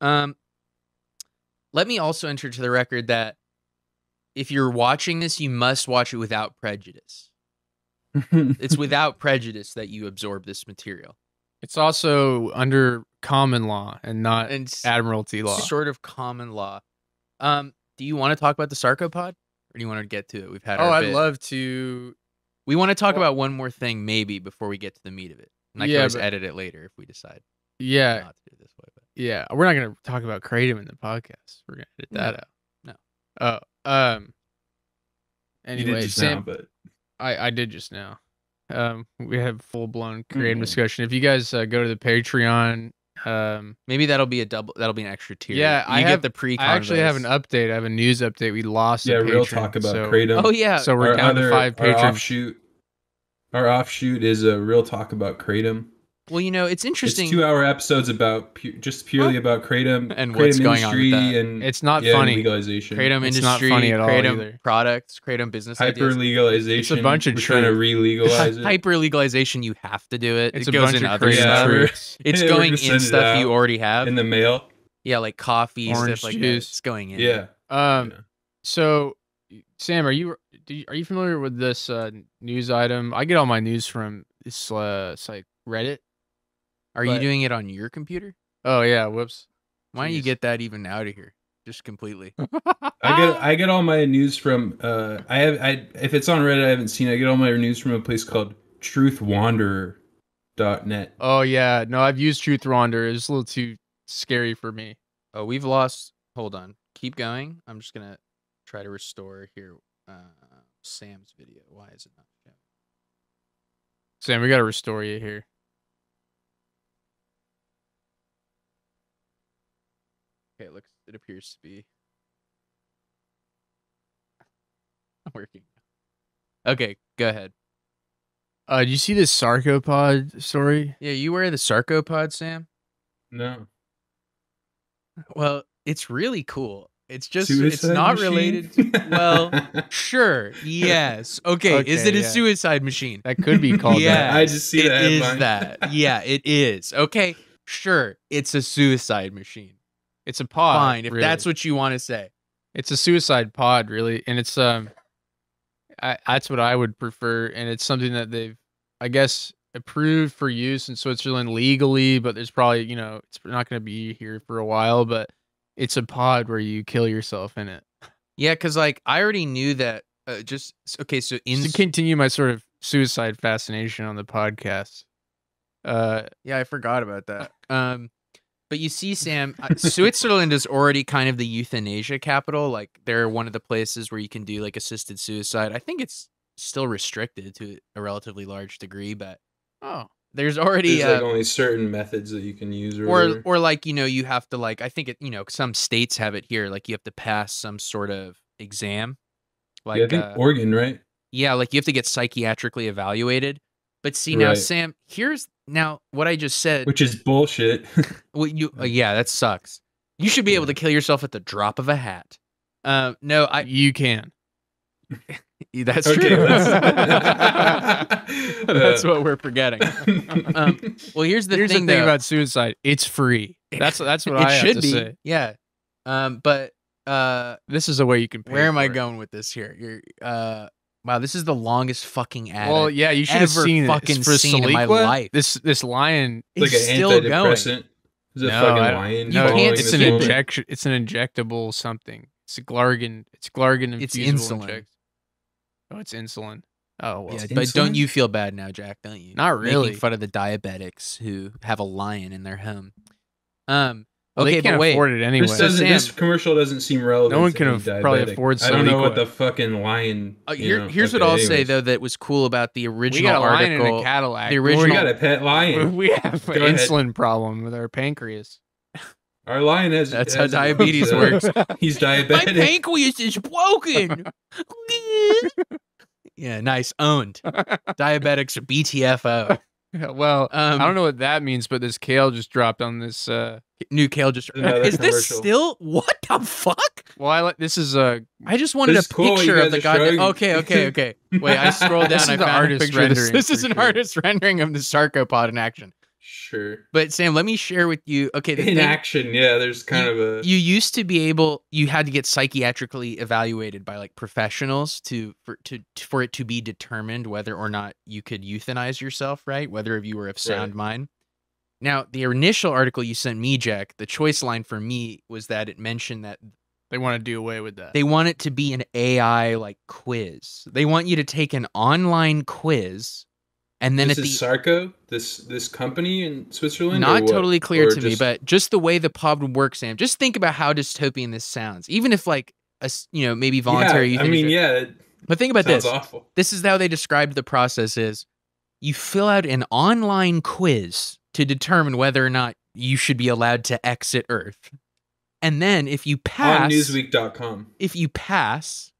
Um, let me also enter to the record that if you're watching this, you must watch it without prejudice. It's without prejudice that you absorb this material. It's also under common law and not And admiralty law. sort of common law. Um, do you want to talk about the sarcopod, or do you want to get to it? We've had. oh, our I'd bit. love to. We want to talk Well- about one more thing, maybe before we get to the meat of it. And I can Yeah, always but- edit it later if we decide Yeah, yeah. We're not gonna talk about kratom in the podcast. We're gonna edit that out. no. Oh, um. You did Anyway, just Sam, now, but I I did just now. Um, we have full blown kratom Mm. discussion. If you guys uh, go to the Patreon, um, maybe that'll be a double. That'll be an extra tier. Yeah, you I get have- the pre. I actually have an update. I have a news update. We lost. a yeah, real talk about so, kratom. Oh yeah. So we're our down to other five our patrons. offshoot. Our offshoot is a real talk about kratom. Well, you know, it's interesting. It's two hour episodes about pu- just purely about kratom And kratom what's going on with that. and It's not yeah, funny. legalization. kratom It's not industry, funny at all kratom either. products, kratom business hyper legalization. It's a bunch of We're trying to truth. re-legalize it. Hyper legalization, you have to do it. It's it a goes bunch in of other Yeah, stuff. It's Yeah, going in stuff you already have. in the mail. yeah, like coffee, Orange stuff like that. juice. It's going in. Yeah. Um, Yeah. so Sam, are you do you, are you familiar with this uh, news item? I get all my news from this uh, site Reddit. Are you doing it on your computer? Oh yeah, whoops. Why don't you get that even out of here? Just completely. I get I get all my news from uh I have I if it's on Reddit I haven't seen it, I get all my news from a place called truthwanderer.net. Oh yeah, no, I've used Truth Wander. It's a little too scary for me. Oh, we've lost. Hold on. Keep going. I'm just gonna try to restore here. Uh, Sam's video. Why is it not showing? Sam, we gotta restore you here. Okay, it looks. It appears to be working. Okay, go ahead. Uh, do you see this sarcopod story? Yeah, you wear the sarcopod, Sam. No. Well, it's really cool. It's just. Suicide it's not machine? related. To, well, sure. Yes. Okay. is Okay, it a yeah. suicide machine? That could be called Yeah. that. I just see It the is that. Yeah, it is. Okay. Sure. It's a suicide machine. It's a pod. Fine, if really. that's what you want to say. it's a suicide pod, really, and it's um, I, that's what I would prefer, and it's something that they've, I guess, approved for use in Switzerland legally, but there's probably you know it's not going to be here for a while, but it's a pod where you kill yourself in it. Yeah, because like I already knew that. Uh, just okay. So in Just to continue my sort of suicide fascination on the podcast. Uh, yeah, I forgot about that. Um, but you see, Sam, uh, Switzerland is already kind of the euthanasia capital. Like they're one of the places where you can do like assisted suicide. I think it's still restricted to a relatively large degree, but oh, there's already There's like uh, only certain methods that you can use or, or whatever. or like you know you have to like I think it you know some states have it here like you have to pass some sort of exam. Like yeah, I think uh, Oregon, right? Yeah, like you have to get psychiatrically evaluated. But see now, Sam, here's now what I just said. Which is bullshit. what you uh, yeah, that sucks. You should be able to kill yourself at the drop of a hat. Uh, no, I you can. that's Okay, true. let's- that's Uh, what we're forgetting. Um, well, here's the Here's thing, the thing about suicide: it's free. That's that's what it I have should to be. say. Yeah. Um, but uh, This is a way you can. Pay where am I it. going with this here? You're uh, wow, this is the longest fucking ad. Well, yeah, you should have ever seen fucking it. It's for seen in my life. This this lion. like It's an still going. Is it No, fucking lion? You no, can't it's an skip injection. It's an injectable something. It's a Glargin. It's Glargin It's insulin. inject- Oh, it's insulin. Oh well. Yeah, It's but don't you feel bad now, Jack? Don't you? Not really. Making fun of the diabetics who have a lion in their home. Um. Well, okay, they can't but wait. afford it anyway. This, doesn't, Sam- this commercial doesn't seem relevant. No one can any aff- probably diabetic. afford I don't know what the fucking lion. Uh, here, know, here's what I'll say though that was cool about the original we original got a lion article. in a Cadillac. the original. We original- got a pet lion. We have an ahead. insulin problem with our pancreas. Our lion has. That's how diabetes works. He's diabetic. My diabetic. pancreas is broken. yeah, nice. Owned. Diabetics are BTFO. Well, Um, I don't know what that means, but this kale just dropped on this. uh New kale just. Another Is this still what the fuck? Well, I like this is a I just wanted a is cool, picture of the are goddamn. Okay, okay, okay. Wait, I scrolled down. This I is the found a artist picture of this. rendering This is an sure. artist rendering of the sarcopod in action. Sure. But Sam, let me share with you. Okay, the In thing- action, yeah. There's kind you, of a you used to be able you had to get psychiatrically evaluated by like professionals to for to for it to be determined whether or not you could euthanize yourself right whether if you were of sound mind now the initial article you sent me jack the choice line for me was that it mentioned that They want to do away with that. they want it to be an ai like quiz they want you to take an online quiz and then this at is the Sarco, this this company in Switzerland. not totally clear Or to me but just the way the pod would work sam just think about how dystopian this sounds even if like a you know maybe voluntary Yeah, I mean, yeah, but think about sounds this awful. this is how they described the process is you fill out an online quiz to determine whether or not you should be allowed to exit earth and then if you pass On Newsweek.com. if you pass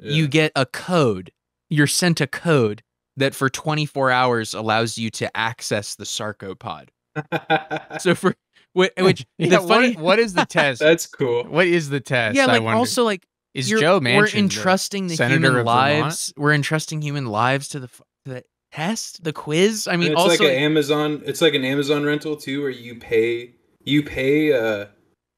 Yeah. you get a code you're sent a code that for 24 hours allows you to access the sarcopod so for whi- which Yeah, the what- what is the test? That's cool. what is the test? yeah like wonder? also like is you're- Joe Manchin we're entrusting the, senator human of Vermont? lives we're entrusting human lives to the to the test the quiz i And mean it's also like an Amazon. It's like an Amazon rental too, where you pay you pay uh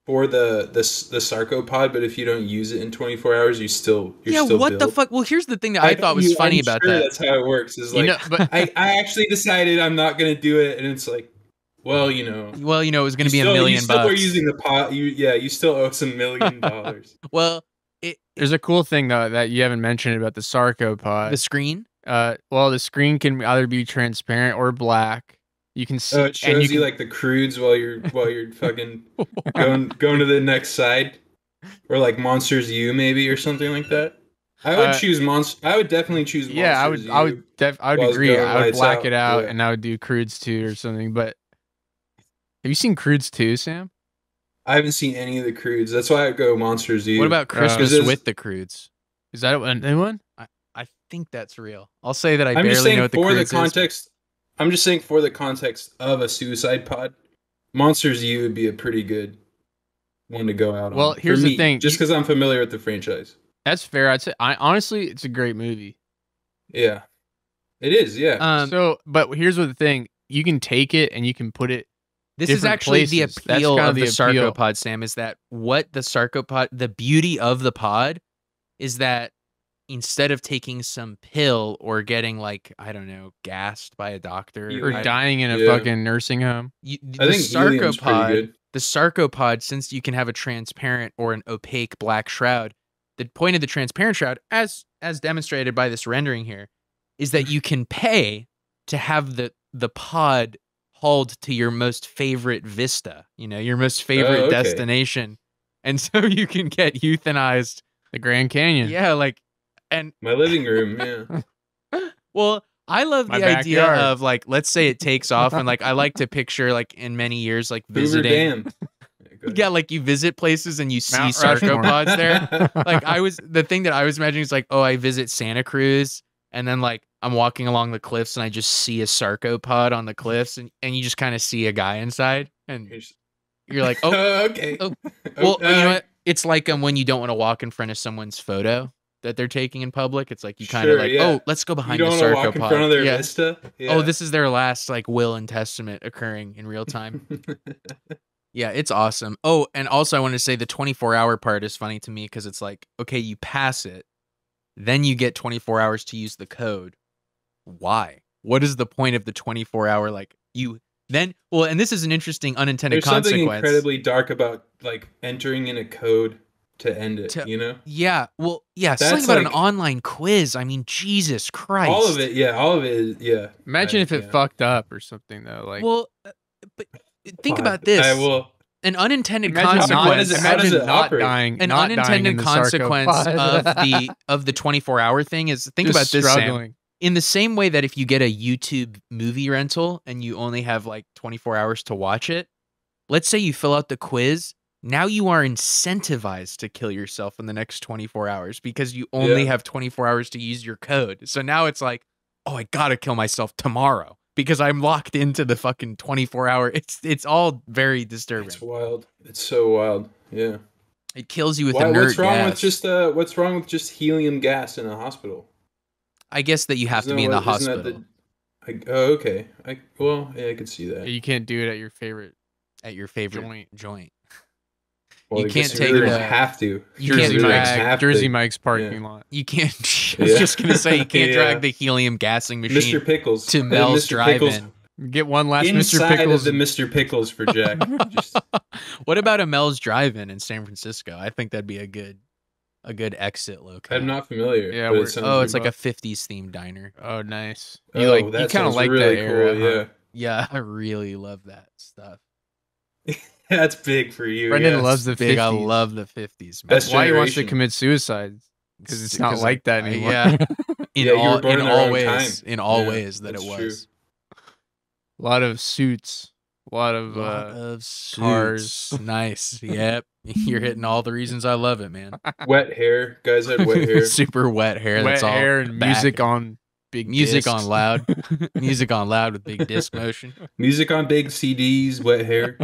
for the the s- the sarcopod, but if you don't use it in 24 hours, you still you're yeah still what the fuck well here's the thing that i, thought was you- funny I'm about sure that That's how it works. Is You like know, but I I actually decided I'm not gonna do it, and it's like, well, you know. well you know it was going to you be a million you still bucks are using the pot. You yeah, you still owe some million dollars. well it, there's a cool thing though that you haven't mentioned about the sarcopod. the screen uh, well, the screen can either be transparent or black. You can see, So it and shows you, can- like the Croods while you're while you're fucking going going to the next side, or like Monsters U maybe or something like that. I would Uh, choose monster. I would definitely choose. Monsters yeah, I would, I U. would, def- I would agree. I would black out, it out, yeah. and I would do Croods two or something. But have you seen Croods two, Sam? I haven't seen any of the Croods. That's why I go Monsters U. what about christmas This is- with the Croods Is that a new one? i think that's real i'll say that i I'm barely just saying know what the for the Croods is, context. I'm just saying for the context of a suicide pod, Monsters U would be a pretty good one to go out on. Well, for here's the thing, just because I'm familiar with the franchise. That's fair. I'd say. I honestly, it's a great movie. Yeah, it is. Yeah, um so, but here's what the thing: you can take it and you can put it. This is actually the places. That's appeal kind of of the, the appeal. sarcopod, Sam, is that what the sarcopod, the beauty of the pod is that instead of taking some pill or getting like, I don't know, gassed by a doctor Or I- dying in a Yeah. fucking nursing home. you, I the think sarcopod, the sarcopod, since you can have a transparent or an opaque black shroud, the point of the transparent shroud, as as demonstrated by this rendering here, is that you can pay to have the the pod hauled to your most favorite vista, you know, your most favorite Oh, okay. destination. And so you can get euthanized. The Grand Canyon. Yeah, like and My living room. Yeah. well, I love the My idea of like let's say it takes off and like I like to picture like in many years like Hoover visiting Dam. Yeah. Yeah, like you visit places and you see Mount Rushmore. sarcopods there. Like I was the thing that I was imagining is like, oh, I visit Santa Cruz and then like I'm walking along the cliffs and I just see a sarcopod on the cliffs and, and you just kind of see a guy inside and you're like, oh, okay. oh, well, you know uh, what? It's like um, when you don't want to walk in front of someone's photo that they're taking in public. It's like you kind of Sure, like, yeah. oh, let's go behind the don't want to walk in sarcopod. front of their yeah. vista. Oh, yeah. Oh, this is their last like will and testament occurring in real time. Yeah, it's awesome. Oh, and also I wanted to say the 24 hour part is funny to me because it's like, okay, you pass it, then you get 24 hours to use the code. Why? What is the point of the 24 hour? Like, you then, well, and this is an interesting unintended There's something incredibly dark about like entering in a code to end it. To- you know, yeah, well, yeah, something That's about an online quiz. I mean, Jesus Christ. all of it. Yeah, all of it. Is, yeah. Imagine I- if it yeah. fucked up or something though. Like, well, uh, but think Fine. about this I will. an unintended imagine consequence. How does it- imagine not operate? dying. an not dying in unintended the consequence of the of the 24 hour thing is think Just about this Sam. in the same way that if you get a YouTube movie rental and you only have like 24 hours to watch it, let's say you fill out the quiz, now you are incentivized to kill yourself in the next 24 hours because you only Yeah. have 24 hours to use your code. So now it's like, oh, I got to kill myself tomorrow because I'm locked into the fucking 24 hour. It's it's all very disturbing. It's wild. It's so wild. Yeah. It kills you with Why, inert what's wrong gas. with just uh? What's wrong with just helium gas in a hospital? I guess that you have Isn't to be in the what- isn't that hospital. I, oh, okay. I well, yeah, I could see that. You can't do it at your favorite. At your favorite Joint. joint. Well, you can't take really the- have to. you Jersey can't drag have Jersey. Mike's parking lot. You can't. I was Yeah. just gonna say you can't Yeah. drag the helium gassing machine Mr. Pickles to Mel's Drive-In. Get one last Mr. inside Pickles. of the Mr. Pickles for Jack. Just what about a Mel's Drive-In in San Francisco? I think that'd be a good, a good exit location. I'm not familiar. Yeah, but it Oh, it's like a '50s themed diner. oh, nice. oh, You like you kind of like really that era. cool. huh? Yeah, I really love that stuff. Yeah, that's big for you. Brendan yes. loves the Big, I love the '50s. Man. That's Best why he wants to commit suicide because it's not like that I- anymore. yeah, in Yeah, all in in all ways, time. in all Yeah, ways that it that's true. was. a lot of suits, a lot of A lot uh, of cars. nice. Yep, you're hitting all the reasons I love it, man. wet hair. Guys had wet hair. Super wet hair. wet that's all hair and back. music on big music discs. on loud, music on loud with big disc motion. Music on big CDs. Wet hair.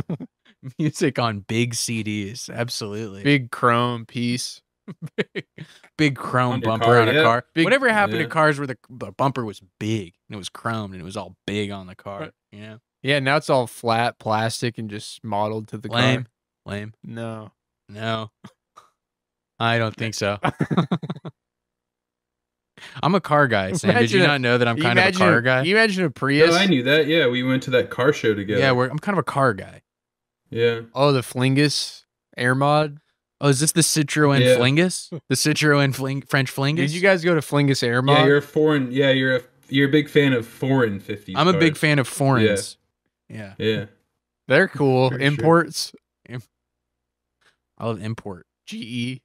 Music on big CDs. Absolutely. big chrome piece. big chrome On bumper car, on a yeah. car. Big- Whatever happened yeah. to cars where the, the bumper was big and it was chromed and it was all big on the car? Right. You know, Yeah, now it's all flat plastic and just modeled to the lame, car. lame. No. No, I don't think so. I'm a car guy, Sam. Did you a- not know that I'm You kind of a car guy? You imagine a Prius. No, I knew that. Yeah, we went to that car show together. Yeah, we're, I'm kind of a car guy. Yeah. Oh, the Flingus Air Mod. Oh, is this the Citroen Yeah. Flingus? The Citroen Fling- French Flingus? Did you guys go to Flingus Air Mod? Yeah, you're a foreign. Yeah, you're a you're a big fan of foreign 50s. I'm a big fan of foreigns. Yeah. Yeah. yeah. They're cool. Pretty sure. Imports. I love import. GE.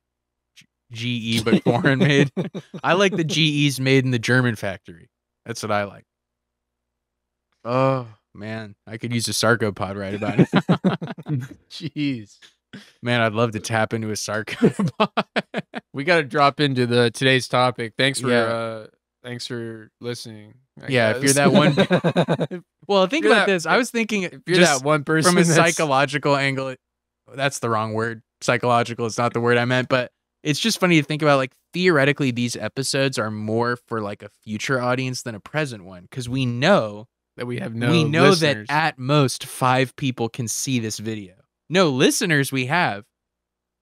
GE, but foreign made. I like the GEs made in the German factory. That's what I like. Oh man, I could use a sarcopod right about it. Jeez. man, I'd love to tap into a sarcopod. We got to drop into the today's topic. Thanks for Yeah. uh thanks for listening. I Yeah, if you're that one- well, think about that- this. I was thinking if you're that one person from a that's- psychological angle. it- That's the wrong word. Psychological is not the word I meant, but it's just funny to think about. Like theoretically, these episodes are more for like a future audience than a present one because we know that we have no we know listeners. that at most five people can see this video. No listeners we have,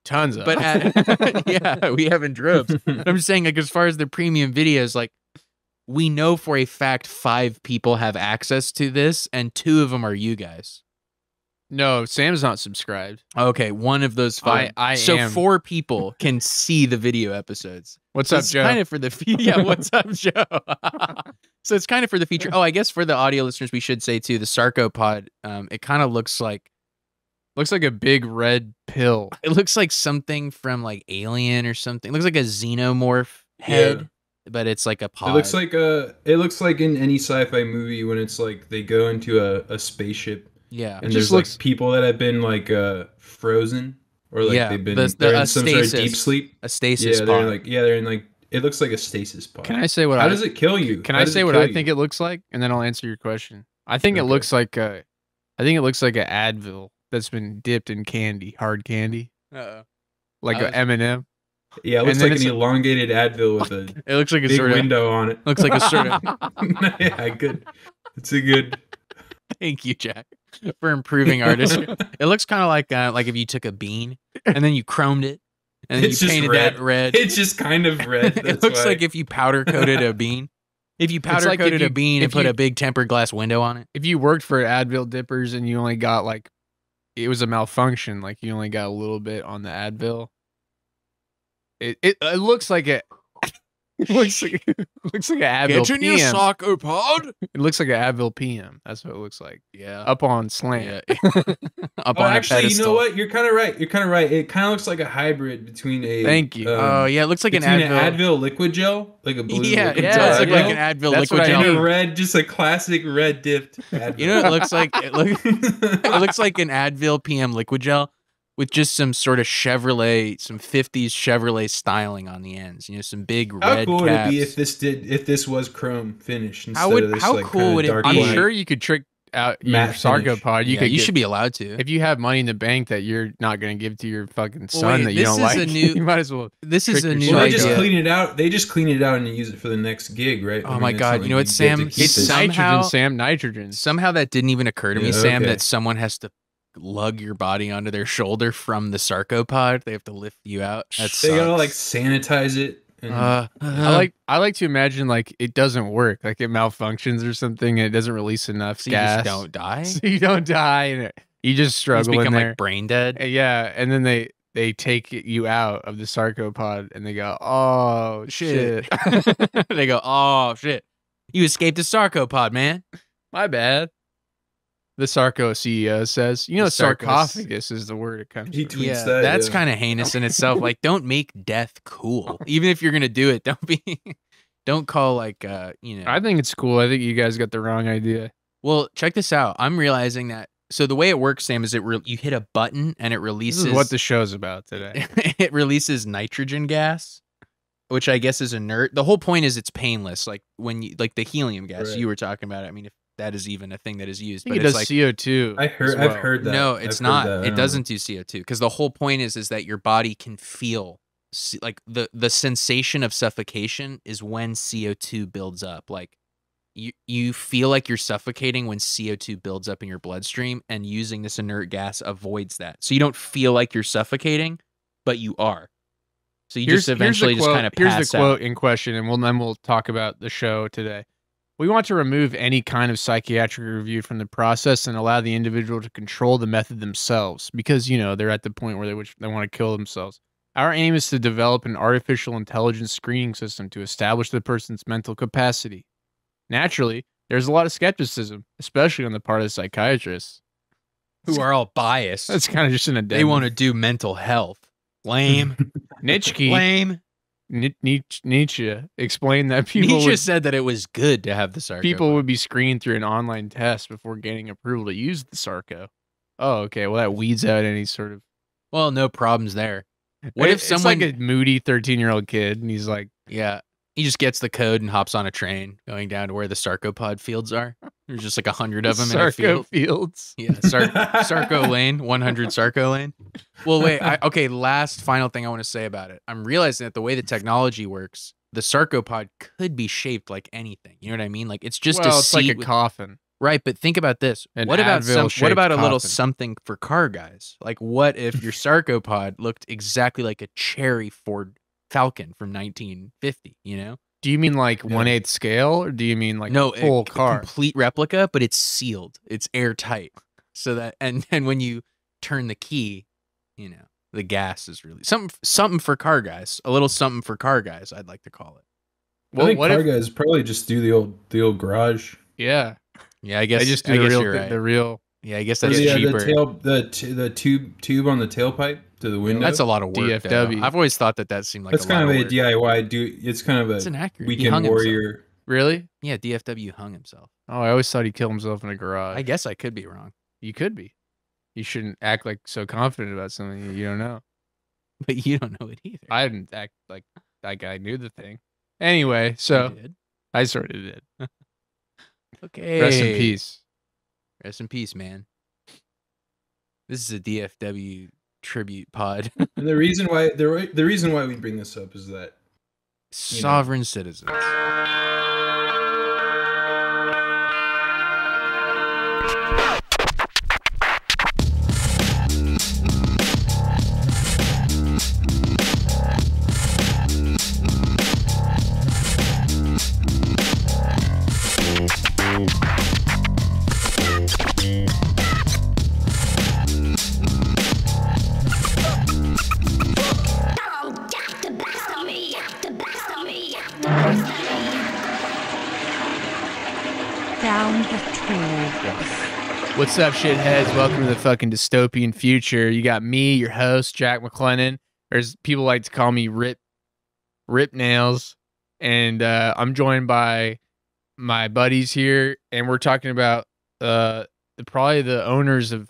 tons of but at, yeah, we have in droves. I'm just saying, like, as far as the premium videos, like, we know for a fact five people have access to this, and two of them are you guys. no, Sam's not subscribed. Okay, one of those five. I so am. four people can see the video episodes. What's up, it's Joe? kind of for the yeah. What's up, Joe? So it's kind of for the feature. Oh, I guess for the audio listeners, we should say too the sarcopod. Um, it kind of looks like Looks like a big red pill. it looks like something from like Alien or something. It looks like a xenomorph head, but it's like a pod. It looks like a. It looks like in any sci-fi movie when it's like they go into a, a spaceship yeah, and there's looks- like people that have been like uh frozen or like Yeah, they've been the- the- they're in some sort of deep sleep. a stasis Yeah, they're like yeah they're in like it looks like a stasis pod. Can I say what How I does it kill you? Can How I say what I you? think it looks like, and then I'll answer your question. I think it looks like a, I think it looks like an Advil that's been dipped in candy, hard candy, Uh-oh. like I a was- M and M. Yeah, it looks then like an it's a- elongated Advil with a It looks like a big sort of window on it. looks like a sort of. yeah, good. It's a good. Thank you, Jack, for improving artistry. It looks kind of like uh, like if you took a bean and then you chromed it and then It's you just painted red. that red. It's just kind of red. it looks why. like if you powder coated a bean. If you powder like coated you- a bean and put you- a big tempered glass window on it. if you worked for Advil dippers and you only got like, it was a malfunction, like you only got a little bit on the Advil. It it, it looks like a. It looks like it looks like an Advil PM. sarcopod. It looks like an Advil PM. That's what it looks like. Yeah. Up on slant. yeah. Up Oh, on actually, you know what? You're kind of right. You're kind of right. It kind of looks like a hybrid between a. Thank you. um, Oh yeah, it looks like an Advil. an Advil liquid gel, like a blue. yeah, liquid it yeah, gel does look like an Advil That's liquid gel. a red, just a classic red dipped. Advil. You know, what it looks like it, look, it looks like an Advil PM liquid gel with just some sort of Chevrolet, some '50s Chevrolet styling on the ends. You know, some big How red cool would it be if this did if this was chrome finish instead How would- of this how like cool kinda would it be? I'm sure you could trick out your Matte sarcopod, you yeah, could you get- should be allowed to. If you have money in the bank that you're not going to give to your fucking Well, son wait, that you this don't is like, a new- you might as well. This is a new son. Well, they idea. just clean it out. They just clean it out and use it for the next gig, right? Oh my God, you know like what, get to Sam? It's somehow- nitrogen, Sam. Nitrogen. Somehow that didn't even occur to me, Sam, okay. that someone has to lug your body onto their shoulder from the sarcopod. They have to lift you out. That they gotta like sanitize it. And Uh, I like I like to imagine like it doesn't work, like it malfunctions or something, and it doesn't release enough so you gas, just don't die. so you don't die, and it, you just You just struggle in become there. like brain dead. Uh, yeah, and then they they take you out of the sarcopod, and they go, "Oh shit, they go, oh shit, you escaped the sarcopod, man. my bad." The Sarco CEO says, "You know, The sarcophagus is the word it comes." He from. tweets yeah, that. that's yeah. kind of heinous in itself. Like, don't make death cool. Even if you're gonna do it, don't be, don't call like, uh, you know. I think it's cool. I think you guys got the wrong idea. well, check this out. I'm realizing that. So the way it works, Sam, is it re- you hit a button and it This releases is what the show's about today. it releases nitrogen gas, which I guess is inert. The whole point is it's painless. Like when you like the helium gas Right. you were talking about. I mean, if that is even a thing that is used, I but it it's does like CO two. I heard. I've heard that. no, I've it's not. that. It don't know. doesn't do CO two because the whole point is is that your body can feel like the the sensation of suffocation is when CO two builds up. Like you you feel like you're suffocating when CO two builds up in your bloodstream, and using this inert gas avoids that. So you don't feel like you're suffocating, but you are. So you just eventually just kind of here's pass the out. quote in question, and we'll then we'll talk about the show today. We want to remove any kind of psychiatric review from the process and allow the individual to control the method themselves because you know they're at the point where they wish they want to kill themselves. Our aim is to develop an artificial intelligence screening system to establish the person's mental capacity. Naturally, there's a lot of skepticism, especially on the part of psychiatrists. Who are all biased? That's kind of just an addendum. they want to do mental health. Lame. Nietzsche, Lame. Ni- Nitschke, Nitschke explained that people Nitschke would said that it was good to have the sarco. people would be screened through an online test before gaining approval to use the Sarco. Oh, okay. Well, that weeds out any sort of. Well, no problems there. What It- if it's someone? like a moody thirteen-year-old kid, and he's like, yeah, he just gets the code and hops on a train going down to where the sarcopod fields are. There's just like a hundred of them in a field. Fields. Yeah, Sar- Sarco Lane, 100 Sarco Lane. Well, wait. I, okay, last final thing I want to say about it. I'm realizing that the way the technology works, the sarcopod could be shaped like anything. You know what I mean? Like it's just well, a it's like a with- Right. Right, but think about this. An what about some, what about a little coffin. something for car guys? Like what if your sarcopod looked exactly like a cherry Ford Falcon from 1950, you know? Do you mean like Yeah. one eighth scale, or do you mean like no, a full a, car? complete replica, but it's sealed. It's airtight. So that and and when you turn the key, you know, the gas is really something something for car guys. A little something for car guys, I'd like to call it. I Well, think what car if? guys probably just do the old the old garage. Yeah, Yeah, I guess they just do I the guess real, you're right. the real. yeah, I guess that's the, uh, cheaper. the tail the t- the tube tube on the tailpipe to the window. That's a lot of work. though. DFW. I've always thought that that seemed like That's a kind lot of a work. DIY. Do it's kind of It's a inaccurate. He hung weekend himself. warrior. Really? Yeah, DFW hung himself. Oh, I always thought he killed himself in a garage. I guess I could be wrong, you could be. You shouldn't act like so confident about something you don't know. but you don't know it either. I didn't act like that guy knew the thing. Anyway, so. I sort of did. okay. Rest in peace. Rest in peace, man. This is a DFW tribute pod. And the reason why the the reason why we bring this up is that You know. Sovereign citizens. What's up, shitheads? Welcome to the fucking dystopian future. You got me, your host, Jack McLennan. There's people like to call me Rip Rip Nails. And uh, I'm joined by my buddies here, and we're talking about uh the, probably the owners of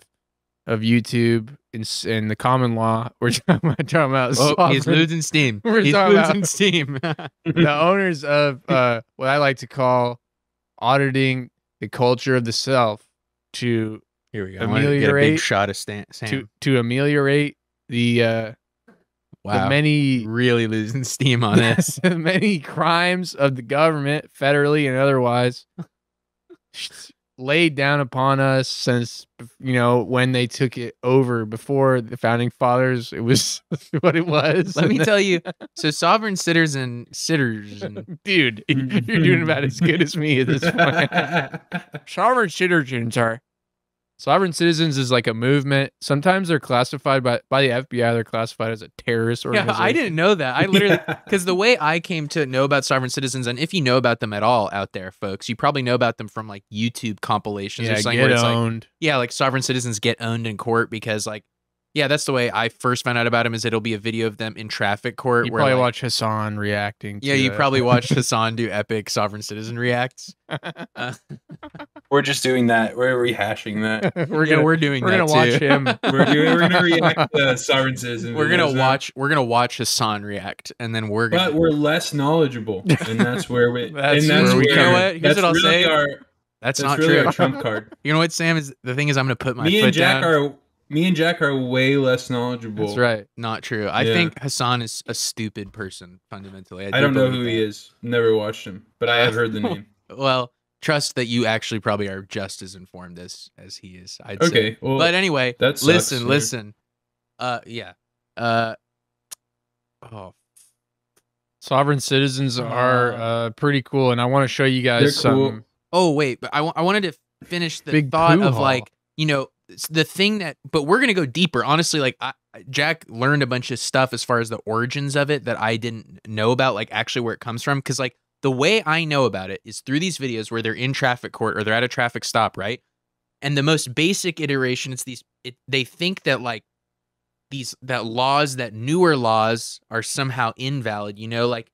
of YouTube and, and the common law. We're talking about, talking about Oh, he's losing steam. We're he's losing about- steam. the owners of uh, what I like to call auditing the culture of the self. to Here we go. I wanna get a big Ameliorate shot of Stan- Sam. to to ameliorate the uh wow. the many really losing steam on this. the many crimes of the government, federally and otherwise, laid down upon us since you know when they took it over. Before the founding fathers, it was what it was. Let me And tell you. So sovereign citizen citizen. then- dude, you're doing about as good as me at this point. Sovereign citizens are sovereign citizens is like a movement. Sometimes they're classified by by the FBI. They're classified as a terrorist Yeah, organization. I didn't know that. I literally Yeah. because the way I came to know about sovereign citizens, and if you know about them at all out there, folks, you probably know about them from like YouTube compilations Yeah, or something get where it's like, owned. yeah, like sovereign citizens get owned in court because like, yeah, that's the way I first found out about him. Is it'll be a video of them in traffic court. you where, probably like- watch Hasan reacting. Yeah, you it. probably watched Hasan do epic sovereign citizen reacts. Uh, We're just doing that. We're rehashing that. we're yeah, gonna we're doing. we're that gonna watch him. We're doing. We're gonna react to sovereign citizen. we're gonna videos now. watch. We're gonna watch Hasan react, and then we're gonna. But we're less knowledgeable, and that's where we. That's and that's where we where, come in. You know what? Here's That's what I'll really say. Our, that's, that's not really true. our trump card. You know what, Sam? Is the thing is I'm gonna put my me foot and Jack down. are. Me and Jack are way less knowledgeable. That's right. Not true. I Yeah. think Hasan is a stupid person fundamentally. I do don't know believe who he is. Never watched him, but I have heard the name. Well, trust that you actually probably are just as informed as as he is. I'd say. Okay, well, But anyway, that sucks, listen, yeah. listen. Uh, yeah. Uh, oh, Sovereign citizens are Uh, pretty cool, and I want to show you guys They're some. cool. oh, wait. But I I wanted to finish the Big thought of like you know s- the thing that. But we're gonna go deeper. Honestly, like I, Jack learned a bunch of stuff as far as the origins of it that I didn't know about, like actually where it comes from. Because like the way I know about it is through these videos where they're in traffic court or they're at a traffic stop, right? And the most basic iteration, it's these. It, they think that like these that laws that newer laws are somehow invalid. You know, like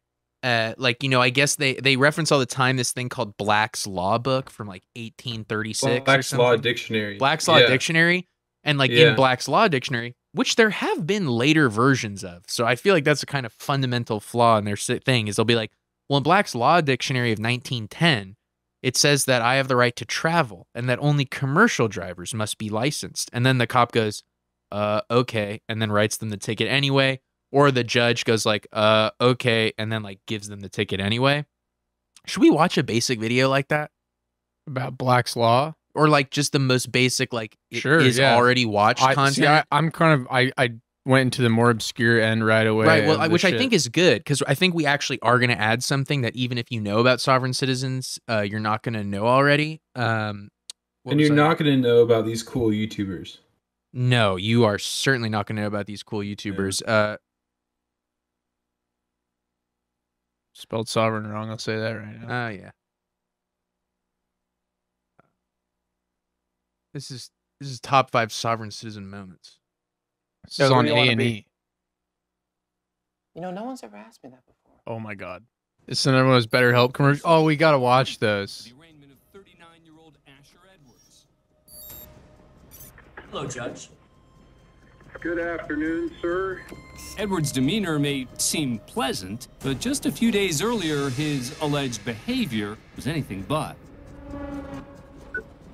uh like you know i guess they they reference all the time this thing called black's law book from like 1836 or Black's Law. Dictionary. black's law Yeah. dictionary and like Yeah. in black's law dictionary which there have been later versions of so i feel like that's a kind of fundamental flaw in their thing is they'll be like well in black's law dictionary of 1910 it says that i have the right to travel and that only commercial drivers must be licensed and then the cop goes uh okay and then writes them the ticket anyway or the judge goes like uh okay and then like gives them the ticket anyway should we watch a basic video like that about Black's Law. or like just the most basic like it Sure, is yeah. already watched I, content see, I, I'm kind of I I went into the more obscure end right away. right well of I- the which i think is good because i think we actually are going to add something that even if you know about sovereign citizens uh you're not going to know already um And you're I- not going to know about these cool YouTubers. no you are certainly not going to know about these cool youtubers uh spelled sovereign wrong. I'll say that right now. Oh yeah. This is this is top five sovereign citizen moments. This so is on do A and E. You know, no one's ever asked me that before. Oh my god. This is another one of those BetterHelp commercials. Oh, we gotta watch those. The arraignment of 39-year-old Asher Edwards. Hello, Judge. Good afternoon, sir. Edwards' demeanor may seem pleasant, but just a few days earlier, his alleged behavior was anything but.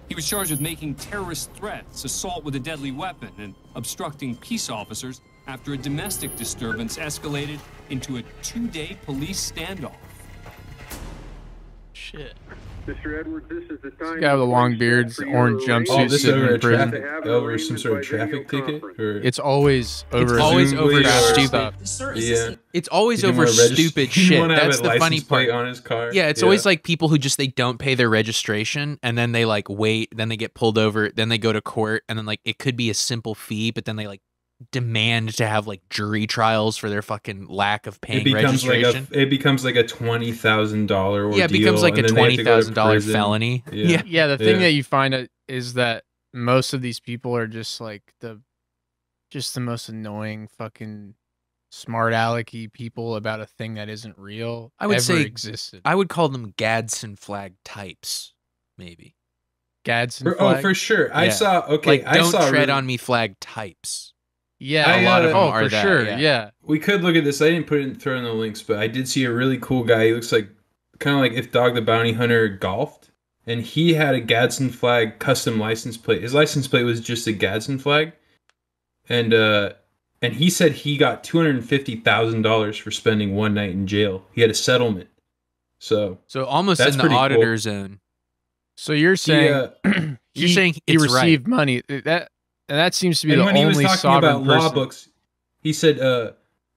He was charged with making terrorist threats, assault with a deadly weapon, and obstructing peace officers after a domestic disturbance escalated into a two-day police standoff. Shit. Mr. Edwards, this is the time. This guy with the long place beard, orange jumpsuit, Oh, this sitting over in prison. traffic, To have over some sort of traffic ticket, or It's always over It's always over stupid stuff. Yeah. It's always didn't over stupid shit. That's the funny part. on his car. Yeah, it's always like people who just they don't pay their registration and then they like wait, then they get pulled over, then they go to court, and then like it could be a simple fee, but then they like demand to have like jury trials for their fucking lack of paying it becomes like registration. a it becomes like a twenty thousand dollar ordeal. yeah, it becomes like a then they have twenty to go to thousand dollar felony. Yeah. yeah. Yeah, the thing Yeah. that you find is that most of these people are just like the just the most annoying fucking smart alecky people about a thing that isn't real. I would ever say- existed. I would call them Gadsden flag types, maybe. Gadsden For, oh, for sure. I Yeah. saw. Okay, like I don't saw. tread really- on me flag types. Yeah, I, a lot of uh, oh are for that, sure. yeah. Yeah. We could look at this. I didn't put it in, throw in the links, but I did see a really cool guy. He looks like kind of like if Dog the Bounty Hunter golfed. and he had a Gadsden flag custom license plate. His license plate was just a Gadsden flag, and uh, and he said he got two hundred and fifty thousand dollars for spending one night in jail. He had a settlement, so So almost That's in the pretty cool. auditor zone. So you're he, saying uh, You're he- saying he it's right. received money that and that seems to be and the when he was talking sovereign about law books, he said, uh,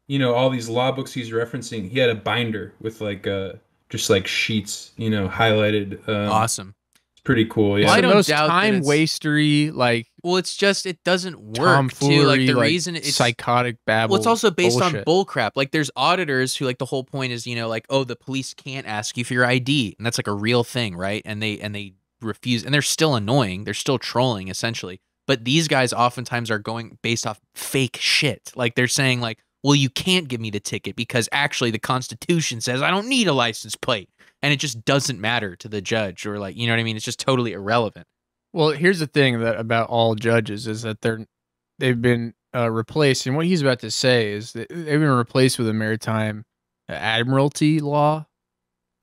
you know, all these law books he's referencing. He had a binder with like uh, just like sheets, you know, highlighted. Um, Awesome. It's pretty cool. Yeah. Well, I don't most doubt that time wastery, like Well, it's just it doesn't work tomfoolery, too. Like the like, reason it's psychotic babble. Well, it's also based on bullshit. bull crap. Like there's auditors who like the whole point is, you know, like, oh, the police can't ask you for your ID. And that's like a real thing, right? And they and they refuse and they're still annoying. They're still trolling essentially. But these guys oftentimes are going based off fake shit. Like they're saying like, well, you can't give me the ticket because actually the constitution says I don't need a license plate. And it just doesn't matter to the judge or like, you know what I mean? It's just totally irrelevant. Well, here's the thing that about all judges is that they're they've been uh, replaced, and what he's about to say is that they've been replaced with a maritime admiralty law,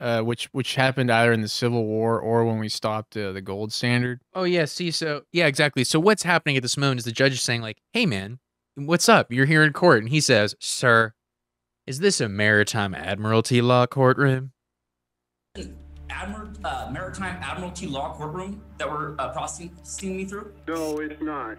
uh, which which happened either in the Civil War or when we stopped uh, the gold standard. Oh yeah, see, so yeah, exactly. So what's happening at this moment is the judge is saying like, "Hey man, what's up? You're here in court," and he says, "Sir, is this a maritime admiralty law courtroom?" Admir- uh, Maritime Admiralty Law courtroom that we're uh, processing me through? No, it's not.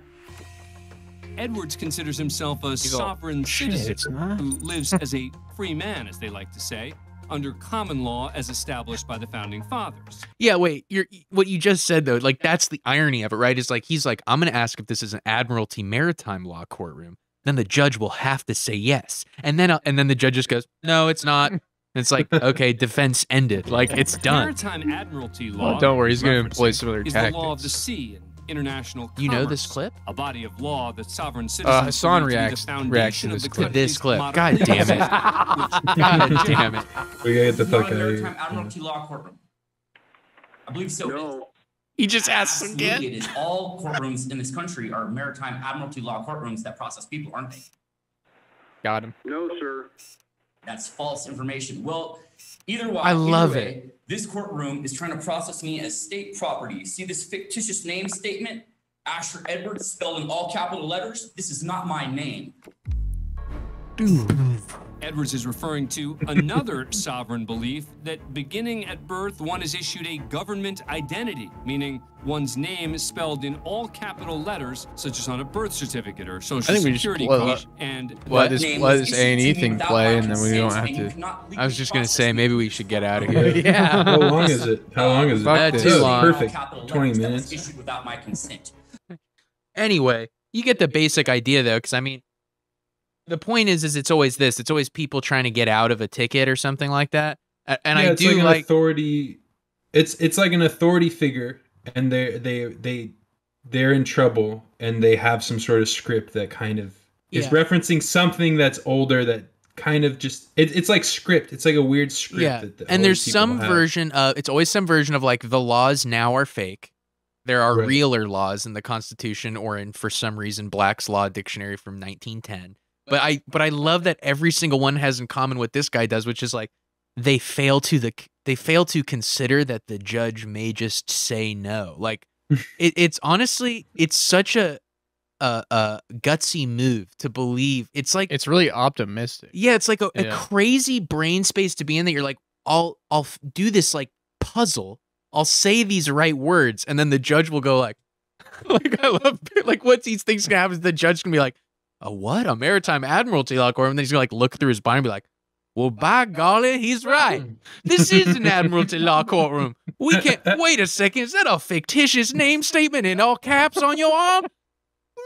Edwards considers himself a go, sovereign "Shit, citizen who lives as a free man, as they like to say, under common law as established by the founding fathers. Yeah, wait, you're what you just said though, like that's the irony of it, right? Is like he's like, "I'm going to ask if this is an admiralty maritime law courtroom." Then the judge will have to say yes, and then uh, and then the judge just goes, "No, it's not." It's like, okay, defense ended, like it's done. Maritime Admiralty law. Well, don't worry, he's going to employ some other is tactics. the law of the sea and international You know this clip? A body of law that sovereign uh, citizens Hasan believe to be the reacts- foundation reacts to this clip. This clip. God damn it. God damn it! we gotta get the Not fuck out of Maritime here. Admiralty Law courtroom. I believe so. No. He just asked Absolutely, again. it is. All courtrooms in this country are Maritime Admiralty Law courtrooms that process people, aren't they? Got him. No, sir. That's false information. Well, either way, I either love way, This courtroom is trying to process me as state property. See this fictitious name statement? Asher Edwards, spelled in all capital letters. This is not my name. Edwards is referring to another sovereign belief that beginning at birth, one is issued a government identity, meaning one's name is spelled in all capital letters, such as on a birth certificate or social think we security let- card. And Let That this let this A and E thing play, and then we don't have to. I was just gonna say maybe we should get out of here. yeah. How long is it? How long is it? Uh, too long. Perfect. Twenty letters that was minutes. Issued without my consent. Anyway, you get the basic idea though, because I mean, the point is, is it's always this. It's always people trying to get out of a ticket or something like that. And yeah, I do like an like, authority. It's it's like an authority figure, and they they they they're in trouble, and they have some sort of script that kind of is referencing something that's older that kind of just it, it's like script. It's like a weird script. yeah. that the- And there's some have. version of it's always some version of like the laws now are fake. There are Right. realer laws in the Constitution or in for some reason Black's Law Dictionary from 1910. But I but I love that every single one has in common what this guy does, which is like they fail to the they fail to consider that the judge may just say no. Like it, it's honestly it's such a a, a gutsy move to believe. It's like It's really optimistic. yeah, it's like a, a crazy brain space to be in that you're like, I'll I'll do this like puzzle. I'll say these right words, and then the judge will go like, like I love like what he thinks gonna happen is the judge gonna be like, a what? A maritime admiralty law court, and then he's gonna like look through his binder and be like, well, by golly, he's right. This is an admiralty law courtroom. We can't wait a second. Is that a fictitious name statement in all caps on your arm?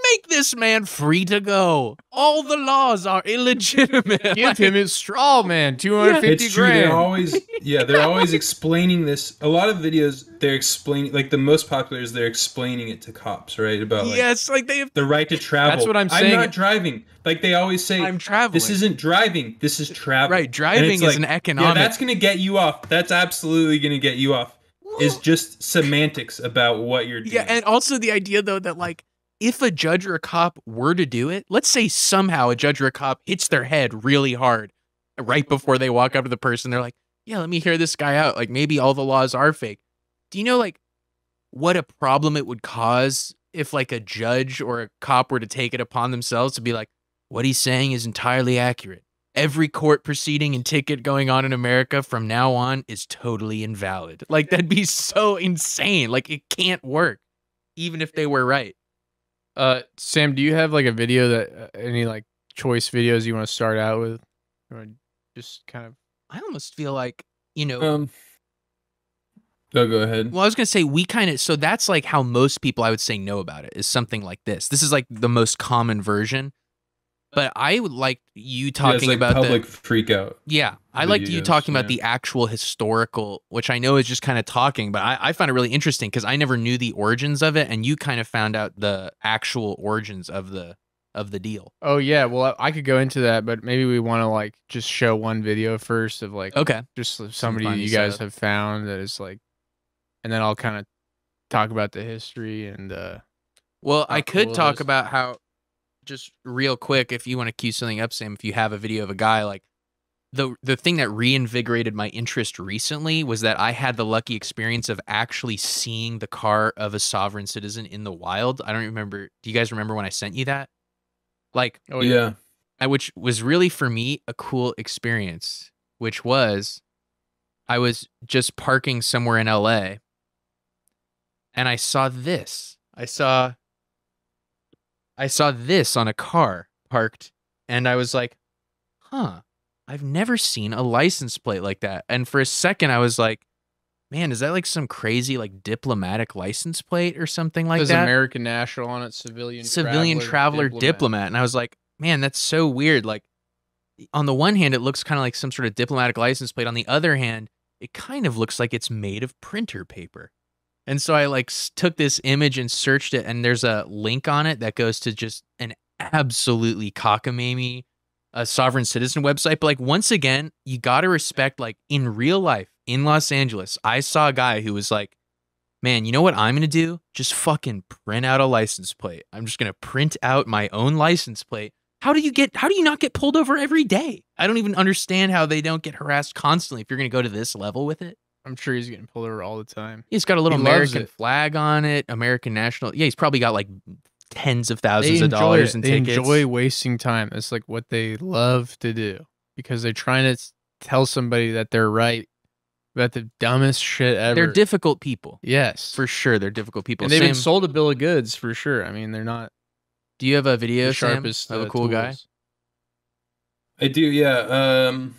Make this man free to go. All the laws are illegitimate. Give Like- him his straw, man. Two hundred fifty It's true. They're always yeah. They're always explaining this. A lot of videos they're explaining like the most popular is they're explaining it to cops, right? About like, yes, like they have. the right to travel. That's what I'm saying. I'm not driving. Like they always say, I'm traveling. This isn't driving. This is travel. Right, driving it's is an economic. Yeah, that's gonna get you off. That's absolutely gonna get you off. Is just semantics about what you're doing. Yeah, and also the idea though that like if a judge or a cop were to do it, let's say somehow a judge or a cop hits their head really hard right before they walk up to the person, they're like, "Yeah, let me hear this guy out. Like maybe all the laws are fake." do you know like what a problem it would cause if like a judge or a cop were to take it upon themselves to be like, what he's saying is entirely accurate. Every court proceeding and ticket going on in America from now on is totally invalid. Like that'd be so insane. Like it can't work, even if they were right. Uh, Sam, do you have like a video that uh, any like choice videos you want to start out with, or just kind of? I almost feel like you know. Um. Oh, go ahead. Well, I was gonna say we kind of so that's like how most people I would say know about it is something like this. This is like the most common version. But I would like you Yeah, it's talking like about public the freak out. yeah. I liked you videos, talking about yeah. the actual historical, which I know is just kind of talking, but I, I found it really interesting because I never knew the origins of it, and you kind of found out the actual origins of the of the deal. Oh yeah, well I I could go into that, but maybe we want to like just show one video first of like Okay. just somebody funny you guys setup. have found that is like, and then I'll kind of talk about the history and uh Well, I could cool talk about how, just real quick, if you want to cue something up, Sam, if you have a video of a guy like the the thing that reinvigorated my interest recently was that I had the lucky experience of actually seeing the car of a sovereign citizen in the wild. I don't remember. Do you guys remember when I sent you that? Like, oh yeah. I, which was really for me a cool experience, which was I was just parking somewhere in LA and I saw this. I saw I saw this on a car parked and I was like, "Huh. I've never seen a license plate like that." And for a second I was like, "Man, is that like some crazy like diplomatic license plate or something like There's that?" American national on it, civilian civilian traveler, diplomat. And I was like, man, that's so weird. Like, on the one hand, it looks kind of like some sort of diplomatic license plate. On the other hand, it kind of looks like it's made of printer paper. And so I like took this image and searched it, and there's a link on it that goes to just an absolutely cockamamie uh, sovereign citizen website. But like once again, you got to respect like in real life in Los Angeles, I saw a guy who was like, man, you know what I'm gonna do? Just fucking print out a license plate. I'm just gonna print out my own license plate. How do you get how do you not get pulled over every day? I don't even understand how they don't get harassed constantly if you're gonna go to this level with it. I'm sure he's getting pulled over all the time. He's got a little He American flag on it, American national. Yeah, he's probably got like tens of thousands of dollars it. in They tickets. enjoy wasting time. It's like what they love to do because they're trying to tell somebody that they're right about the dumbest shit ever. They're difficult people. yes, For sure, they're difficult people. and they've been sold a bill of goods for sure. I mean, they're not do you have a video the Sam, sharpest of a cool guy? I do, yeah. Um,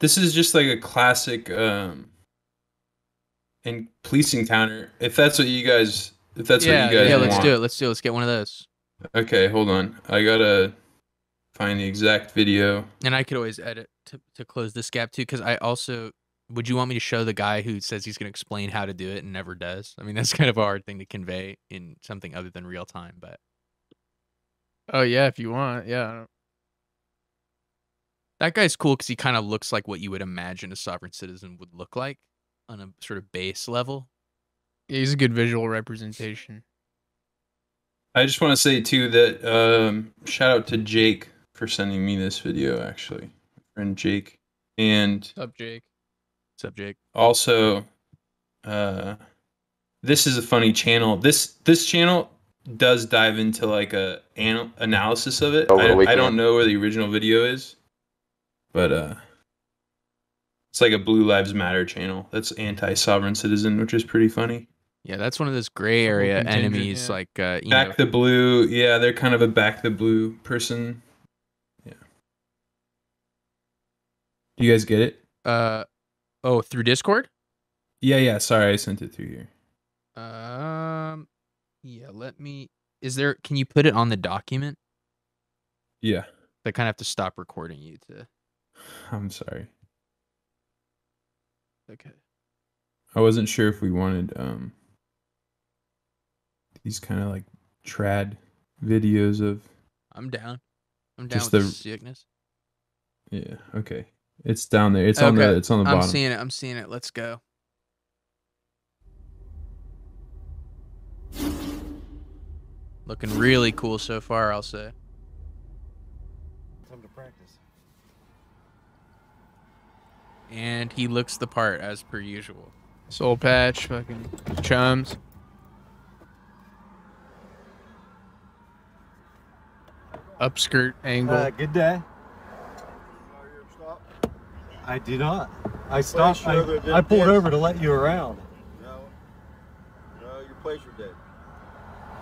this is just like a classic um, and police encounter. If that's what you guys, if that's Yeah, what you guys Yeah, want. let's do it. Let's do it. Let's get one of those. Okay, hold on. I gotta find the exact video. And I could always edit to, to close this gap too, because I also would you want me to show the guy who says he's going to explain how to do it and never does? I mean, that's kind of a hard thing to convey in something other than real time. But Oh yeah, if you want, yeah. I don't- that guy's cool because he kind of looks like what you would imagine a sovereign citizen would look like on a sort of base level. Yeah, he's a good visual representation. I just want to say too that um, shout out to Jake for sending me this video. Actually, my friend Jake, and What's up, Jake? What's up, Jake? also, uh, this is a funny channel. This this channel does dive into like a anal- analysis of it. Over the I, I don't know where the original video is, but uh, it's like a Blue Lives Matter channel that's anti-sovereign citizen, which is pretty funny. Yeah, that's one of those gray area enemies. yeah. Like, uh, you know, Back the blue, yeah, they're kind of a back the blue person. Yeah. Do you guys get it? uh, oh, through Discord. Yeah, yeah. Sorry, I sent it through here. Um, yeah. Let me. Is there? Can you put it on the document? Yeah, I kind of have to stop recording you to. I'm sorry. Okay. I wasn't sure if we wanted um these kind of like trad videos of I'm down. I'm down Just with the- sickness. yeah. Okay, it's down there. It's on the. Okay, It's on the bottom. I'm seeing it. I'm seeing it. Let's go. Looking really cool so far, I'll say. Time to practice. And he looks the part as per usual. Soul patch, fucking chums. Upskirt angle. Uh, good day. I do not. I stopped. sure I, I pulled is. over to let you around. No, no, your plates are dead.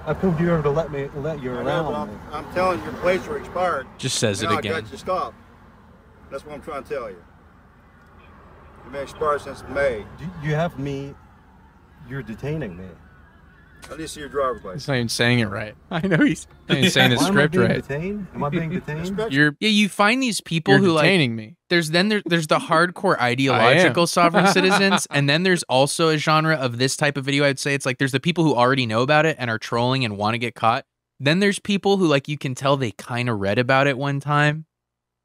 I pulled you over to let me let you I know, around. I'm, I'm telling you, your plates are expired. Just says it and again. I got you stopped. That's what I'm trying to tell you. You've been expired since May. Do you have me? You're detaining me. I need to see your driver's license. He's not even saying it right. I know he's. Not even saying his Why am I script being right. detained? Am I being detained? You're Yeah, you find these people you're who like detaining me. there's then there, there's the hardcore ideological sovereign citizens and then there's also a genre of this type of video i'd say it's like there's the people who already know about it and are trolling and want to get caught then there's people who like you can tell they kind of read about it one time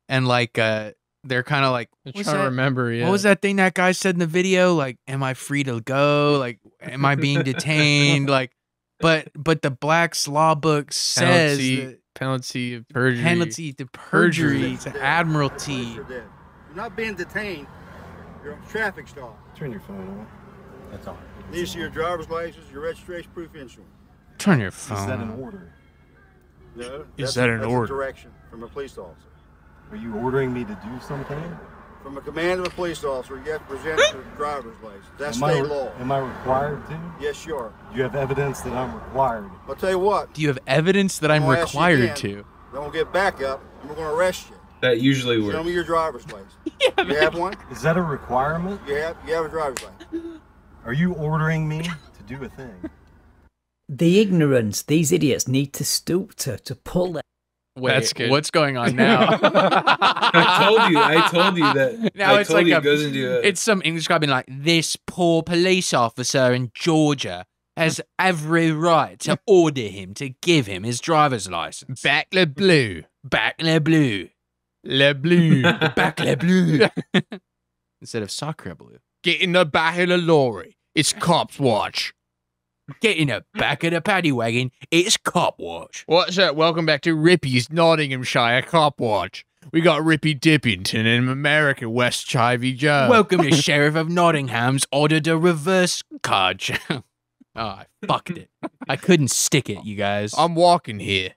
and like uh they're kind of like I'm trying to remember. Yeah. what was that thing that guy said in the video like am i free to go like am i being detained like but but the black's law book says penalty? that penalty of perjury. penalty to perjury Plates to admiralty Plates are dead. You're not being detained. You're on traffic stop. Turn your phone off. That's all. Need to see your driver's license, your registration proof insurance. turn your phone. Is that an order? No, Is that an order? Direction from a police officer. Are you ordering me to do something? From a command of a police officer, you have to present hmm? your driver's license. That's am state re- law. Am I required to? Yes, you are. You have evidence that I'm required. I'll tell you what. Do you have evidence that I'm I'll ask you required to? Then we'll get back up and we're going to arrest you. That usually works. Show works. me your driver's license. yeah, you have one? Is that a requirement? You have you have a driver's license. Are you ordering me to do a thing? The ignorance these idiots need to stoop to to pull their Wait, That's good. what's going on now? I told you. I told you that. Now I it's like a, goes into a. it's some English guy being like, this poor police officer in Georgia has every right to order him to give him his driver's license. Back le blue. Back le bleu. Le blue. Back le bleu. Instead of sacre bleu. Get in the back of the lorry. It's cops watch. Get in the back of the paddy wagon. It's cop watch. What's that? Welcome back to Rippy's Nottinghamshire Cop Watch. We got Rippy Dippington and American West Chivy Joe. Welcome to Sheriff of Nottingham's ordered a reverse card show. Oh, I fucked it. I couldn't stick it, you guys. I'm walking here.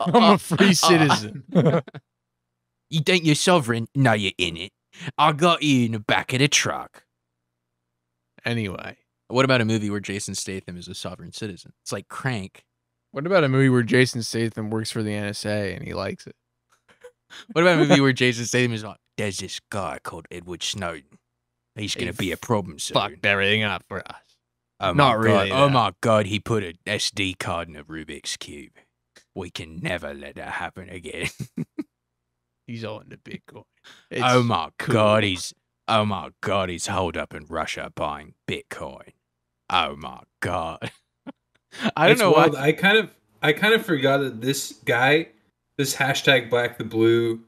I'm a free citizen. You think you're sovereign? No, you're in it. I got you in the back of the truck. anyway, What about a movie where Jason Statham is a sovereign citizen? It's like Crank. what about a movie where Jason Statham works for the NSA and he likes it? What about a movie where Jason Statham is like, there's this guy called Edward Snowden. He's going to be a problem soon. Fucked everything up for us. Oh Not my really, God. Oh my god, he put an SD card in a Rubik's cube. We can never let that happen again. He's all into Bitcoin. oh my cool. god, he's oh my god, he's holed up in Russia buying Bitcoin. Oh my god. I don't It's know wild. why. I kind of I kind of forgot that this guy, this hashtag Black the Blue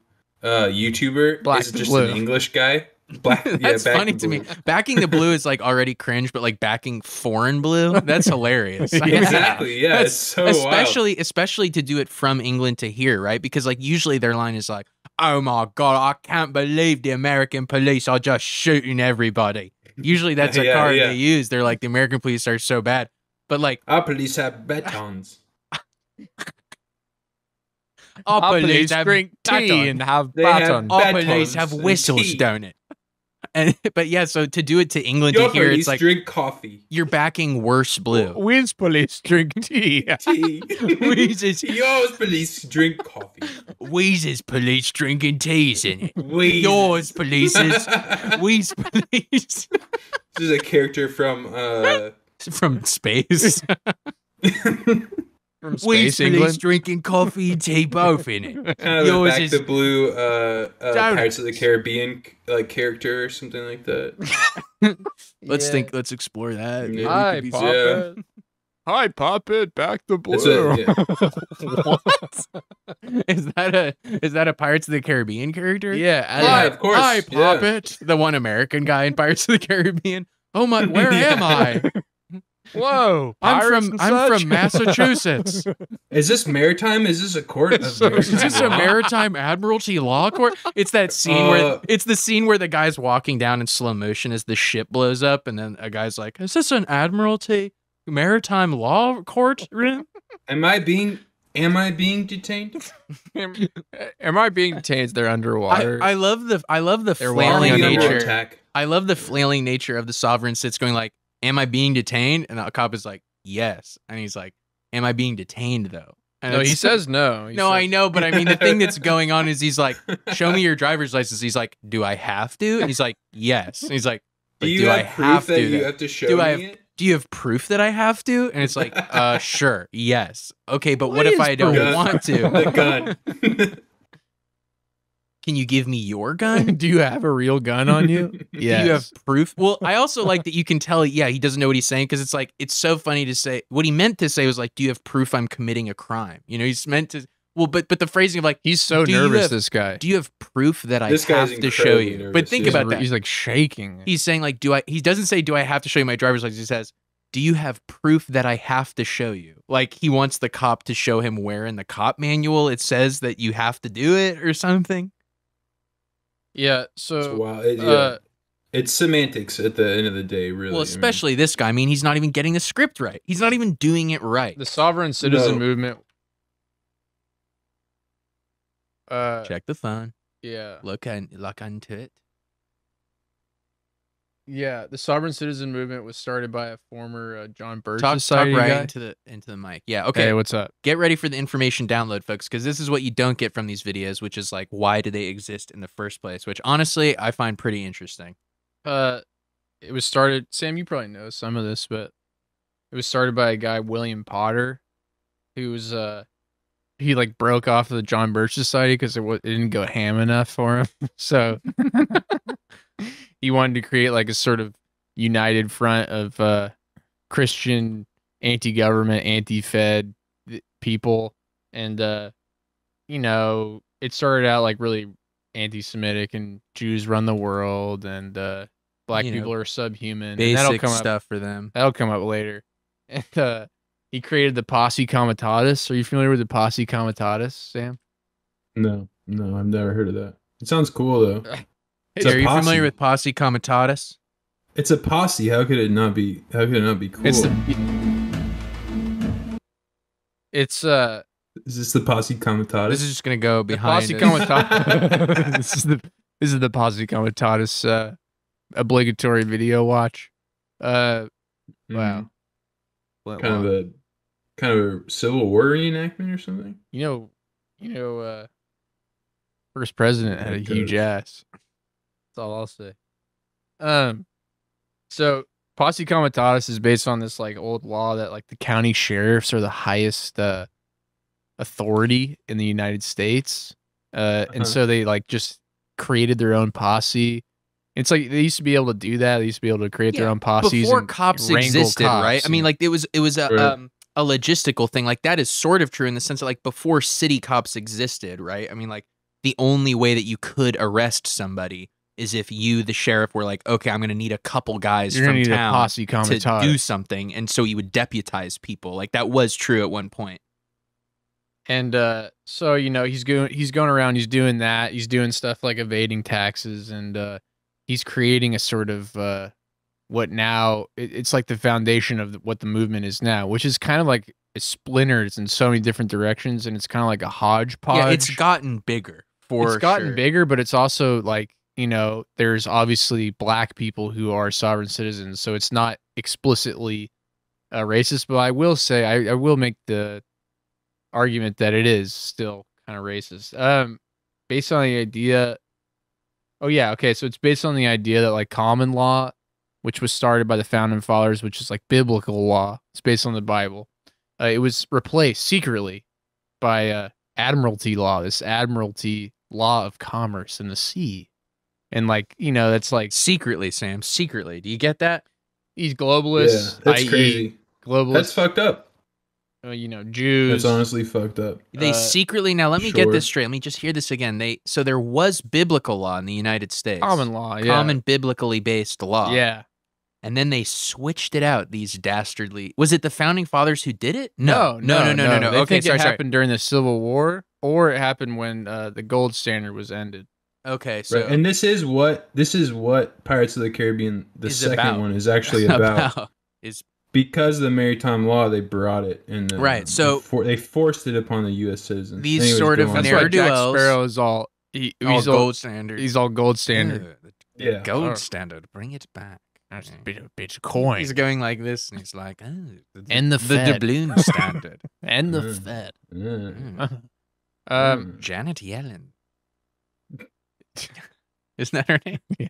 uh YouTuber Black is just Blue. an English guy. Black, That's Back funny to me. Backing the blue is like already cringe, but like backing foreign blue, that's hilarious. Exactly. Yeah, That's- it's so wild. especially especially to do it from England to here, right? Because like usually their line is like, "Oh my god, I can't believe the American police are just shooting everybody." Usually that's a Yeah, card yeah. they use. They're like, "The American police are so bad," but like Our police have batons. our, Our police, police have drink tea and have batons. have baton. our batons police have whistles, tea. don't it? And but yeah, so to do it to England Your to here, it's like drink coffee. you're backing worse blue. Wins police drink tea. Tea. Wheezes, Yours police drink coffee. Wheezes police drinking teas in it. Wheezes. Yours polices, this Wheeze police is a character from uh from space. From Wheeze Space police England. drinking coffee and tea both in it. kind of Yours back is- the blue uh, uh Don't- Pirates of the Caribbean like character or something like that. Let's Yeah. think. Let's explore that. Maybe Hi, could be- Puppet. Hi, Puppet. Back the blue. That's what, yeah. what? is that a is that a Pirates of the Caribbean character? Yeah, I- Yeah, Hi, of course, Hi, yeah. Puppet. The one American guy in Pirates of the Caribbean. Oh my, where am I? Whoa, I'm from I'm such? from Massachusetts. Is this maritime? Is this a court? Of Is this a maritime admiralty law court? It's that scene where Uh, it's the scene where the guy's walking down in slow motion as the ship blows up, and then a guy's like, "Is this an admiralty maritime law court room?" Am I being? Am I being detained? Am I being detained? They're underwater. I love the I love the They're flailing walking Army under nature. I love the flailing nature of the sovereign sits going like, "Am I being detained?" And the cop is like, "Yes," and he's like, "Am I being detained though?" And no, he says no. He No, I know, but I mean the thing that's going on is he's like, "Show me your driver's license." He's like, "Do I have to?" And he's like, "Yes." And he's like, Do you do have I proof have that to?" you then? have to show do me I have, it? Do you have proof that I have to? And it's like, uh, sure, yes, okay, but what, What if I don't proof? want to? The gun. Can you give me your gun? Do you have a real gun on you? Yeah. Do you have proof? Well, I also like that you can tell, yeah, he doesn't know what he's saying because it's like, it's so funny to say. What he meant to say was like, do you have proof I'm committing a crime? You know, he's meant to, well, but but the phrasing of like, He's so nervous. have- this guy. do you have proof that I This guy's have to show you? nervous. But think He's about that. He's like shaking. He's saying like, do I? He doesn't say, do I have to show you my driver's license? He says, do you have proof that I have to show you? Like he wants the cop to show him where in the cop manual it says that you have to do it or something. Yeah. It's So wild. It- yeah. uh, it's semantics at the end of the day, really. Well, I mean. especially this guy. I mean, he's not even getting the script right. He's not even doing it right. the sovereign citizen No. movement. Uh, Check the phone. yeah, Look and look into it. Yeah. The sovereign citizen movement was started by a former uh, John Birch Talk, talk right guy. into the into the mic. Yeah. Okay. Hey, what's up? Get ready for the information download, folks, because this is what you don't get from these videos, which is like why do they exist in the first place? Which honestly I find pretty interesting. Uh, it was started. Sam, you probably know some of this, but it was started by a guy William Potter, who was uh, he like broke off of the John Birch Society because it, wa- it didn't go ham enough for him. so he wanted to create like a sort of united front of uh, Christian anti-government, anti-Fed people, and uh, you know, it started out like really anti-Semitic and Jews run the world and uh, black You know, people are subhuman. Basic come up stuff for them. That'll come up later. And uh, he created the Posse Comitatus. Are you familiar with the Posse Comitatus, Sam? no, no, I've never heard of that. It sounds cool though. It's Are you posse. familiar with Posse Comitatus? It's a posse. How could it not be? How could it not be cool? It's the It's uh is this the posse comitatus? This is just gonna go the behind. Posse. Comitatus. this is the this is the Posse Comitatus uh obligatory video watch. Uh wow. Mhm. Kind of a kind of a Civil War reenactment or something. You know you know uh first president had a It huge ass. That's all I'll say. Um so Posse Comitatus is based on this like old law that like the county sheriffs are the highest uh authority in the United States. Uh Uh-huh. and so they like just created their own posse. It's like they used to be able to do that. They used to be able to create their own posses before and cops wrangle existed, right? cops I mean, like it was it was a Right. um a logistical thing. Like that is sort of true in the sense that like before city cops existed, right? I mean, like the only way that you could arrest somebody is if you, the sheriff, were like, okay, I'm gonna need a couple guys you're from gonna need a town posse to do something, and so you would deputize people. Like that was true at one point. And uh, so you know he's going he's going around he's doing that he's doing stuff like evading taxes and uh, he's creating a sort of uh, what now it's like the foundation of what the movement is now, which is kind of like it splinters in so many different directions and it's kind of like a hodgepodge. Yeah, it's gotten bigger for it's gotten sure. bigger, but it's also like you know there's obviously black people who are sovereign citizens, so it's not explicitly uh, racist. But I will say I, I will make the argument that it is still kind of racist. Um, based on the idea. Oh yeah, okay. So it's based on the idea that like common law, which was started by the founding fathers, which is like biblical law. It's based on the Bible. Uh, it was replaced secretly by uh, admiralty law. This admiralty law of commerce in the sea, and like you know that's like secretly, Sam. Secretly, do you get that? He's globalist. yeah, that's i.e. crazy. Globalist. That's fucked up. uh, you know, Jews. That's honestly fucked up. They Uh, secretly now let me get this straight. Let me just hear this again. They so there was biblical law in the United States. common law, yeah, common biblically based law. yeah. And then they switched it out. These dastardly. Was it the founding fathers who did it? No, no, no, no, no. no. They Okay, think sorry, it sorry. happened during the Civil War, or it happened when uh, the gold standard was ended. Okay, so Right. And this is what this is what Pirates of the Caribbean the second about. one is actually about. is because of the maritime law they brought it and uh, Right, so- for, they forced it upon the U.S. citizens. These Anyways, sort of on. That's why Jack Ne'er-do-wells. Sparrow is all he, all he's gold all, standard. He's all gold standard. Ugh, Yeah. gold Oh. standard. Bring it back. That's a bit of bitch coin. He's going like this, and he's like, oh, the, And the the Fed. doubloon standard. and the. Fed. Yeah. Mm. Um, Janet Yellen. Isn't that her name? Yeah.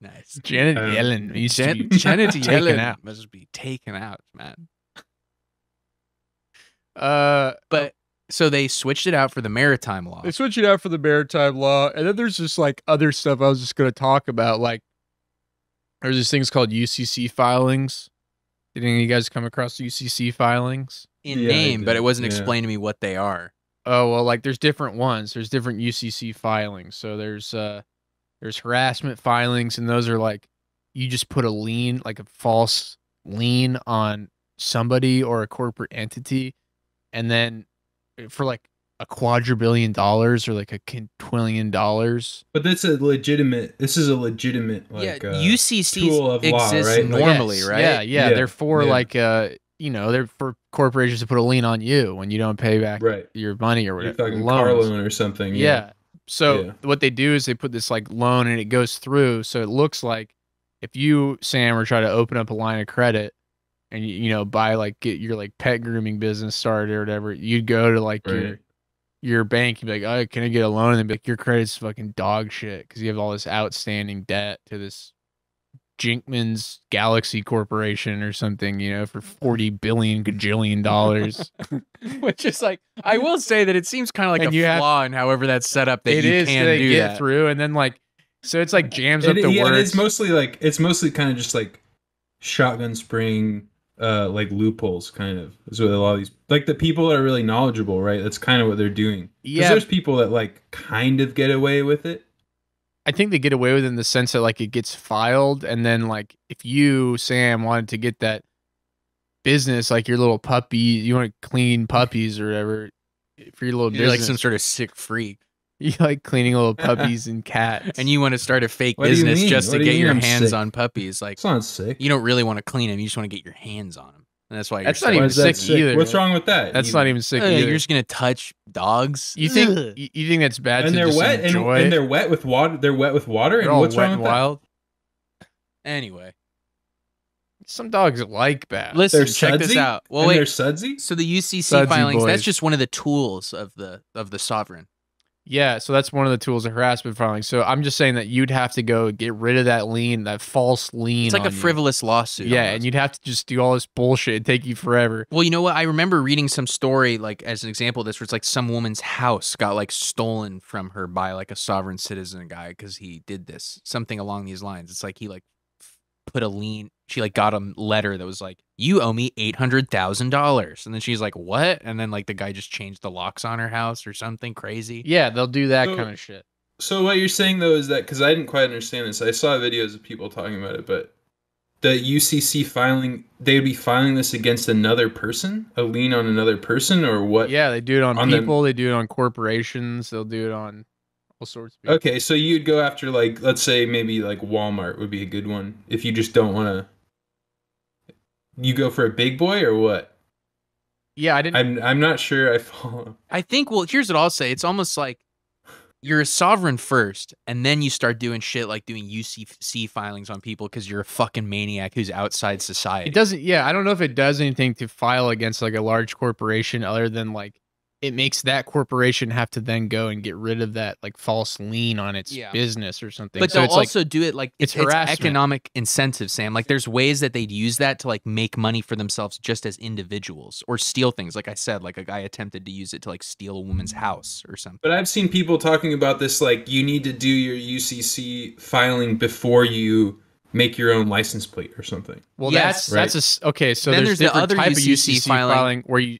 Nice. Janet Um, Yellen Jan- Janet taken Yellen out. must be taken out, man. Uh, But so they switched it out for the maritime law. they switched it out for the maritime law, and then there's just like other stuff I was just going to talk about. Like, there's these things called UCC filings. Did any of you guys come across UCC filings? in Yeah, name, but it wasn't yeah. explained to me what they are. Oh well, like there's different ones. There's different UCC filings. So there's uh there's harassment filings, and those are like you just put a lien, like a false lien on somebody or a corporate entity, and then eh, for like a quadrillion dollars or like a quintillion dollars. But that's a legitimate. This is a legitimate like yeah, uh, UCC tool of law, exists right? Normally, Yes, right? Yeah, yeah, Yeah, They're for yeah. like uh you know they're for corporations to put a lien on you when you don't pay back right. your money or You're whatever. car loan or something. Yeah. So Yeah. what they do is they put this like loan and it goes through. So it looks like if you, Sam, were trying to open up a line of credit and you, you know, buy like get your like pet grooming business started or whatever, you'd go to like Right. your bank, you'd be like, Oh, can I get a loan? And they'd be like, Your credit's fucking dog shit because you have all this outstanding debt to this Jinkman's Galaxy Corporation or something, you know, for forty billion gajillion dollars. Which is like, I will say that it seems kind of like And a you have- flaw in however that's set up that it you is can they do get that. through and then like so it's like jams up the yeah, words. it's mostly like it's mostly kind of just like shotgun spring, uh, like loopholes. Kind of is what a lot of these like the people that are really knowledgeable, right? That's kind of what they're doing. Yeah. there's people that like kind of get away with it. I think they get away with it in the sense that like it gets filed, and then like if you Sam wanted to get that business, like your little puppy, you want to clean puppies or whatever for your little You're like some sort of sick freak, you like cleaning little puppies and cats, and you want to start a fake What business just What to do you get your I'm hands sick? on puppies. Like It's not sick. you don't really want to clean them; you just want to get your hands on them, and that's why you're That's not even Why is that sick either. What's wrong with that? That's even? not even sick Uh, either. you're just gonna touch dogs. you think Ugh. you, you think that's bad and to they're just wet and, enjoy and it? they're wet with water. They're wet with water. They're and what's wrong and with that? wild. Anyway, Some dogs like bath. listen, They're check this out. Well, and wait. they're sudsy. So the UCC Sudsy filings, that's just one of the tools of the of the sovereign. Yeah, so that's one of the tools of harassment filing. So I'm just saying that you'd have to go get rid of that lien, that false lien. It's like a you. frivolous lawsuit. Yeah, almost. and you'd have to just do all this bullshit. It'd take you forever. Well, you know what? I remember reading some story, like as an example of this, where it's like some woman's house got like stolen from her by like a sovereign citizen guy because he did this, something along these lines. It's like he like put a lien. She like got a letter that was like, "You owe me eight hundred thousand dollars," and then she's like, "What?" And then like the guy just changed the locks on her house or something crazy. Yeah, they'll do that So- kind of shit. So what you're saying though is that because I didn't quite understand this, I saw videos of people talking about it, but the UCC filing, they would be filing this against another person, a lien on another person, or what? Yeah, they do it on, On the- people. They do it on corporations. They'll do it on all sorts of. Okay, so you'd go after like, let's say maybe like Walmart would be a good one if you just don't want to. You go for a big boy or what? Yeah, I didn't. I'm I'm not sure I follow. I think. Well, here's what I'll say. It's almost like you're a sovereign first, and then you start doing shit like doing UCC filings on people because you're a fucking maniac who's outside society. It doesn't. Yeah, I don't know if it does anything to file against like a large corporation other than like it makes that corporation have to then go and get rid of that like false lien on its Yeah. business or something. But so they'll it's like also do it like it's it's, it's economic incentive, Sam. Like there's ways that they'd use that to like make money for themselves just as individuals or steal things. Like I said, like a guy attempted to use it to like steal a woman's house or something. But I've seen people talking about this like you need to do your UCC filing before you make your own license plate or something. Well, Yes. that's that's a s okay. So Then there's, there's the different other type UCC of UCC filing, filing. where you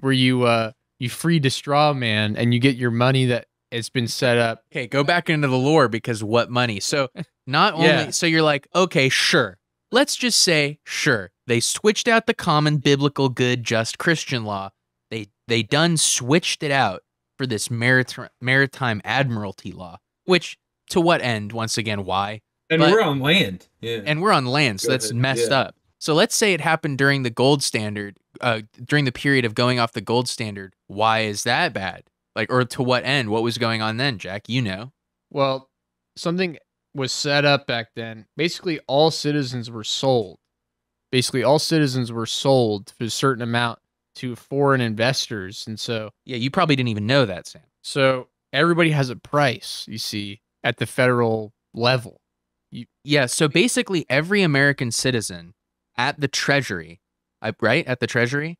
where you uh you free to straw man and you get your money that it's been set up. Okay, go back into the lore because what money? So not only Yeah. so you're like, okay, sure. let's just say, sure, they switched out the common biblical good just Christian law. They they done switched it out for this maritime maritime admiralty law, which to what end? Once again, why? And But- we're on land. Yeah. and we're on land, so Go that's ahead. messed Yeah. up. So let's say it happened during the gold standard, uh, during the period of going off the gold standard. Why is that bad? Like, or to what end? What was going on then, Jack? You know. Well, something was set up back then. Basically, all citizens were sold. Basically, all citizens were sold for a certain amount to foreign investors, and so Yeah, you probably didn't even know that, Sam. so everybody has a price. You see, at the federal level. Yeah, so basically every American citizen at the Treasury, right at the Treasury,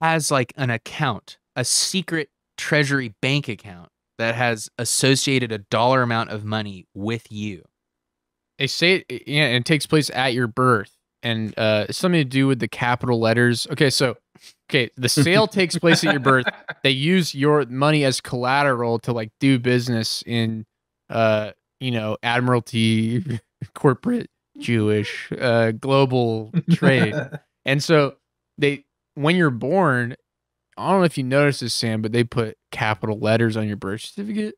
has like an account, a secret Treasury bank account that has associated a dollar amount of money with you. They say it, yeah, and it takes place at your birth, and uh, it's something to do with the capital letters. Okay, so okay, the sale takes place at your birth. They use your money as collateral to like do business in, uh, you know, admiralty, corporate, Jewish, uh, global trade, and so they when you're born. I don't know if you noticed this, Sam, but they put capital letters on your birth certificate.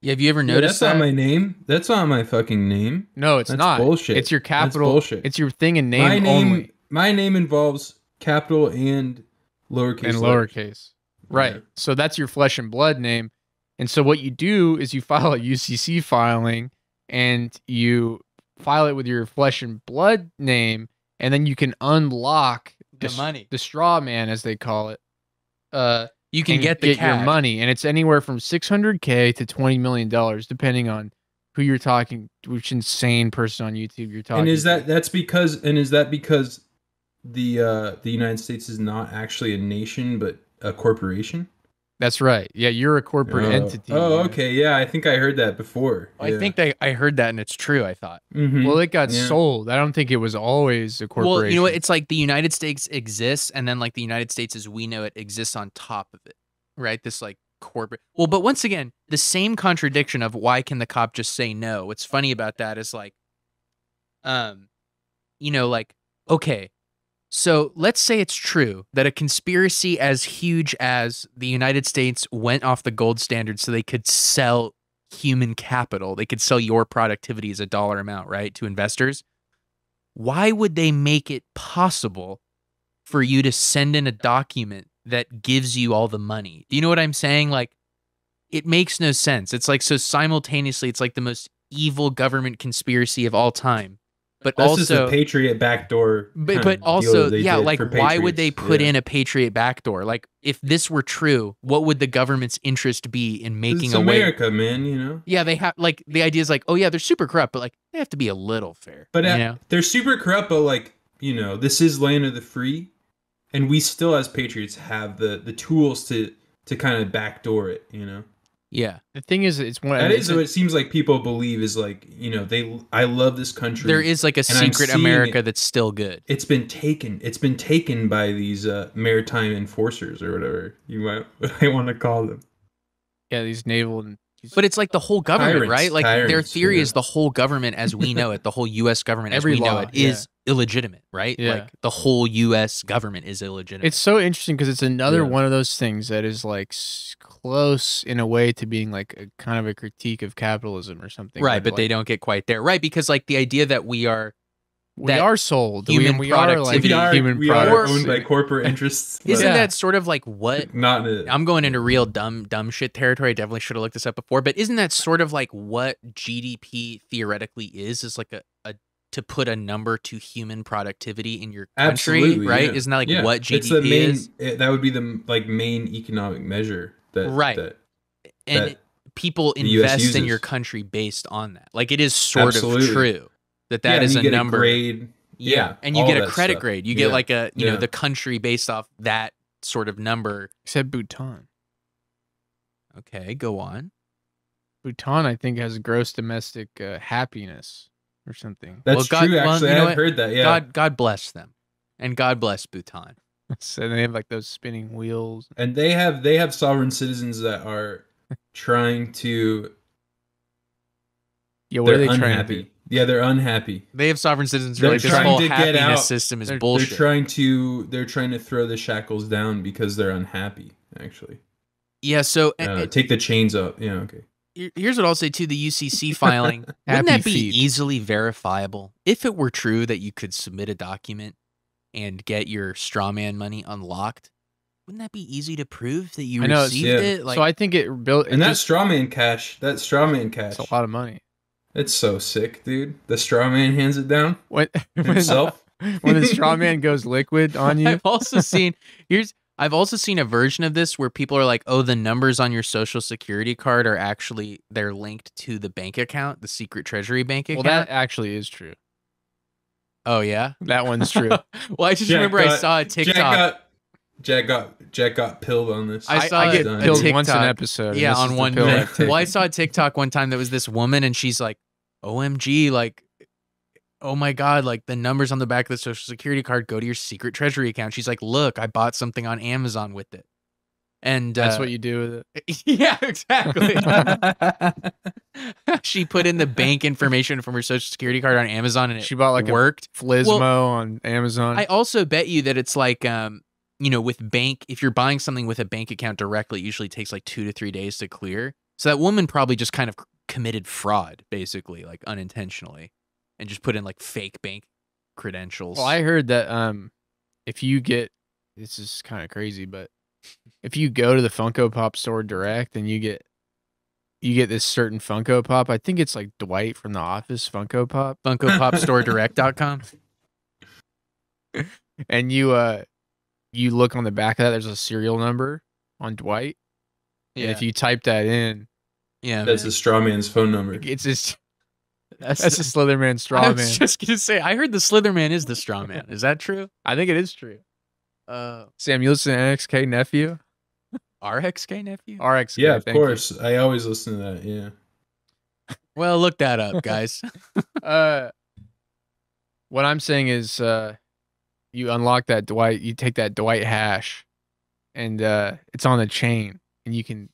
Yeah, have you ever Yeah, noticed that's that? not my name. That's not my fucking name. No, it's That's not. bullshit. It's your That's capital. bullshit. It's your thing and name, my name, only my name involves capital and lowercase. and letters. lowercase. Right. Yeah. So that's your flesh and blood name. And so what you do is you file a UCC filing and you file it with your flesh and blood name, and then you can unlock The s- money. the straw man, as they call it. Uh, You can and get the your cash. money, and it's anywhere from 600k to 20 million dollars, depending on who you're talking, which insane person on YouTube you're talking. And is to. that that's because and is that because the uh the United States is not actually a nation but a corporation? That's right. Yeah, you're a corporate oh. entity. Oh, yeah. okay. Yeah, I think I heard that before. I think that I heard that and it's true, I thought. hmm Well, it got Yeah. sold. I don't think it was always a corporation. Well, you know what? It's like the United States exists, and then like the United States as we know it exists on top of it, right? This like corporate. Well, but once again, the same contradiction of why can the cop just say no? What's funny about that is like, um, you know, like okay, so let's say it's true that a conspiracy as huge as the United States went off the gold standard so they could sell human capital, they could sell your productivity as a dollar amount, right, to investors why would they make it possible for you to send in a document that gives you all the money? Do you know what I'm saying? Like, it makes no sense. It's like so simultaneously, it's like the most evil government conspiracy of all time. But just also, a Patriot backdoor. but, but also, yeah, like why would they put Yeah. in a Patriot backdoor? Like, if this were true, what would the government's interest be in making it's a way? America, man? You know. Yeah, they have like the idea is like, oh yeah, they're super corrupt, but like they have to be a little fair. But you uh, know? they're super corrupt. But like you know, this is land of the free, and we still, as patriots, have the the tools to to kind of backdoor it. You know. Yeah. the thing is, it's one. That it's what it seems like people believe is like you know they I love this country. There is like a secret America it. that's still good. It's been taken. It's been taken by these uh, maritime enforcers or whatever you might, might want to call them. yeah, these naval But it's like the whole government, Tyrants, right? Like their theory yeah. is the whole government as we know it, the whole U.S. government as Every we know law, it, is illegitimate, right? Yeah. Like the whole U.S. government is illegitimate. It's so interesting because it's another Yeah. one of those things that is like close in a way to being like a kind of a critique of capitalism or something. right, where, but they don't get quite there, right? Because like the idea that we are We that are sold. We- human we, are like productivity- We are, human we are owned by corporate interests. isn't Yeah. that sort of like what not in a, I'm going into real dumb dumb shit territory. I definitely should have looked this up before, but isn't that sort of like what GDP theoretically is? Is like a, a to put a number to human productivity in your country, Absolutely, right? yeah. Isn't that like Yeah. what GDP it's the main, is? it- that would be the like main economic measure that Right. that And that people invest in your country based on that. Like it is sort Absolutely. of true that that yeah, is you a get number. grade. yeah. yeah, and you get a credit stuff. grade. You Yeah. get like a you know the country based off that sort of number. except Bhutan. Okay, go on. Bhutan, I think, has gross domestic uh, happiness or something. That's Well, God- true. well, Actually, you know I've heard that. Yeah, God God bless them. And God bless Bhutan. so they have like those spinning wheels. and they have they have sovereign citizens that are trying to. Yeah, what they're they trying to unhappy. do? Yeah, they're unhappy. They have sovereign citizens who are They're like this trying whole to get happiness out. system is They're- bullshit. They're trying to they're trying to throw the shackles down because they're unhappy. Actually, yeah, so uh, uh, take the chains up. Yeah, okay. Here- here's what I'll say to the UCC filing. Wouldn't that be feet. easily verifiable if it were true that you could submit a document and get your strawman money unlocked? Wouldn't that be easy to prove that you know. received Yeah. it? Like, so I think it built. It And that just, strawman cash, that strawman cash, it's a lot of money. it's so sick, dude. The strawman hands it down When when, himself. when the straw man goes liquid on you, I've also seen here's I've also seen a version of this where people are like, "Oh, the numbers on your social security card are actually they're linked to the bank account, the secret treasury bank account." well, that actually is true. oh yeah, That one's true. well, I just Jack remember I saw a Jack TikTok. got Jack got Jack got pilled on this. I saw I get a TikTok. once an episode. yeah, on one. pill I minute. well, I saw a TikTok one time that was this woman, and she's like, "OMG, like." Oh my god, like the numbers on the back of the social security card go to your secret treasury account. She's like, "Look, I bought something on Amazon with it." And That's uh, what you do with it. Yeah, exactly. she put in the bank information from her social security card on Amazon and it She bought like a worked. Flismo Well, on Amazon. I also bet you that it's like um you know with bank if you're buying something with a bank account directly it usually takes like 2 to 3 days to clear. So that woman probably just kind of committed fraud basically like unintentionally and just put in like fake bank credentials. Well, I heard that um, if you get this is kind of crazy, but if you go to the Funko Pop store direct and you get you get this certain Funko Pop, I think it's like Dwight from The Office Funko Pop, FunkoPopStoreDirect.com. and you uh you look on the back of that, there's a serial number on Dwight, and Yeah. if you type that in, Yeah. That's man. the strawman's phone number. it's just That's, that's a Slitherman straw I man. was just going to say I heard the Slitherman is the straw man. Is that true? I think it is true. Uh Sam, you listen to NXK nephew, RXK nephew? RXK. Yeah, of thank you. course. I always listen to that. Yeah. Well, look that up, guys. uh what I'm saying is uh you unlock that Dwight, you take that Dwight hash and uh it's on the chain and you can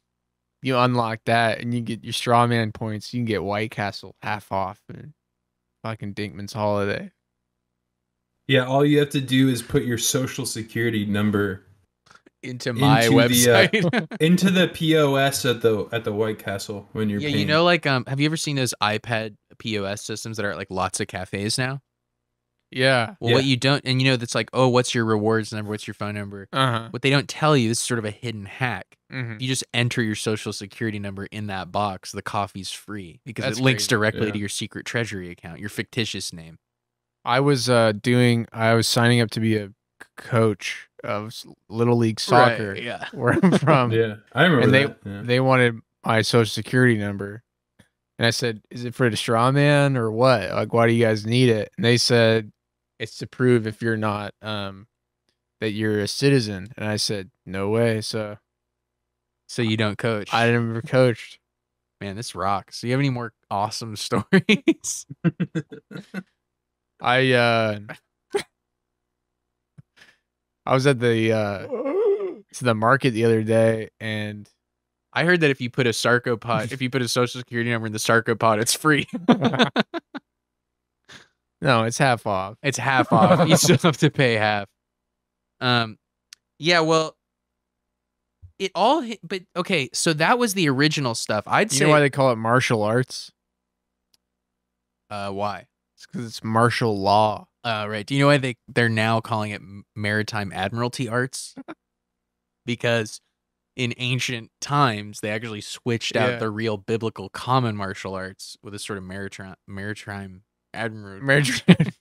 you unlock that and you get your straw man points, you can get White Castle half off and fucking Dinkman's holiday. Yeah, all you have to do is put your social security number Into my Into the, uh, website. into the POS at the at the White Castle when you're yeah, paying. you know, like um, have you ever seen those iPad POS systems that are at like lots of cafes now? Yeah. Well, what you don't, and you know, that's like, oh, what's your rewards number? What's your phone number? Uh-huh. What they don't tell you this is sort of a hidden hack. Mhm. You just enter your social security number in that box. The coffee's free because That's it links crazy. directly Yeah. to your secret treasury account, your fictitious name. I was uh doing I was signing up to be a coach of little league soccer Right, yeah. where I'm from. Yeah, I remember and they yeah. they wanted my social security number and i said is it for the straw man or what like why do you guys need it and they said it's to prove if you're not um that you're a citizen and i said no way so So you don't coach. i never coached Man, this rocks. Do you have any more awesome stories? i uh i was at the uh to the market the other day and I heard that if you put a sarcopod, if you put a social security number in the sarcopod, it's free. no it's half off it's half off. You still have to pay half. Um, yeah. Well, it all. Hit, but okay, so that was the original stuff. I'd you say. know why they call it martial arts uh, why? it's because it's martial law Uh, right. Do you know why they they're now calling it maritime admiralty arts? because in ancient times they actually switched Yeah. out the real biblical common martial arts with a sort of maritime maritime admiral Metroid,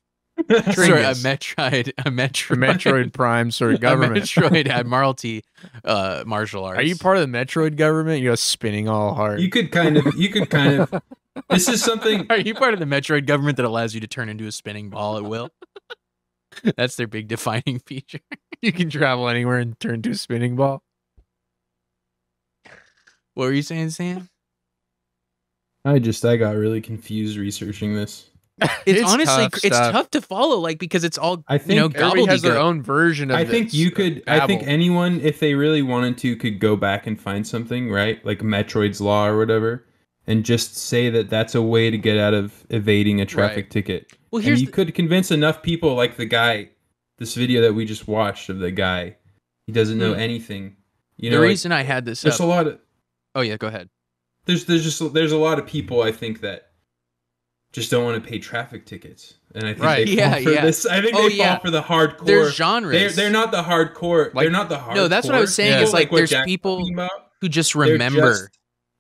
sorry, a metroid a the metroid Metroid Prime sort of a government. metroid admiralty uh martial arts Are you part of the Metroid government? You're a spinning all hard. You could kind of, you could kind of. This is something. Are you part of the Metroid government that allows you to turn into a spinning ball at will? That's their big defining feature. you can travel anywhere and turn to a spinning ball. What were you saying, Sam? I just, I got really confused researching this. It's, honestly tough it's stuff. tough to follow, like because it's all I you know think Everybody has their own version of I think this, you of could. I think anyone, if they really wanted to, could go back and find something, right? Like Metroid's Law or whatever, and just say that that's a way to get out of evading a traffic Right. ticket. Well, and here's you the- could convince enough people, like the guy, this video that we just watched of the guy, he doesn't know Hmm. anything. You the know, like, reason I had this there's up. a lot of oh yeah, go ahead. there's there's just there's a lot of people I think that just don't want to pay traffic tickets, and I think Right. they Yeah, fall for yeah. this. I think Oh, they yeah. fall for the hardcore. There's genres. They're, they're not the hardcore. Like- they're not the hardcore. No, that's what I was saying. Yeah. It's like what there's Jack's people who just remember. just-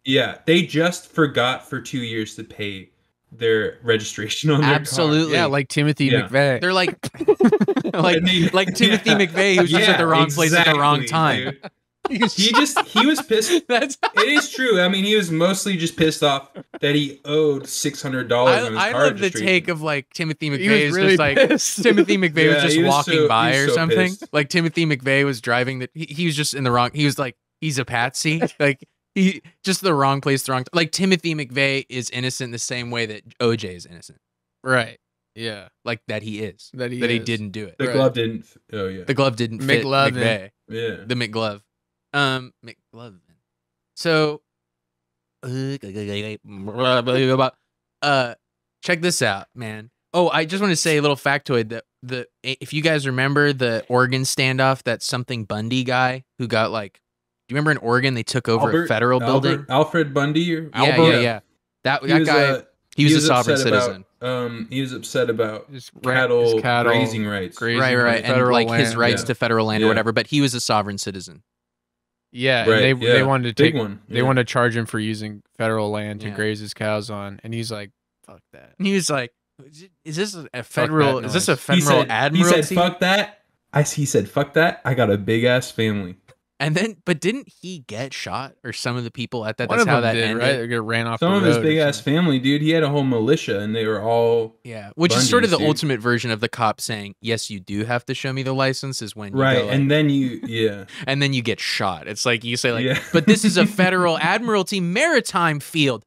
yeah, they just forgot for two years to pay their registration on their car. Absolutely. Yeah, like Timothy Yeah. McVeigh. They're like, like, they- like Timothy yeah. McVeigh, who's just at the wrong place at the wrong time. dude. He just he was pissed. That's It is true. I mean, he was mostly just pissed off that he owed six hundred dollars on his I, I car love the take of like Timothy McVeigh was is really just like pissed. Timothy McVeigh Yeah, was just was walking so- by or so something. pissed. Like Timothy McVeigh was driving that He, he was just in the wrong. He was like he's a patsy. like he just the wrong place, the wrong. T- like Timothy McVeigh is innocent the same way that OJ is innocent. right. Yeah. Like that he is. That he that he didn't do it. the Right. glove didn't. f- Oh yeah. The glove didn't fit McLovin. McVeigh. yeah. The McGlove. Um, McGlove. So, uh, check this out, man. Oh, I just want to say a little factoid that the if you guys remember the Oregon standoff, that something Bundy guy who got like, do you remember in Oregon they took over a Albert- building? Alfred Bundy. Or, Yeah, yeah, Albert? yeah. That He that was, guy, uh, he was, a upset sovereign about, citizen. um, he was upset about Just ra- cattle, just cattle grazing rights. grazing right, on right, and federal like his rights yeah. to federal land or whatever. But he was a sovereign citizen. Yeah, Right, and they yeah. they wanted to Big take one, they wanted to charge him for using federal land to Yeah. graze his cows on, and he's like, "Fuck that." And he was like, "Is this a federal? Is this a noise. He federal said, he admiralty?" said, "Fuck that." I he said, "Fuck that." I got a big ass family. And then, but didn't he get shot or some of the people at that? One That's how them that did, ended. right? They ran off. Some the of his road or big ass family, dude. He had a whole militia, and they were all Yeah, which is sort of the dude. ultimate version of the cop saying, "Yes, you do have to show me the license." Is when you right. go, like- and then you, yeah, and then you get shot. It's like you say, like, Yeah. "But this is a federal admiralty maritime field."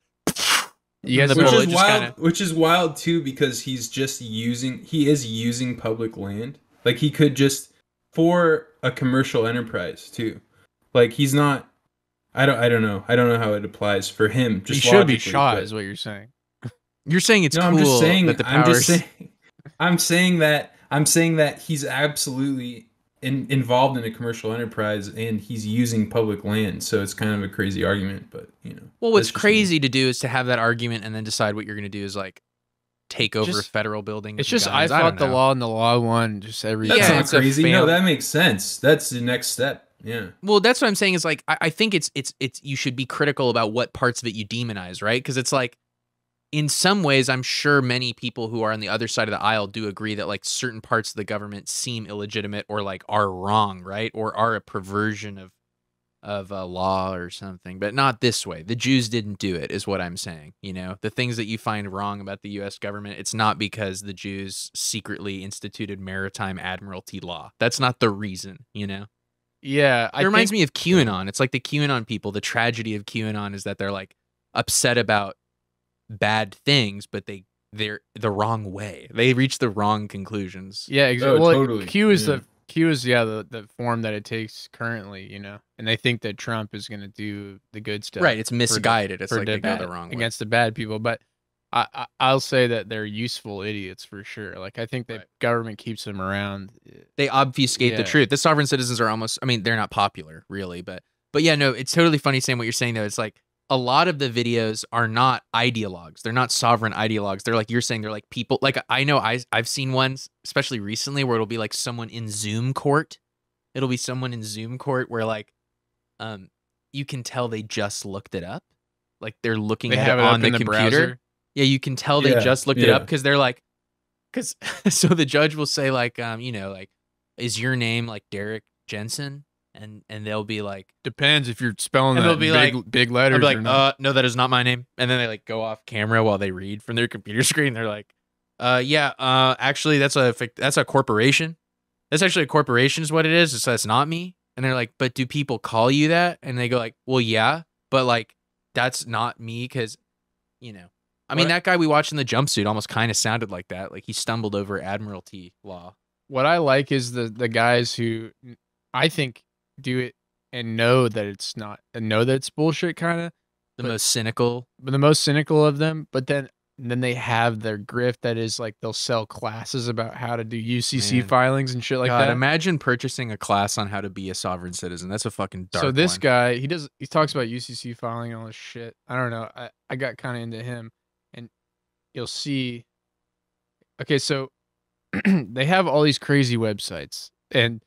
You guys The which is just wild. kinda- Which is wild too, because he's just using. He is using public land. Like he could just for a commercial enterprise too. Like he's not. I don't. I don't know. I don't know how it applies for him. He Just should be shot, but- is what you're saying. You're saying it's no, cool I'm just saying. that the I'm powers. just saying. I'm saying that. I'm saying that he's absolutely in, involved in a commercial enterprise and he's using public land. So it's kind of a crazy argument, but you know. well, what's just me. crazy to do is to have that argument and then decide what you're going to do is like take over Just- a federal building. It's with just I guns. thought don't the law and the law won just every. That's Yeah, not it's crazy. fail- No, that makes sense. That's the next step. Yeah. Well, that's what I'm saying is like I, I think it's it's it's you should be critical about what parts of it you demonize, right? Because it's like in some ways, I'm sure many people who are on the other side of the aisle do agree that like certain parts of the government seem illegitimate or like are wrong, right? Or are a perversion of of a law or something, but not this way. The Jews didn't do it, is what I'm saying. You know, the things that you find wrong about the U.S. government, it's not because the Jews secretly instituted maritime admiralty law. That's not the reason. You know. Yeah, I It reminds think, me of QAnon. It's like the QAnon people. The tragedy of QAnon is that they're like upset about bad things, but they they're the wrong way. They reach the wrong conclusions. Yeah, Oh, exactly. well, totally. Q is Yeah. the Q is yeah the the form that it takes currently, you know, and they think that Trump is going to do the good stuff. Right. It's the- misguided. It's like they go the wrong way. against the bad people, but. I, I I'll say that they're useful idiots for sure. Like I think that Right. government keeps them around. Eh, they obfuscate the truth. The sovereign citizens are almost. I mean, they're not popular really, but but yeah, no, it's totally funny saying what you're saying though. It's like a lot of the videos are not ideologues. They're not sovereign ideologues. They're like you're saying. They're like people. Like I know I I've seen ones, especially recently, where it'll be like someone in Zoom court. It'll be someone in Zoom court where like, um, you can tell they just looked it up. Like they're looking They at have it it on the the computer. browser. Yeah, you can tell they Yeah, just looked it up because they're like, because so the judge will say like, um, you know, like, is your name like Derek Jensen? And and they'll be like, Depends if you're spelling And that they'll be big like- big I'll letters. be like, uh, no, that is not my name. And then they like go off camera while they read from their computer screen. They're like, uh, yeah, uh, actually, that's a that's a corporation. That's actually a corporation, is what it is. So that's not me. And they're like, but do people call you that? And they go like, well, yeah, but like that's not me because, you know, I mean, What- that guy we watched in the jumpsuit almost kind of sounded like that. Like he stumbled over Admiralty law. what I like is the the guys who I think do it and know that it's not and know that it's bullshit kind of The most cynical. but the most cynical of them. But then then they have their grift that is like they'll sell classes about how to do UCC Man. filings and shit like God, that. imagine purchasing a class on how to be a sovereign citizen. That's a fucking dark. so this one. guy, he does he talks about UCC filing and all this shit. I don't know. I, I got kind of into him, and you'll see. Okay, so they have all these crazy websites, and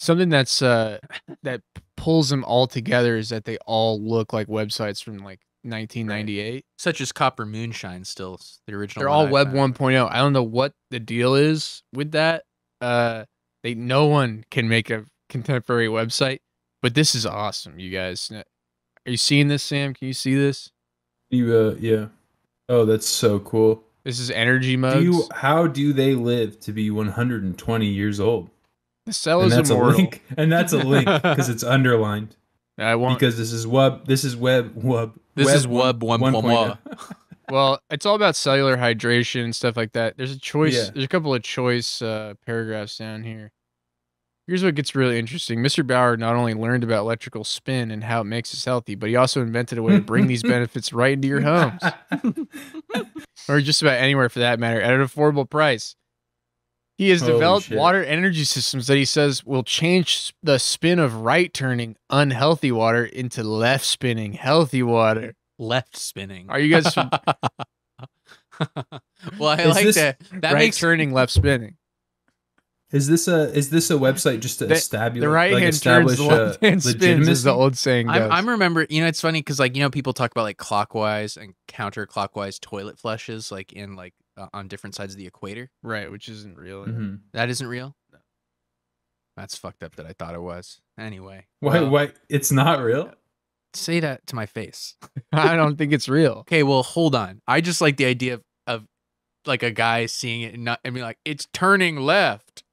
something that's uh that pulls them all together is that they all look like websites from like 1998. such as Copper Moonshine, still the original. They're all I Web found. 1.0. I don't know what the deal is with that. Uh, they no one can make a contemporary website, but this is awesome, you guys. Are you seeing this, Sam? Can you see this? You uh yeah. Oh, that's so cool. This is energy mugs. Do you how do they live to be 120 years old? The cell And is that's immortal. a link. And that's a link because it's underlined. I want. Because this is web this is web web This web is Web 1.0. well, it's all about cellular hydration and stuff like that. There's a choice. Yeah. There's a couple of choice uh, paragraphs down here. Here's what gets really interesting. Mr. Bauer not only learned about electrical spin and how it makes us healthy, but he also invented a way to bring these benefits right into your homes. or just about anywhere for that matter, at an affordable price. He has Holy developed shit. water energy systems that he says will change the spin of right turning unhealthy water into left spinning healthy water. Left spinning. Are you guys well, I Is like this- that. That right makes turning, left spinning? Is this a is this a website just to The- establish The right like hand turns, the left hand spins, as legitimacy? the old saying goes. I'm, I'm remember. You know, it's funny because like you know people talk about like clockwise and counterclockwise toilet flushes, like in like uh, on different sides of the equator. right, which isn't real. Mhm. That isn't real. That's fucked up. That I thought it was. Anyway, Why well, why it's not real? say that to my face. I don't think it's real. Okay, well, hold on. I just like the idea of, of like a guy seeing it and not and be like, it's turning left.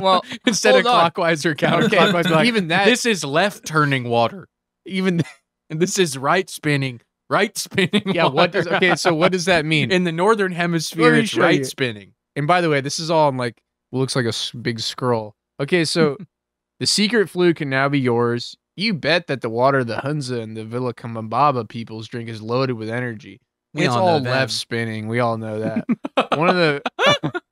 Well, Instead of on. clockwise or counterclockwise, be like, even that- this is left turning water. Even And this is right spinning, right spinning. yeah, what does okay? So what does that mean? in the northern hemisphere? It's right you. spinning. And by the way, this is all in like looks like a big scroll. Okay, so the secret flu can now be yours. You bet that the water the Hunza and the Vilcabamba peoples drink is loaded with energy. We it's all know all left spinning. We all know that. one of the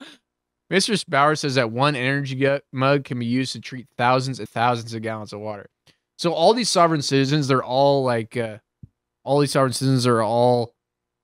Mr. Bauer says that one energy mug can be used to treat thousands and thousands of gallons of water. So all these sovereign citizens, they're all like, uh, all these sovereign citizens are all,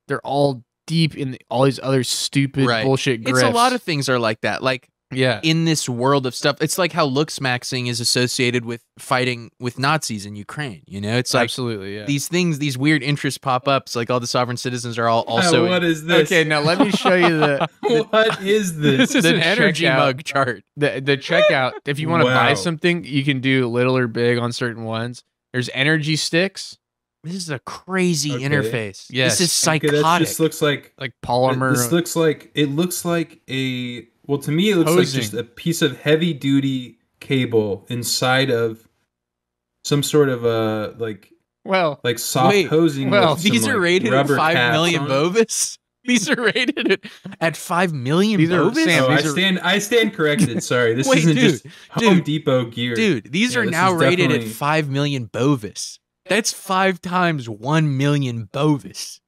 they're all deep in the, all these other stupid Right. bullshit. It's a lot of things are like that. Like yeah. in this world of stuff, it's like how looks maxing is associated with fighting with Nazis in Ukraine. You know, it's like Absolutely, yeah. these things, these weird interests pop up. It's like all the sovereign citizens are all also. what is this? Okay, now let me show you the what is this? this is the an energy checkout. mug chart. the the checkout. If you want to buy something, you can do little or big on certain ones. There's energy sticks, This is a crazy Okay. interface. Yes. This is Okay, psychotic. that just looks like like polymer. This looks like it looks like a well to me it looks like just a piece of heavy duty cable inside of some sort of a like well, like soft Wait, hosing. well, with some, These are like, rated at rubber five caps million on it. bovis. These are rated at, at five million These are bovis. Sam, Oh, I these are- stand. I stand corrected. Sorry, this Wait, isn't dude, just Home dude, Depot gear, Dude, these Yeah, are now is rated at five million bovis. That's five times one million bovis.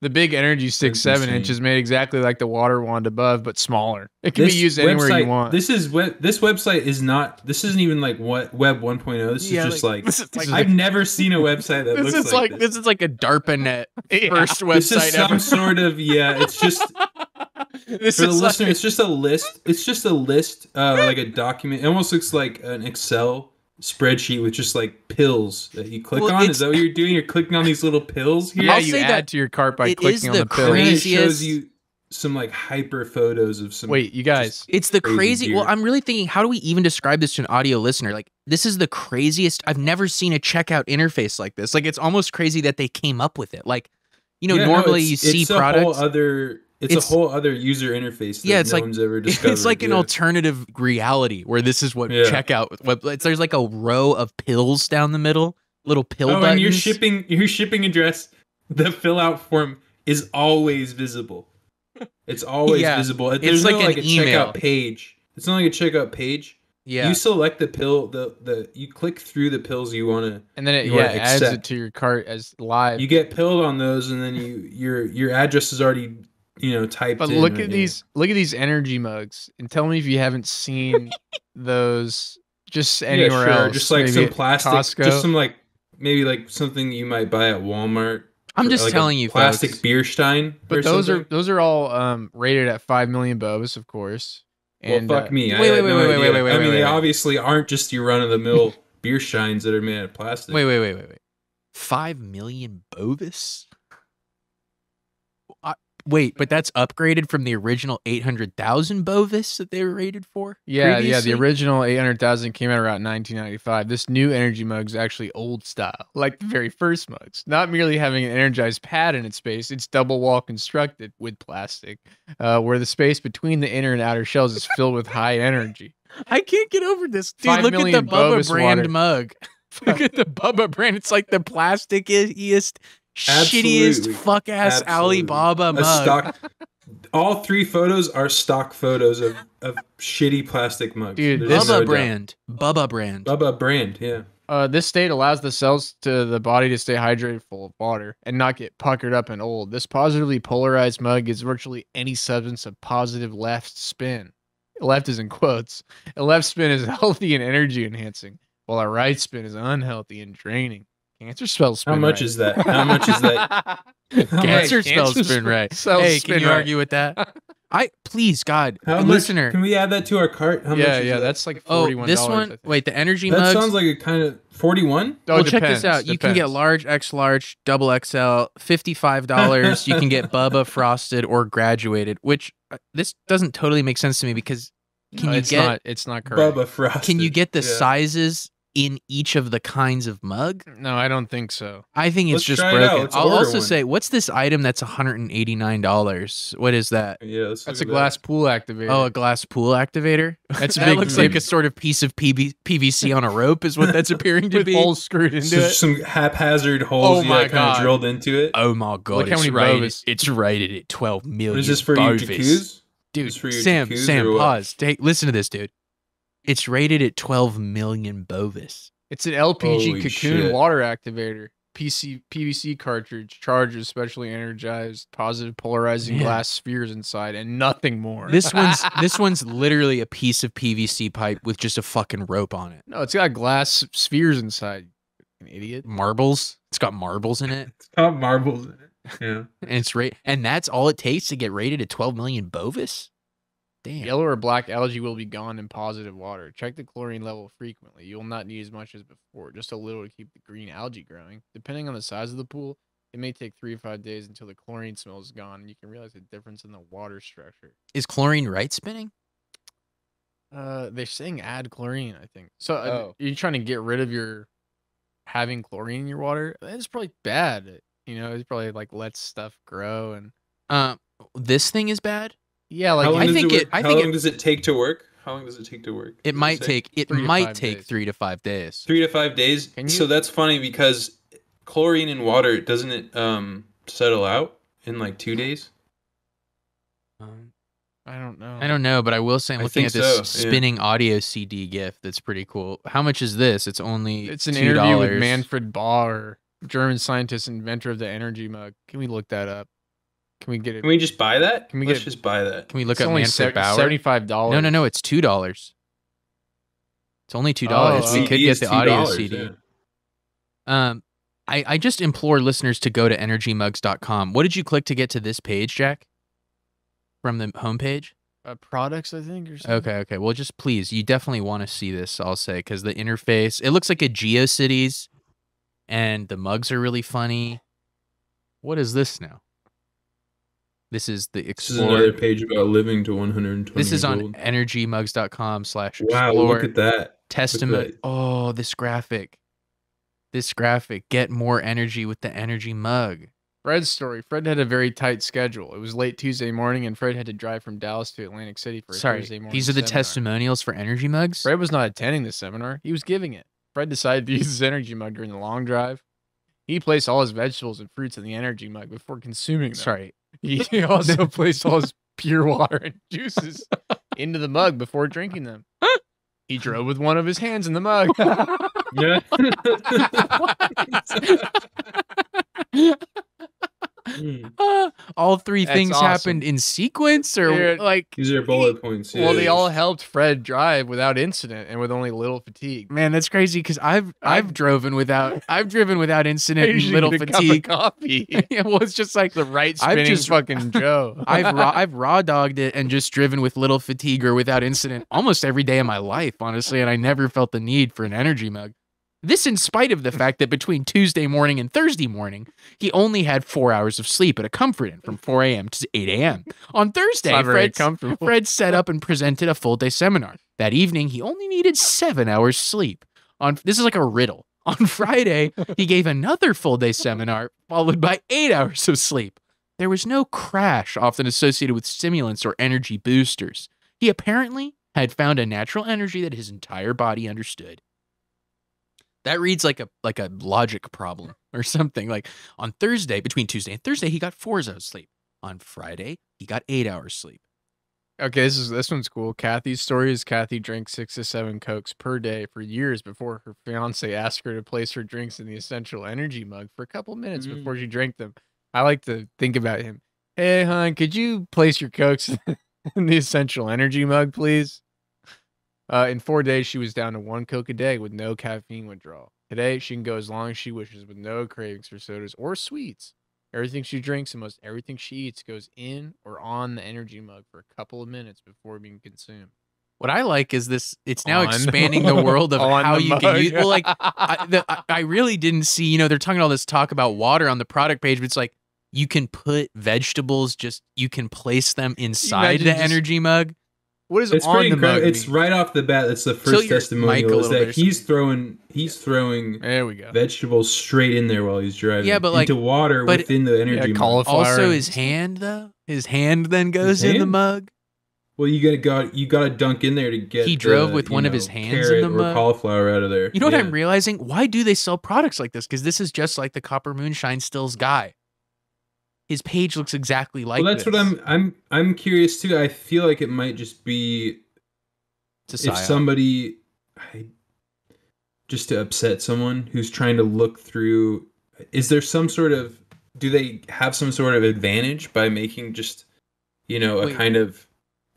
the big energy stick, That's seven insane. inches, made exactly like the water wand above, but smaller. It can This be used anywhere website, you want. This is web. This website is not. This isn't even like what Web 1.0. This Yeah, is just like, like. this is like- I've never seen a website that This looks is like, like this. this is like a DARPANET Yeah. first This is website some ever. sort of yeah. It's just this for the is listener. It's just a list. It's just a list, uh, like a document. It almost looks like an Excel spreadsheet with just like pills that you click Well, on. Is that what you're doing? You're clicking on these little pills here. yeah, I'll you say add that to your cart by clicking on the the pill. and it shows you some like hyper photos of some. Wait, you guys. It's the crazy crazy. Well. I'm really thinking, how do we even describe this to an audio listener? Like, this is the craziest. I've never seen a checkout interface like this. Like, it's almost crazy that they came up with it. Like, you know, Yeah, no, normally it's- you see it's products. A whole other. It's, It's- a whole other user interface. That Yeah, it's no like- one's ever discovered. it's like an alternative reality where this is what Yeah. checkout. What there's like a row of pills down the middle, little pill Oh, buttons. and your shipping your shipping address, the fill out form is always visible. It's always Yeah, visible. it's There's like no an like a email. checkout page. It's not like a checkout page. Yeah. You select the pill. The the you click through the pills you want to. And then it yeah adds it to your cart as live. You get pilled on those, and then you your your address is already you know typed. But look at these look at these energy mugs and tell me if you haven't seen those just anywhere Yeah, sure, else. Just like maybe some plastic, Costco. just some like maybe like something you might buy at Walmart. I'm just like telling you, plastic folks. beer stein. But those something. are those are all um rated at five million bobas, of course. And well, fuck uh, me. Wait, had wait, no wait, wait, wait, wait, wait, I mean, wait, they wait. obviously aren't just your run of the mill beer steins that are made out of plastic. Wait, wait, wait, wait, wait. Five million Bovis? Wait, but that's upgraded from the original eight hundred thousand Bovis that they were rated for. Yeah, yeah. The original eight hundred thousand came out around nineteen ninety five. This new energy mug's actually old style, like the very first mugs. Not merely having an energized pad in its space, it's double wall constructed with plastic, uh, where the space between the inner and outer shells is filled with high energy. I can't get over this, dude. Look at the Bubba Bovis brand water. mug. look at the Bubba brand. It's like the plasticiest, shittiest, fuck ass Alibaba mug. stock. All three photos are stock photos of, of shitty plastic mugs. Dude, There's this- no Bubba doubt. brand. Bubba brand. Bubba brand. Yeah. Uh, this state allows the cells to the body to stay hydrated full of water and not get puckered up and old. This positively polarized mug is virtually any substance of positive left spin. Left is in quotes. A left spin is healthy and energy enhancing, while a right spin is unhealthy and draining. Cancer spells spin How much right. is that? How much is that? How Cancer much- spells cancer spin right. spells hey, spin can you right. argue with that? I please God, How much? listener. Can we add that to our cart? How yeah, much is yeah, that? that's like oh, forty-one. this one. Wait, the energy That mugs. sounds like a kind of forty-one. Oh, well, it check this depends, out. You can get depends. large, X large, double XL, fifty-five dollars. you can get Bubba frosted or graduated, which uh, this doesn't totally make sense to me because can No, you it's get not. It's not correct. Bubba frosted. can you get the Yeah. sizes in each of the kinds of mug? No, I don't think so. I think it's Let's just try it broken. I'll also one. say, what's this item that's one hundred and eighty-nine dollars? What is that? Yeah, That's a at glass that. pool activator. Oh, a glass pool activator. That's a that big- looks like a sort of piece of PB- PVC on a rope, is what that's appearing to be. holes screwed into So it. some haphazard oh holes Oh you my got kind of drilled into it. Oh my god! Look how many rated. Bovis. It's rated at twelve million. What is this for your Bovis. jacuzzi? dude? For Sam, jacuzzi Sam, pause. Take listen to this, dude. It's rated at twelve million Bovis. It's an LPG Holy cocoon shit. water activator. PC PVC cartridge, charges specially energized, positive polarizing Yeah. glass spheres inside, and nothing more. This one's this one's literally a piece of PVC pipe with just a fucking rope on it. no, it's got glass spheres inside. An idiot. Marbles. It's got marbles in it, It's got marbles in it. Yeah. and it's rate, and that's all it takes to get rated at twelve million Bovis. Damn. Yellow or black algae will be gone in positive water. Check the chlorine level frequently. You will not need as much as before, just a little to keep the green algae growing. Depending on the size of the pool, it may take three to five days until the chlorine smell is gone and you can realize the difference in the water structure. Is chlorine right spinning? Uh, they're saying add chlorine. I think so. uh, Oh. You're trying to get rid of your having chlorine in your water. It's probably bad. You know, it's probably like lets stuff grow and Uh, this thing is bad. Yeah, like I think it, it- I How think long it- does it take to work? How long does it take to work? It might take it Three might take days. three to five days. three to five days. Can So that's funny because chlorine in water doesn't it um settle out in like two days? Um, I don't know. I don't know, but I will say I'm looking at this so, yeah. spinning audio CD GIF. That's pretty cool. How much is this? It's only It's an $2. interview with Manfred Bauer, German scientist, inventor of the energy mug. Can we look that up? Can we get it? Can we just buy that? Can we Let's get- just buy that? Can we look it's up only Manfred se- Bauer? seventy-five dollars. No, no, no. It's two dollars. It's only two dollars. Oh, we could CD get the audio $2, CD. yeah. Um, I I just implore listeners to go to energymugs.com. What did you click to get to this page, Jack? From the homepage. Uh, products, I think, or something. Okay, okay. Well, just please, you definitely want to see this. I'll say because the interface, it looks like a GeoCities, and the mugs are really funny. What is this now? This is the This is another page about living to 120 This is on old. energymugs.com slash Wow, look at that. testament. that. Oh, this graphic. This graphic. Get more energy with the energy mug. Fred's story. Fred had a very tight schedule. It was late Tuesday morning, and Fred had to drive from Dallas to Atlantic City for a Sorry, Thursday morning. these are the seminar. testimonials for energy mugs. Fred was not attending the seminar. He was giving it. Fred decided to use his energy mug during the long drive. He placed all his vegetables and fruits in the energy mug before consuming them. Sorry, He also placed all his pure water and juices into the mug before drinking them. He drove with one of his hands in the mug. Yeah. Uh, all three That's things awesome. happened in sequence, or Dude. like These are bullet points. well, yeah. they all helped Fred drive without incident and with only little fatigue. man, that's crazy because I've I've driven without I've driven without incident and Usually little get a cup of fatigue. coffee. yeah, well, it's just like the right I've just- fucking Joe. I've raw, I've raw dogged it and just driven with little fatigue or without incident almost every day of my life, honestly, and I never felt the need for an energy mug. This in spite of the fact that between Tuesday morning and Thursday morning, he only had four hours of sleep at a Comfort Inn from 4 a.m. to 8 a.m. On Thursday, Fred. Fred set up and presented a full day seminar. That evening, he only needed seven hours sleep. On this is like a riddle. On Friday, he gave another full day seminar, followed by eight hours of sleep. There was no crash often associated with stimulants or energy boosters. He apparently had found a natural energy that his entire body understood. That reads like a like a logic problem or something. Like on Thursday, between Tuesday and Thursday, he got four hours sleep. On Friday, he got eight hours sleep. Okay, this is this one's cool. Kathy's story is Kathy drank six to seven cokes per day for years before her fiance asked her to place her drinks in the essential energy mug for a couple minutes Mm. before she drank them. I like to think about him. Hey, hon, could you place your cokes in the essential energy mug, please? Uh, in four days, she was down to one coke a day with no caffeine withdrawal. Today, she can go as long as she wishes with no cravings for sodas or sweets. Everything she drinks and most everything she eats goes in or on the energy mug for a couple of minutes before being consumed. What I like is this. It's now On- expanding the world of how you can use. Well, like I, the, I- really didn't see. You know, they're talking all this talk about water on the product page, but it's like you can put vegetables. Just you can place them inside imagine the energy mug. What is It's on pretty the mug? It's mean? right off the bat. That's the first your mic a testimonial is little bit or that he's throwing he's throwing There we go. vegetables straight in there while he's driving. Yeah, but, like- into water but- within the energy. mug. cauliflower. Also, his hand though. His hand then goes in the mug. Well, you gotta got you gotta dunk in there to get. He drove the, with you one of his hands in carrot the or mug. cauliflower out of there. You know what Yeah. I'm realizing? Why do they sell products like this? Because this is just like the Copper Moonshine Stills guy. His page looks exactly like. well, that's what. I'm. I'm. I'm curious too. I feel like it might just be It's if somebody, I, just to upset someone who's trying to look through. Is there some sort of? Do they have some sort of advantage by making just, you know, a Wait. kind of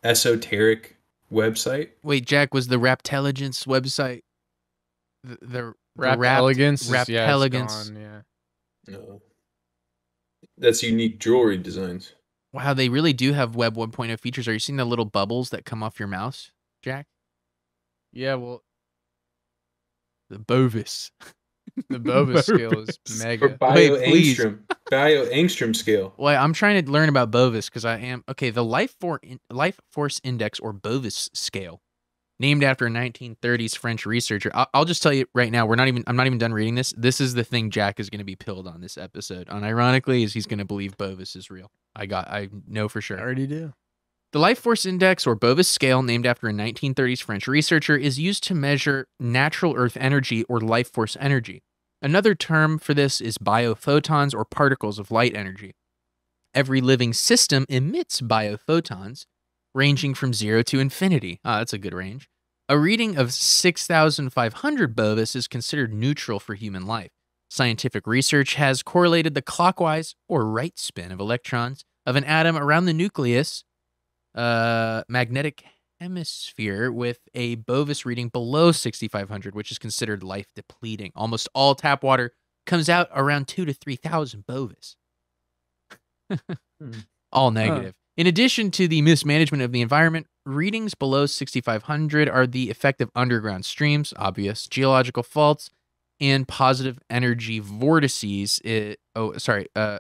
esoteric website? Wait, Jack was the Raptelligence website. The, the, the Rap elegance. is- yeah, Raptelligence. gone, yeah. No. That's unique jewelry designs. Wow, they really do have Web 1.0 features. Are you seeing the little bubbles that come off your mouse, Jack? Yeah, well, The Bovis. the Bovis scale is Bovis. Or mega. bio Wait, please. angstrom. bio angstrom scale. Well, I'm trying to learn about Bovis because I am okay. The Life for Life Force Index or Bovis scale, named after a 1930s French researcher. I'll, I'll just tell you right now, we're not even. I'm not even done reading this. This is the thing Jack is going to be pilled on this episode. On ironically, is he's going to believe Bovis is real. I got. I know for sure. I already do. The Life Force Index, or Bovis scale, named after a 1930s French researcher, is used to measure natural Earth energy or life force energy. Another term for this is biophotons or particles of light energy. Every living system emits biophotons, ranging from zero to infinity. Ah, that's a good range. A reading of 6,500 Bovis is considered neutral for human life. Scientific research has correlated the clockwise or right spin of electrons of an atom around the nucleus uh, magnetic hemisphere with a Bovis reading below 6,500, which is considered life depleting. Almost all tap water comes out around two to 3,000 Bovis. all negative. In addition to the mismanagement of the environment, readings below 6,500 are the effect of underground streams, obvious, geological faults, and positive energy vortices. eh, oh, sorry. Uh,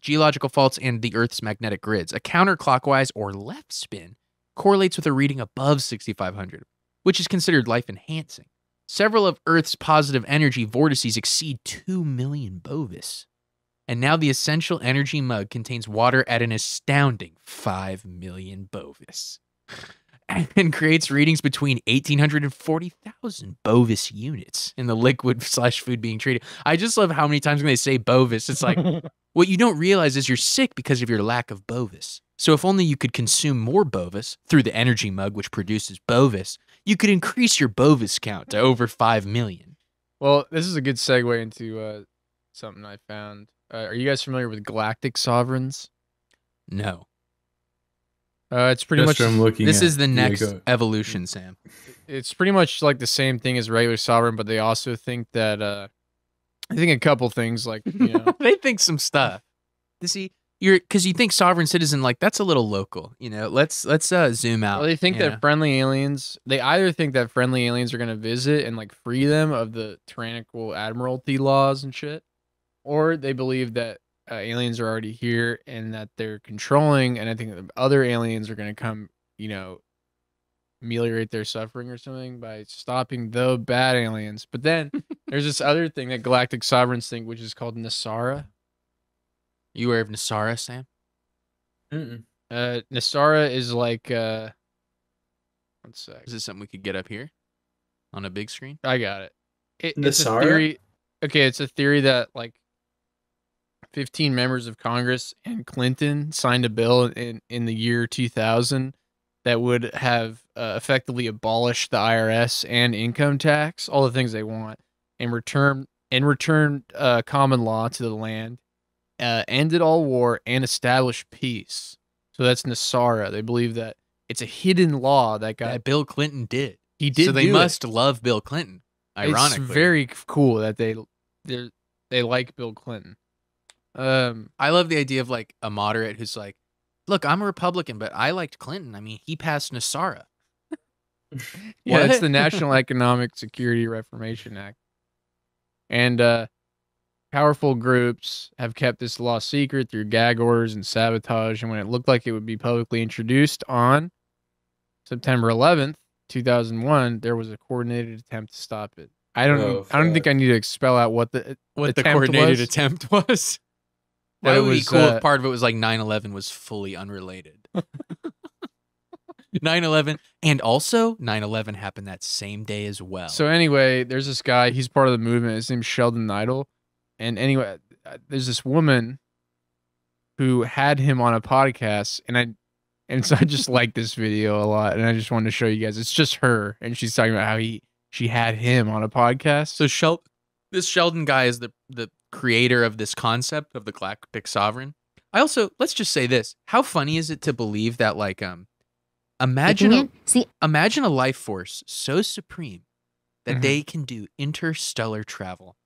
geological faults and the Earth's magnetic grids. A counterclockwise or left spin correlates with a reading above 6,500, which is considered life enhancing. Several of Earth's positive energy vortices exceed 2 million bovis. And now the essential energy mug contains water at an astounding 5 million bovis. And creates readings between 1,800 and 40,000 bovis units in the liquid slash food being treated. I just love how many times when they say bovis, it's like, what you don't realize is you're sick because of your lack of bovis. So if only you could consume more Bovis through the energy mug which produces Bovis, you could increase your Bovis count to over 5 million. Well, this is a good segue into uh, something I found. Uh, are you guys familiar with galactic sovereigns? No. Uh, it's pretty Just much from looking This at is the next Diego. evolution, Sam. it's pretty much like the same thing as regular sovereign, but they also think that uh, I think a couple things like you know they think some stuff. You see, you're because you think sovereign citizen like that's a little local. You know, let's let's uh zoom out. Well, they think yeah. that friendly aliens. They either think that friendly aliens are going to visit and like free them of the tyrannical admiralty laws and shit, or they believe that uh, aliens are already here and that they're controlling. And I think that other aliens are going to come, you know, ameliorate their suffering or something by stopping the bad aliens. But then there's this other thing that galactic sovereigns think, which is called NESARA. You aware of NESARA, Sam? Mm-mm. Uh, NESARA is like uh, one sec. Is this something we could get up here on a big screen? I got it. it it's a NESARA? theory. Okay, it's a theory that like 15 members of Congress and Clinton signed a bill in in the year 2000 that would have uh, effectively abolished the IRS and income tax, all the things they want, and return and return uh, common law to the land, uh, ended all war, and established peace. So that's NESARA. They believe that it's a hidden law that got That Bill Clinton did. he did. so they do it. must love Bill Clinton. Ironically, It's very cool that they they they like Bill Clinton. Um, I love the idea of like a moderate who's like, "Look, I'm a Republican, but I liked Clinton. I mean, he passed NESARA." yeah, it's the National Economic Security Reformation Act, and uh, powerful groups have kept this law secret through gag orders and sabotage. And when it looked like it would be publicly introduced on September 11th, 2001, there was a coordinated attempt to stop it. I don't. Oh, I don't think. I need to spell out what the What the coordinated was. attempt was. That it would be cool uh, if part of it was like 9/11 was fully unrelated. 9/11 and also 9/11 happened that same day as well. So anyway, there's this guy. He's part of the movement. His name's Sheldon Nidle. And anyway, uh, there's this woman who had him on a podcast, and I, and so I just like this video a lot, and I just wanted to show you guys. It's just her, and she's talking about how he she had him on a podcast. So Shel- this Sheldon guy is the the creator of this concept of the galactic sovereign. I also let's just say this: how funny is it to believe that like um, imagine a, See, imagine a life force so supreme that Mhm. they can do interstellar travel,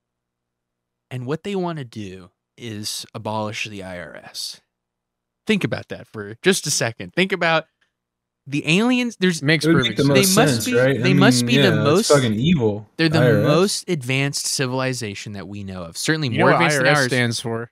and what they want to do is abolish the IRS. Think about that for just a second. Think about the aliens. There's makes perfect make the sense. They most must be- right? I they must mean, be the yeah, that's most- fucking evil. they're the IRS. most advanced civilization that we know of. Certainly You know more what advanced than ours. stands for?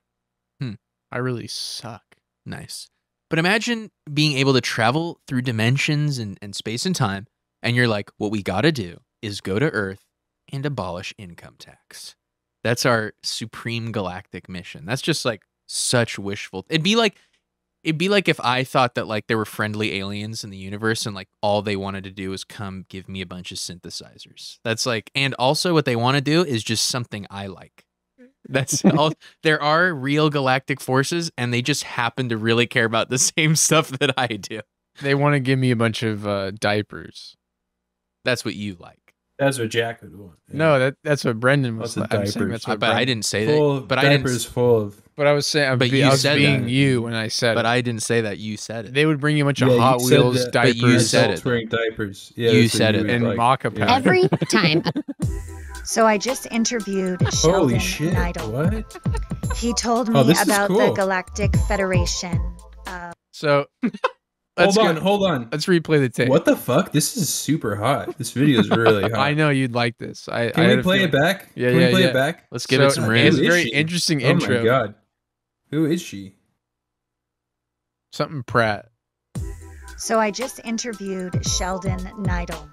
Hmm. I really suck. Nice. But imagine being able to travel through dimensions and, and space and time, and you're like, what we got to do is go to Earth and abolish income tax. That's our supreme galactic mission. That's just like such wishful. It'd be like, it'd be like if I thought that like there were friendly aliens in the universe and like all they wanted to do was come give me a bunch of synthesizers. That's like, and also what they want to do is just something I like. That's all. There are real galactic forces, and they just happen to really care about the same stuff that I do. They want to give me a bunch of uh, diapers. That's what you like. That's what Jack would want. yeah. No, that that's what Brendan was. Lots of I'm saying diapers. that's what but I didn't say full that. of But I didn't. diapers full of. But I was saying, But be- you I was said being that. you when I said But it. I didn't say that. You said it. They would bring you a bunch of Yeah, you Hot said Wheels that, but diapers. you said it. wearing diapers. Yeah, You that's what said it. would And like. Maca Yeah. powder. every time. So I just interviewed Sheldon Holy shit! Nidle. What? He told Oh, me this is about the cool. Galactic Federation. Uh, So let's hold on, go- hold on. Let's replay the tape. What the fuck? This is super hot. This video is really hot. I know you'd like this. I Can I had we a play feeling- it back? Yeah, Can yeah, we play yeah. it back? Let's give it some Who It's room. a very she? interesting oh intro. my god. Who is she? Something Pratt. so I just interviewed Sheldon Nidle.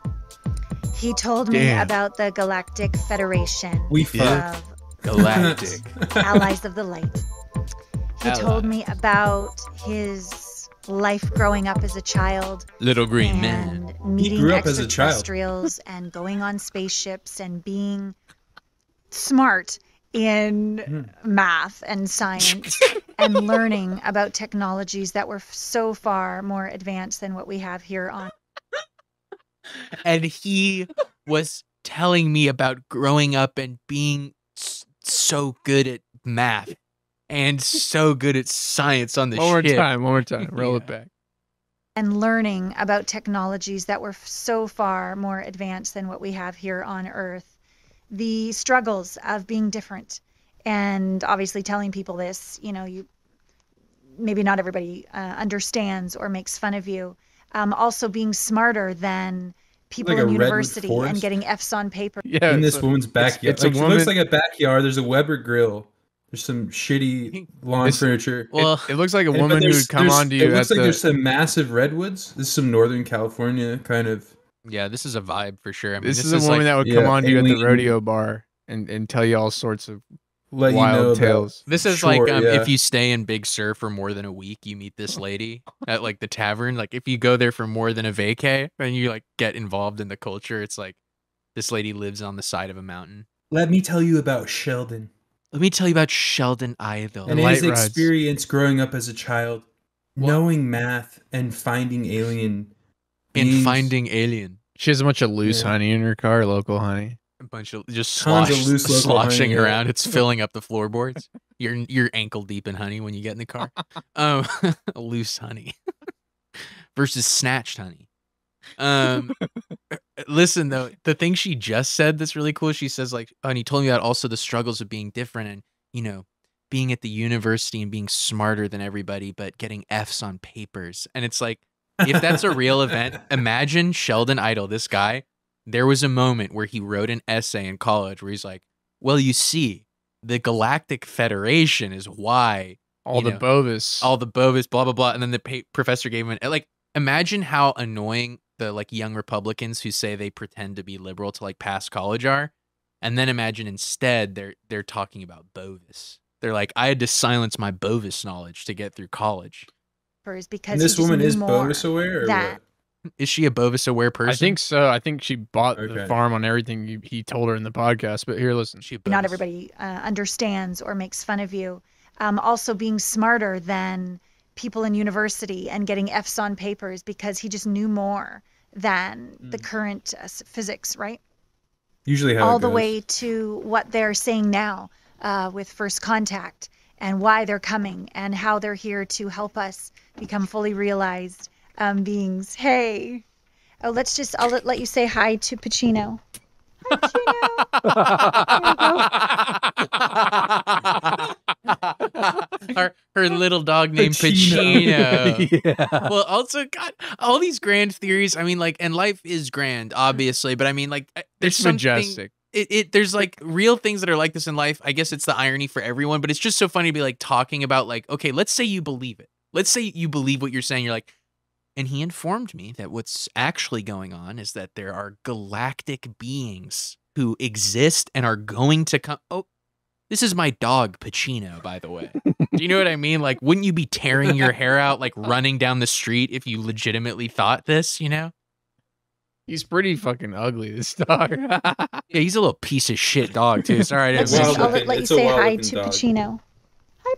He told me about the Galactic Federation We Yeah. fucked. of Galactic. Allies of the Light. He told me about his life growing up as a child Little green man. and meeting grew up as a child. extraterrestrials and going on spaceships and being smart in Hmm. math and science and learning about technologies that were so far more advanced than what we have here on and he was telling me about growing up and being so good at math and so good at science on the One more ship. time, one more time. Roll it back. and learning about technologies that were so far more advanced than what we have here on Earth. The struggles of being different, and obviously telling people this, you know, you maybe not everybody uh, understands or makes fun of you. Um, also being smarter than people Like in university and getting F's on paper. Yeah, in this a- woman's backyard. it's a like, It woman- looks like a backyard. There's a Weber grill. There's some shitty lawn This- furniture. Well, It looks like a woman who would come on to you It looks at like the. there's some massive redwoods. This is some Northern California kind of. Yeah, this is a vibe for sure. I mean, this, this, is a woman like, that would come on to you at the rodeo bar and, and tell you all sorts of Let wild you know tales. This is Sure, like um, yeah. if you stay in Big Sur for more than a week, you meet this lady at like the tavern. Like if you go there for more than a vacay and you like get involved in the culture, it's like this lady lives on the side of a mountain. Let me tell you about Sheldon Let me tell you about Sheldon Nidle. and light his rides. experience growing up as a child, knowing math and finding alien. And beings. finding alien. She has a bunch of loose Yeah. honey in her car, local honey. A bunch of just Tons of loose local sloshing honey, yeah. around. It's filling up the floorboards. You're you're ankle deep in honey when you get in the car. Um, loose honey versus snatched honey. Um, listen though, the thing she just said that's really cool. She says like, oh, and he told me about also the struggles of being different and you know being at the university and being smarter than everybody, but getting F's on papers. And it's like, if that's a real event, imagine Sheldon Nidle, this guy. There was a moment where he wrote an essay in college where he's like, well, you see, the Galactic Federation is why All the know, Bovis. all the Bovis, blah blah blah, and then the pa- professor gave him an like. Imagine how annoying the like young Republicans who say they pretend to be liberal to like pass college are, and then imagine instead they're they're talking about Bovis. They're like, I had to silence my Bovis knowledge to get through college. Because And this woman is Bovis aware, or that what? Is she a Bovis aware person? I think so. I think she bought the farm on everything you, he told her in the podcast. But here, listen. she not everybody uh, understands or makes fun of you. Um, also being smarter than people in university and getting F's on papers because he just knew more than the current uh, physics, right? Usually how All the way to what they're saying now uh, with First Contact and why they're coming and how they're here to help us become fully realized um, beings. Hey, oh, let's just, I'll let, let you say hi to Pacino. her, her little dog named Pacino. Pacino. yeah. well, also, God, all these grand theories. I mean, like, and life is grand, obviously, but I mean, like, there's It's majestic. It, it there's like real things that are like this in life. I guess it's the irony for everyone, but it's just so funny to be like talking about like, okay, let's say you believe it. Let's say you believe what you're saying. You're like, and he informed me that what's actually going on is that there are galactic beings who exist and are going to come. Oh, this is my dog, Pacino, by the way. Do you know what I mean? Like, wouldn't you be tearing your hair out, like running down the street if you legitimately thought this, you know? He's pretty fucking ugly, this dog. Yeah, he's a little piece of shit dog, too. Sorry to Let's just, I'll let, let you say hi to dog. Pacino.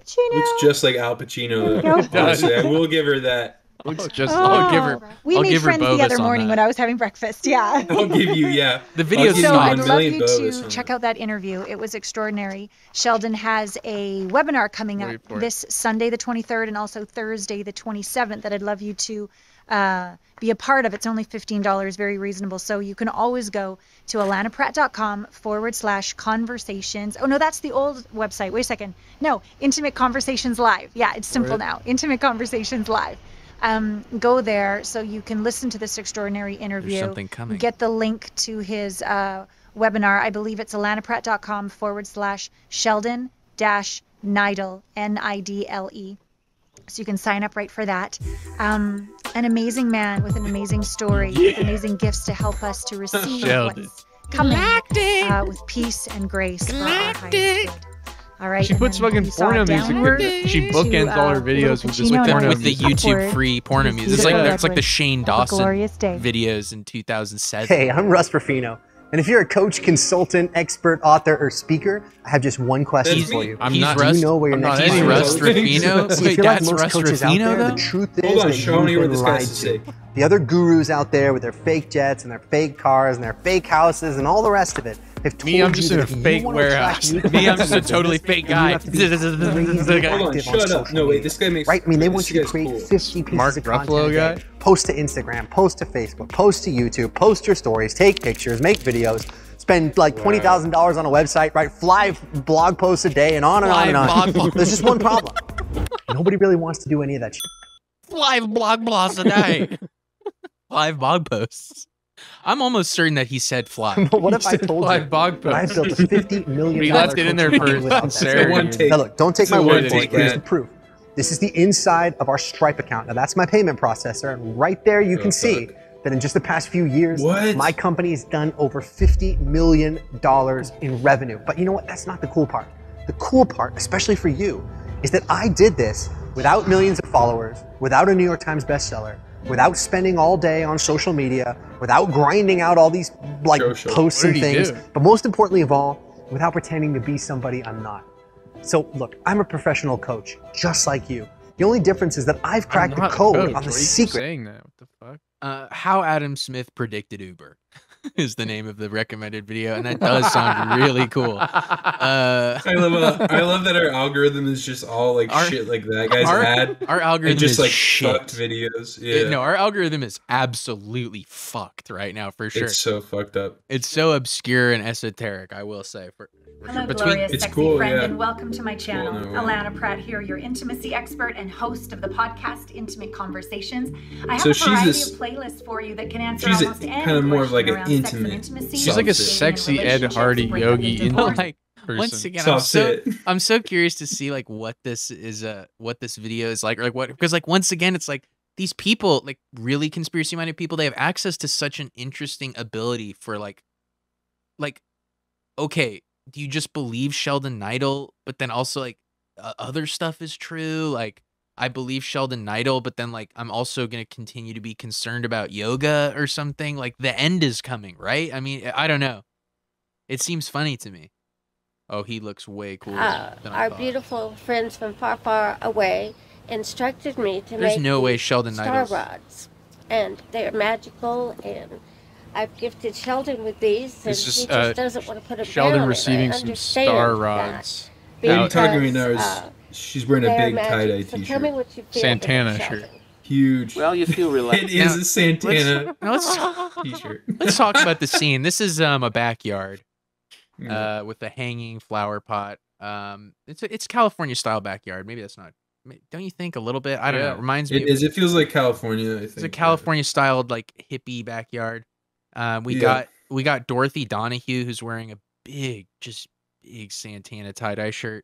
Pacino. Looks just like Al Pacino. There you though. go. Honestly, I will give her that. Looks just Oh. I'll give her. We I'll made give her friends the other morning when I was having breakfast. Yeah. I'll give you, yeah. The I'll video's give you So not a I'd love you to check out that interview. It was extraordinary. Sheldon has a webinar coming up Wait for it. this Sunday, the 23rd, and also Thursday, the 27th, that I'd love you to uh, be a part of. It's only $15, very reasonable. So you can always go to alanapratt.com forward slash conversations. Oh, no, that's the old website. Wait a second. No, Intimate Conversations Live. Yeah, it's simple Right. now. Intimate Conversations Live. Um, go there so you can listen to this extraordinary interview. something coming. Get the link to his uh, webinar. I believe it's alanapratt.com forward slash Sheldon dash Nidle, N I D L E. So you can sign up right for that. Um, an amazing man with an amazing story, with amazing gifts to help us to receive Sheldon. what's coming uh, with peace and grace for our highest good. All right. She puts fucking you saw porno music downward with She to, bookends all her videos with this Pacino with the, porno with the. YouTube Upward free porno music. It's like Edward. it's like the Shane Dawson videos in 2007. Hey, I'm Russ Ruffino. And if you're a coach, consultant, expert, author, or speaker, I have just one question He's- for you. I'm Do not- you Rust- know where your I'm next not any client Ruffino. See, Wait, if you're like that's most Rust coaches out there, though? the truth is Hold on, that Sean, I you've been this lied guy's to to. The other gurus out there with their fake jets and their fake cars and their fake houses and all the rest of it have told Me, I'm just that in a fake warehouse. Uh, me, I'm just a totally fake guy. have to be crazy Hold on, active shut up. social No, wait, this guy makes Right? I mean, they want you to guy's create cool. 50 pieces Mark of Ruffalo content a day. guy? Post to Instagram, post to Facebook, post to YouTube, post your stories, take pictures, make videos, spend like twenty thousand dollars on a website, write five blog posts a day, and on and on and on. There's just one problem. Nobody really wants to do any of that shit. Five blog posts a day. Five blog posts. I'm almost certain that he said fly. But what if I told Five you blog that I posts. built a fifty million We dollar left it in there coaching for company without that? sincerity. One take. Now look, don't take It's my word for it. Here's the proof. This is the inside of our Stripe account. Now that's my payment processor, and right there you Oh, can see that in just the past few years, What? my company has done over fifty million dollars in revenue. But you know what? That's not the cool part. The cool part, especially for you, is that I did this without millions of followers, without a New York Times bestseller, without spending all day on social media, without grinding out all these like Show, show. posts and things, do? but most importantly of all, without pretending to be somebody I'm not. So look, I'm a professional coach, just like you. The only difference is that I've cracked the code coach. on Why the do you secret. Saying that, what the fuck? Uh, how Adam Smith predicted Uber is the name of the recommended video, and that does sound really cool. Uh, I love, uh, I love that our algorithm is just all like Our- shit like that guy's our, ad. our algorithm and just is like shit. fucked videos. It- Yeah, no, our algorithm is absolutely fucked right now for sure. it's so fucked up. It's so obscure and esoteric, I will say. For, for Hello, sure. Between glorious, It's sexy cool, friend, yeah. and welcome to my channel. no. Alana Pratt here, your intimacy expert and host of the podcast Intimate Conversations. I have So a she's variety this- of playlists for you that can answer she's a- almost any kind of more of like question an around sex and intimate intimacy, She's like a sexy Ed Hardy breakup and yogi divorce. like person. once again, I'm so sit. I'm so curious to see like what this is uh what this video is like or like what because like once again it's like these people like really conspiracy minded people they have access to such an interesting ability for like like okay do you just believe Sheldon Nidle but then also like uh, other stuff is true like I believe Sheldon Nidle but then like I'm also going to continue to be concerned about yoga or something like the end is coming right I mean I don't know it seems funny to me Oh, he looks way cooler uh, than I our thought. beautiful friends from far, far away instructed me to There's make no way these Sheldon star Nidle's- rods, and they're magical. And I've gifted Sheldon with these, and This he just uh, doesn't want to put a Sheldon down receiving some star rods. Lady Out- Tiger right now is because, uh, she's wearing a big tie dye magic. So tell me t-shirt. what you feel Santana shirt. Huge. Well, you feel relaxed. it is Now, a Santana Let's, t-shirt. let's talk about the scene. This is um a backyard Yeah. uh with a hanging flower pot. Um, it's a, it's California style backyard. Maybe that's not. Don't you think a little bit? I don't know. It reminds me. It of- is. It feels like California. I think. It's a California styled like hippie backyard. Um, we Yeah. got we got Dorothy Donahue who's wearing a big, just big Santana tie dye shirt,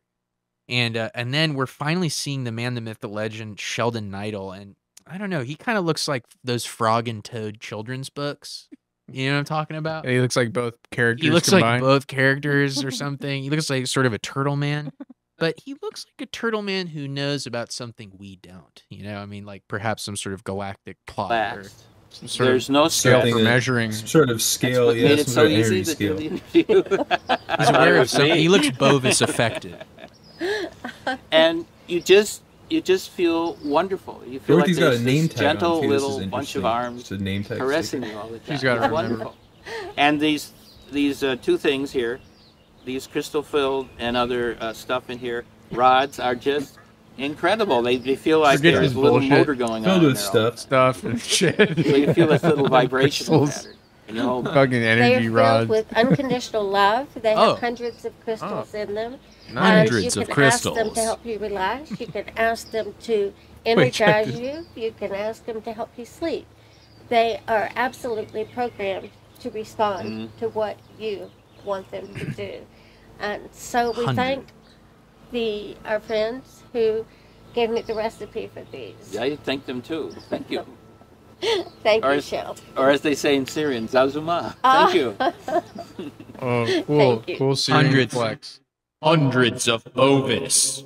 and uh, and then we're finally seeing the man, the myth, the legend, Sheldon Nidle, and I don't know, he kind of looks like those Frog and Toad children's books. You know what I'm talking about? He looks like both characters. He looks combined. like both characters or something. He looks like sort of a turtle man, but he looks like a turtle man who knows about something we don't. You know, I mean, like perhaps some sort of galactic plot or some sort There's of no scale for measuring. Some sort of That's scale. what yeah, made it so sort of easy to scale. do the interview. He's aware of With something. He looks Bovis affected. and you just you just feel wonderful. You feel Dorothy's like got a name this tag on, gentle too. This little bunch of arms It's a name tag caressing sticker. you all the time. She's gotta It's wonderful. And these these uh, two things here, these crystal filled and other uh, stuff in here, rods are just incredible. They, they feel like Forget there's a little bullshit. motor going Filled on. with in there stuff. stuff and shit. So you feel this little vibrational pattern. And you'll hold Fucking They are filled rods. with unconditional love. They have Oh. hundreds of crystals in them. Hundreds Uh, you of can ask them to help you relax. You can ask them to energize this. you. You can ask them to help you sleep. They are absolutely programmed to respond Mm-hmm. to what you want them to do. And so we Hundred. thank the our friends who gave me the recipe for these. Yeah, I thank them too. Thank you. Thank Or you, is- Shell. Or as they say in Syrian, Zazuma. Ah. Thank you. Oh, cool, Thank you. cool Syrian Hundreds. flex. Hundreds of Bovis.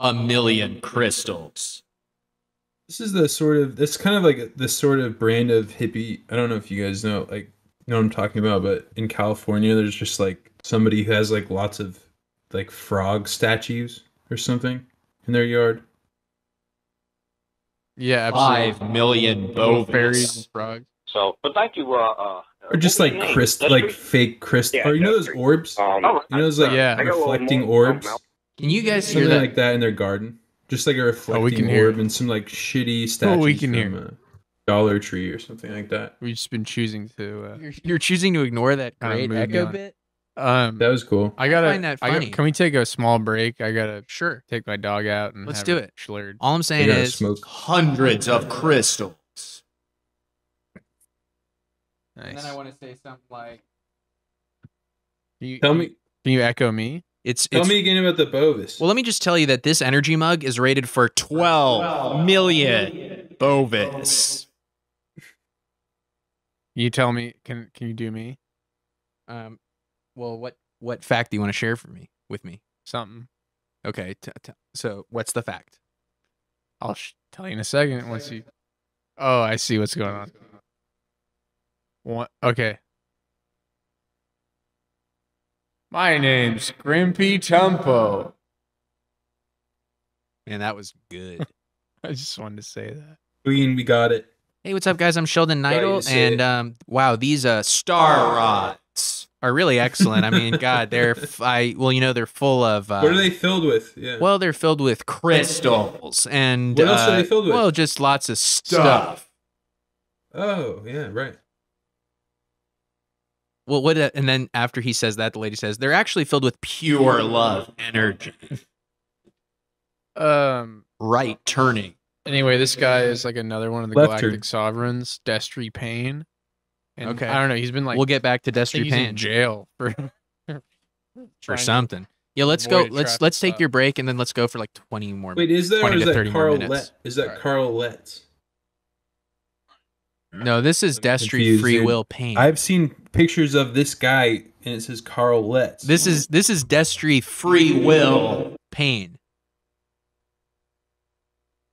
A million crystals. This is the sort of. this kind of like this sort of brand of hippie. I don't know if you guys know. Like know what I'm talking about, but in California, there's just like somebody who has like lots of like frog statues or something in their yard. Yeah, absolutely. Five million Little fairies bovis. and frogs. So, but thank you. Uh, uh, Or just like your crystal, Destry? like fake crystal. Yeah, or you know those Destry. orbs? Um, you know those like Yeah. I got a little reflecting orbs. Can you guys hear Something that? like that in their garden. Just like a reflecting can hear orb and some like shitty statues Oh, we can from hear. uh, Dollar Tree or something like that. We've just been choosing to. Uh, You're, you're choosing to ignore that great echo on. bit. Um, That was cool. I gotta. find that I got- funny. can we take a small break? I gotta Sure. take my dog out and Let's do it. Slurred. All I'm saying is, smoke. Hundreds of crystals. Nice. And then I want to say something like, Can you, Tell me, Can you echo me? "It's tell it's me again about the Bovis. Well, let me just tell you that this energy mug is rated for 12 million bovis. Can you tell me? Can Can you do me Um, well, what what fact do you want to share for me with me? something? Okay, t- t- so what's the fact? I'll sh- tell you in a second. Once you. Oh, I see what's going on. What? Okay. My name's Grimpy Tumpo. Man, that was good. I just wanted to say that. Queen, we got it. hey, what's up, guys? I'm Sheldon Right, you Nidle, say and um, wow, these uh star rods are really excellent. I mean, God, they're f- I well, you know, they're full of. Uh, what are they filled with? Yeah. Well, they're filled with crystals and What else are uh, they filled with? Well, just lots of stuff. oh, yeah, right. Well, what? uh, And then after he says that, the lady says they're actually filled with pure love energy. Um. Right turning. Anyway, this guy is like another one of the Left galactic turn. sovereigns, Destry Payne. And Okay. I don't know. He's been like we'll get back to I think Destry he's in jail for or trying to- something. Yeah, let's go. Let's let's take stop. your break and then let's go for like twenty more. Wait, is that or is that 30 more Carl minutes. Let? Is that Carl Letts? No, this is Destry confused, Free dude. Will Pain. I've seen pictures of this guy and it says Carl Letts. This is this is Destry Free Will Pain.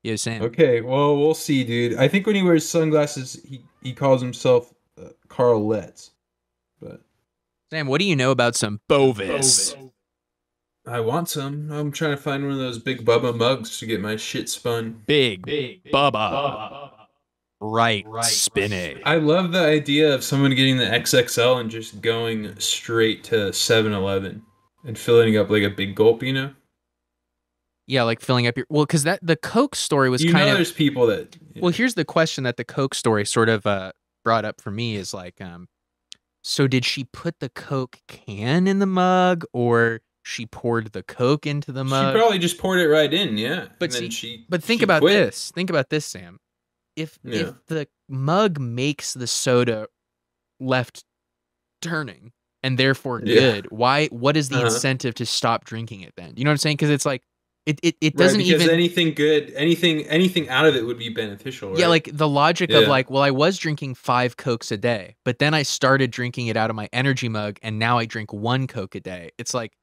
You saying? Okay, well, we'll see, dude. I think when he wears sunglasses, he, he calls himself Carl Letts. But Sam, what do you know about some Bovis? I want some. I'm trying to find one of those big Bubba mugs to get my shit spun. Big, big, Bubba. Bubba. Right, right spinning. I love the idea of someone getting the XXL and just going straight to 7 Eleven and filling up like a big gulp, you know? Yeah, like filling up your well, because that the Coke story was you kind know of there's people that. Well, here's the question that the Coke story sort of uh, brought up for me is like, um, so did she put the Coke can in the mug, or she poured the Coke into the mug? She probably just poured it right in, yeah. But and then see- she, but think she about quit. this. Think about this, Sam. If Yeah. if the mug makes the soda left turning and therefore Yeah. good, why? What is the Uh-huh. incentive to stop drinking it then? You know what I'm saying? Because it's like it it, it doesn't because even anything good, anything, anything out of it would be beneficial. Right? Yeah, like the logic of like, well, I was drinking five Cokes a day, but then I started drinking it out of my energy mug and now I drink one Coke a day. It's like,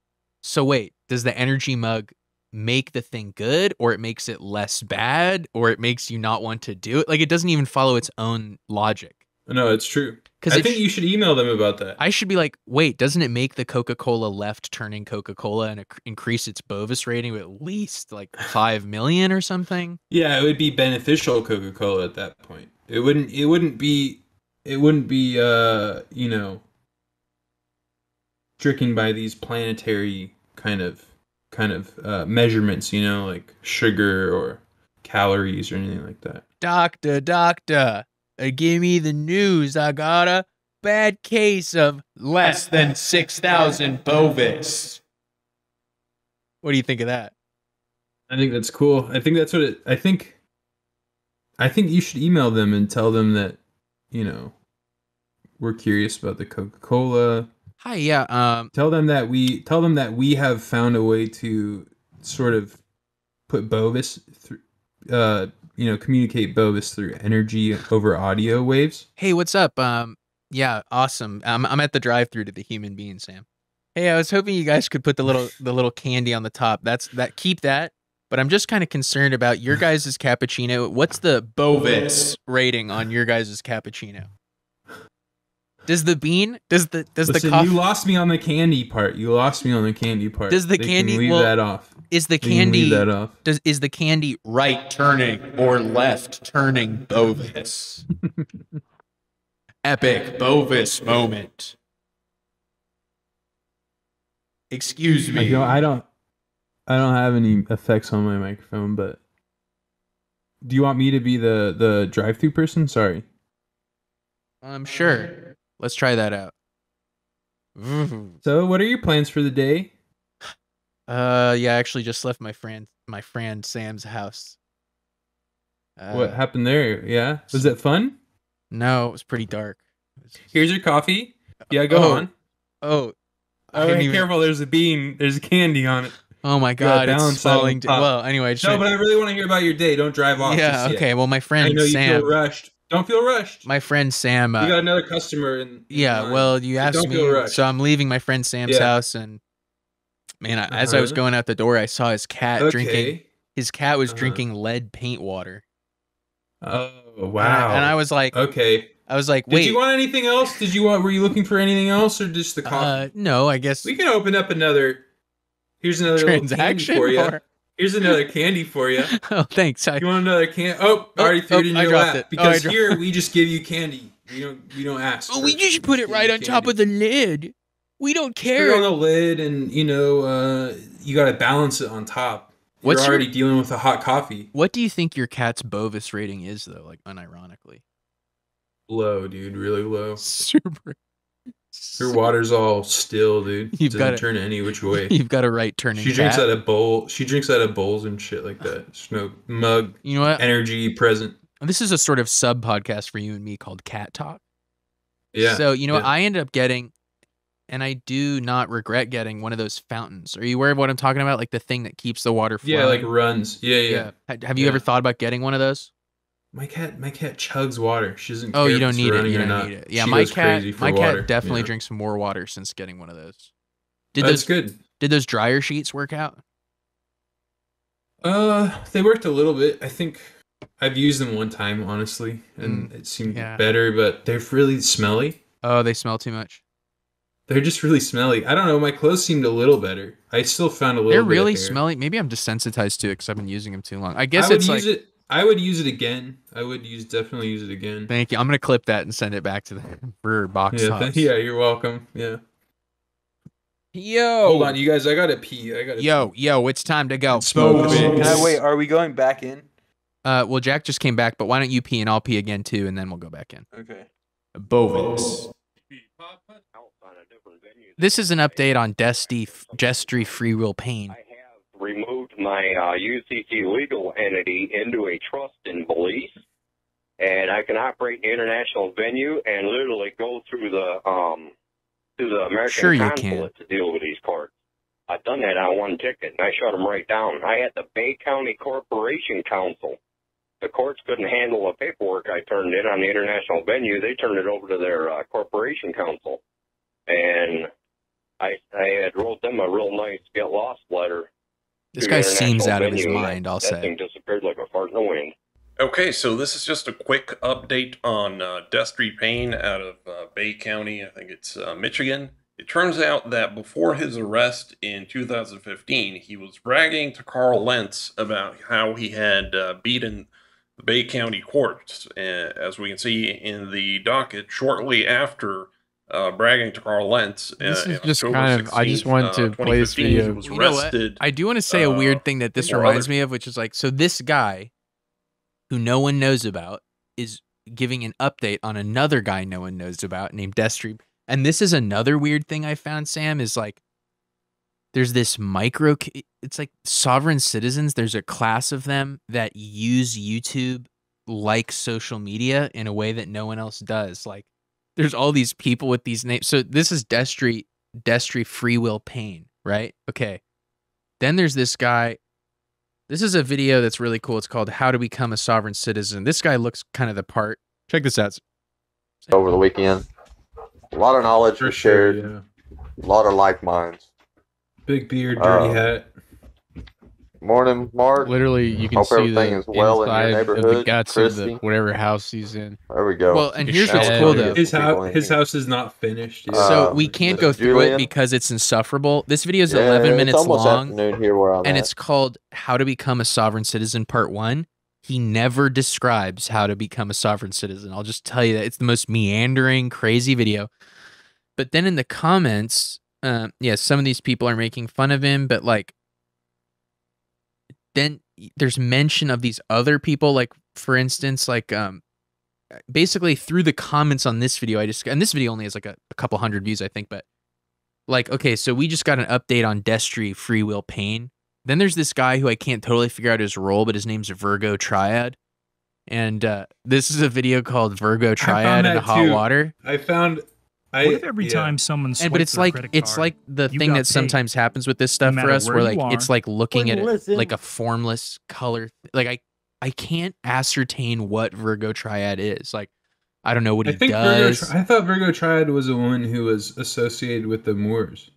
so wait, does the energy mug make the thing good or it makes it less bad or it makes you not want to do it? Like it doesn't even follow its own logic. no, it's true. 'Cause I think sh- you should email them about that. I should be like, wait, doesn't it make the Coca Cola left turning Coca Cola and inc- increase its Bovis rating with at least like 5 million or something? Yeah, it would be beneficial Coca Cola at that point. It wouldn't. It wouldn't be. It wouldn't be. Uh, you know, stricken by these planetary kind of kind of uh, measurements. You know, like sugar or calories or anything like that. Doctor, doctor, uh, give me the news. I got a bad case of less than 6,000 bovis. What do you think of that? I think that's cool. I think that's what it. I think. I think you should email them and tell them that, you know, we're curious about the Coca Cola. Hi, yeah. Um, Tell them that we tell them that we have found a way to sort of put Bovis through, uh, you know, communicate Bovis through energy over audio waves. hey, what's up? Um, yeah, awesome. I'm, I'm at the drive-through to the human being, Sam. Hey, I was hoping you guys could put the little the little candy on the top. That's that. Keep that. But I'm just kind of concerned about your guys' cappuccino. What's the Bovis rating on your guys' cappuccino? Does the bean? Does the does Listen, the coffee? you lost me on the candy part. You lost me on the candy part. Does the They can candy leave well, that off? Is the candy leave that off? Does is the candy Right turning or left turning Bovis. Epic Bovis moment. Excuse I me. don't, I don't. I don't have any effects on my microphone, but do you want me to be the the drive-through person? Sorry. I'm sure. Let's try that out. So, what are your plans for the day? Uh, yeah, I actually just left my friend my friend Sam's house. Uh, what happened there? Yeah, was it fun? No, it was pretty dark. Here's your coffee. Yeah, go Oh, on. Oh, I Oh, hey, even- careful! There's a bean. There's candy on it. Oh my You gotta god, it's balance that on falling. d- well, anyway, just no, but I really want to hear about your day. Don't drive off. yeah, just yet. okay. Well, my friend I know you Sam, feel rushed. Don't feel rushed. my friend Sam. Uh, you got another customer in. yeah, line. well, you asked don't me, feel rushed. so I'm leaving my friend Sam's Yeah. house, and man, I, as I was Uh-huh. going out the door, I saw his cat drinking. His cat was Uh-huh. drinking lead paint water. Oh And I- wow! and I was like, okay. I was like, wait. Did you want anything else? Did you want? Were you looking for anything else, or just the uh, coffee? no, I guess we can open up another. Here's another Transaction for you. or- Here's another candy for you. oh, thanks. I, You want another can? Oh, I already threw oh, it in I your lap it. Oh, because dropped- here we just give you candy. We don't. We don't ask. oh, we just put it right on top of the lid. We don't Put it care. on the lid, and you know, uh, you got to balance it on top. What's You're your- already dealing with a hot coffee. What do you think your cat's Bovis rating is, though? Like, unironically, Low, dude. Really low. super. Her water's all still, dude. You've Doesn't gotta- turn any which way. You've got a right turning. She drinks out of bowl. She drinks out of bowls and shit like that. There's no mug. You know what? Energy present. This is a sort of sub podcast for you and me called Cat Talk. Yeah. So you know what? yeah. I ended up getting, and I do not regret getting one of those fountains. Are you aware of what I'm talking about? Like the thing that keeps the water flowing. Yeah, like runs. Yeah, yeah. Ha- Have you Yeah. ever thought about getting one of those? My cat, my cat chugs water. She doesn't. Oh, you don't need it. You don't not. need it. Yeah, She my cat, my water. cat definitely Yeah. drinks more water since getting one of those. Did That's those good. Did those dryer sheets work out? Uh, they worked a little bit. I think I've used them one time, honestly, and it seemed Mm, yeah. better. But they're really smelly. Oh, they smell too much. They're just really smelly. I don't know. My clothes seemed a little better. I still found a little. They're bit of really smelly. Maybe I'm desensitized to it because I've been using them too long. I guess I it's like. it. I would use it again. I would use definitely use it again. Thank you. I'm gonna clip that and send it back to the brewer box. Yeah, th- yeah, you're welcome. Yeah. Yo. Hold on, you guys. I gotta pee. I gotta. Yo, yo, it's time to go. Smoke Bovis. it. Can I wait? Are we going back in? Uh, well, Jack just came back, but why don't you pee and I'll pee again too, and then we'll go back in. Okay. Bovis. This is an update on Destry, Destry Free Will Pain. I have removed my uh, UCC legal entity into a trust and belief, and I can operate an international venue and literally go through the um through the American Sure consulate to deal with these cards. I've done that on one ticket, and I shut them right down. I had the Bay County Corporation Counsel. The courts couldn't handle the paperwork I turned in on the international venue. They turned it over to their uh, corporation counsel, and I I had wrote them a real nice get lost letter. This guy seems international out of his mind, I'll that say. thing disappeared like a fart in the wind. Okay, so this is just a quick update on uh, Destry Payne out of uh, Bay County. I think it's uh, Michigan. It turns out that before his arrest in 2015, he was bragging to Carl Lentz about how he had uh, beaten the Bay County courts. Uh, as we can see in the docket, shortly after uh, bragging to Carl Lentz, This uh, is in just October kind of- I just 16th, wanted uh, to play this 2015, he video. was You arrested. I do want to say a uh, weird thing that this reminds other- me of, which is like, so this guy who no one knows about is giving an update on another guy no one knows about named Destry. And this is another weird thing I found, Sam, is like there's this micro, it's like sovereign citizens. There's a class of them that use YouTube like social media in a way that no one else does. Like there's all these people with these names. So this is Destry, Destry Free Will Pain, right? Okay. Then there's this guy. This is a video that's really cool. It's called How to Become a Sovereign Citizen. This guy looks kind of the part. Check this out. over the weekend. A lot of knowledge was shared. yeah. A lot of like minds. Big beard, dirty Uh, hat. Morning, Mark. Literally, you can Hope see the everything is well in your inside of the neighborhood, guts of the whatever house he's in. There we go. Well, and here's what's cool though. His People house, his house is not finished. yet. So Uh, we can't Miss go through it because it's insufferable. This video is Yeah, 11 it's minutes long, here where I'm and at. it's called "How to Become a Sovereign Citizen" Part One. He never describes how to become a sovereign citizen. I'll just tell you that it's the most meandering, crazy video. But then in the comments, um, yeah, some of these people are making fun of him, but like, then there's mention of these other people, like for instance, like um, basically through the comments on this video, I just and this video only has like a, a couple hundred views, I think, but like okay, so we just got an update on Destry Free Will Pain. Then there's this guy who I can't totally figure out his role, but his name's Virgo Triad. And uh, this is a video called Virgo Triad in hot too. water. I found. I, What if every yeah. time someone swipes And but it's like credit it's card, like the thing that paid? sometimes happens with this stuff for us, where where you like it's like looking at it listen. like a formless color. Like I I can't ascertain what Virgo Triad is. Like I don't know what I he think Virgo. does. Tri- I thought Virgo Triad was a woman who was associated with the Moors.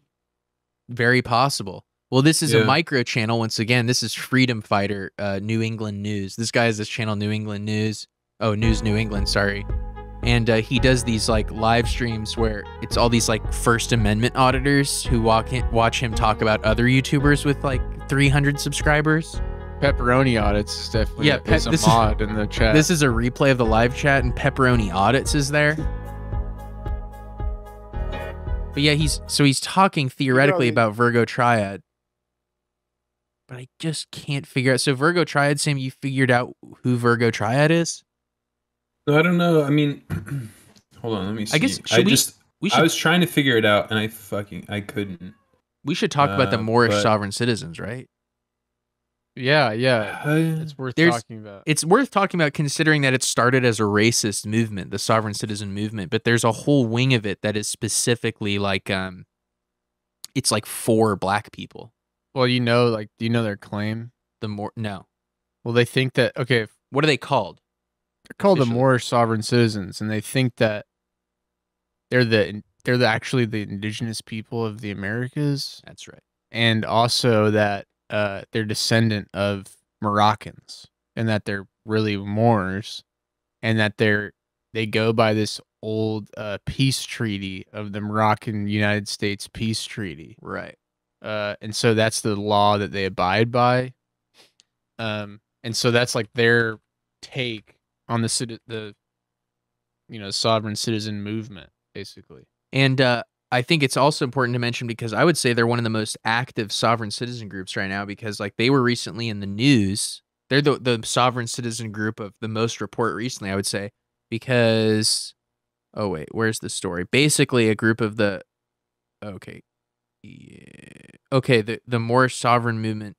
Very possible. Well, this is Yeah. a micro channel. Once again, this is Freedom Fighter, uh, New England News. This guy has this channel, New England News. Oh, News New England, sorry. And uh, he does these like live streams where it's all these like First Amendment auditors who walk in, watch him talk about other YouTubers with like 300 subscribers. Pepperoni audits is definitely Yeah, yeah, pe- is a this is- in the chat. This is a replay of the live chat, and Pepperoni Audits is there. But yeah, he's so he's talking theoretically about Virgo Triad. But I just can't figure out. So Virgo Triad, Sam, you figured out who Virgo Triad is? No, I don't know. I mean, hold on. Let me. See. I guess- I should we- just. we should, I was trying to figure it out, and I fucking I couldn't. We should talk about the Uh, Moorish but- sovereign citizens, right? yeah, yeah. Uh, It's worth talking about. It's worth talking about considering that it started as a racist movement, the sovereign citizen movement, but there's a whole wing of it that is specifically like um it's like for black people. Well, you know, like, do you know their claim? The more no. Well, they think that okay, What are they called? They're called the Moorish sovereign citizens, and they think that they're the they're the, actually the indigenous people of the Americas, That's right. and also that uh, they're descendant of Moroccans, and that they're really Moors, and that they're they go by this old uh, peace treaty of the Moroccan United States peace treaty, Right. uh, and so that's the law that they abide by. Um, and so that's like their take on the the you know sovereign citizen movement, basically. And uh, I think it's also important to mention because I would say they're one of the most active sovereign citizen groups right now because like they were recently in the news. They're the the sovereign citizen group of the most report recently, I would say, because oh wait, where's the story? Basically, a group of the okay, yeah, okay, the the Moorish sovereign movement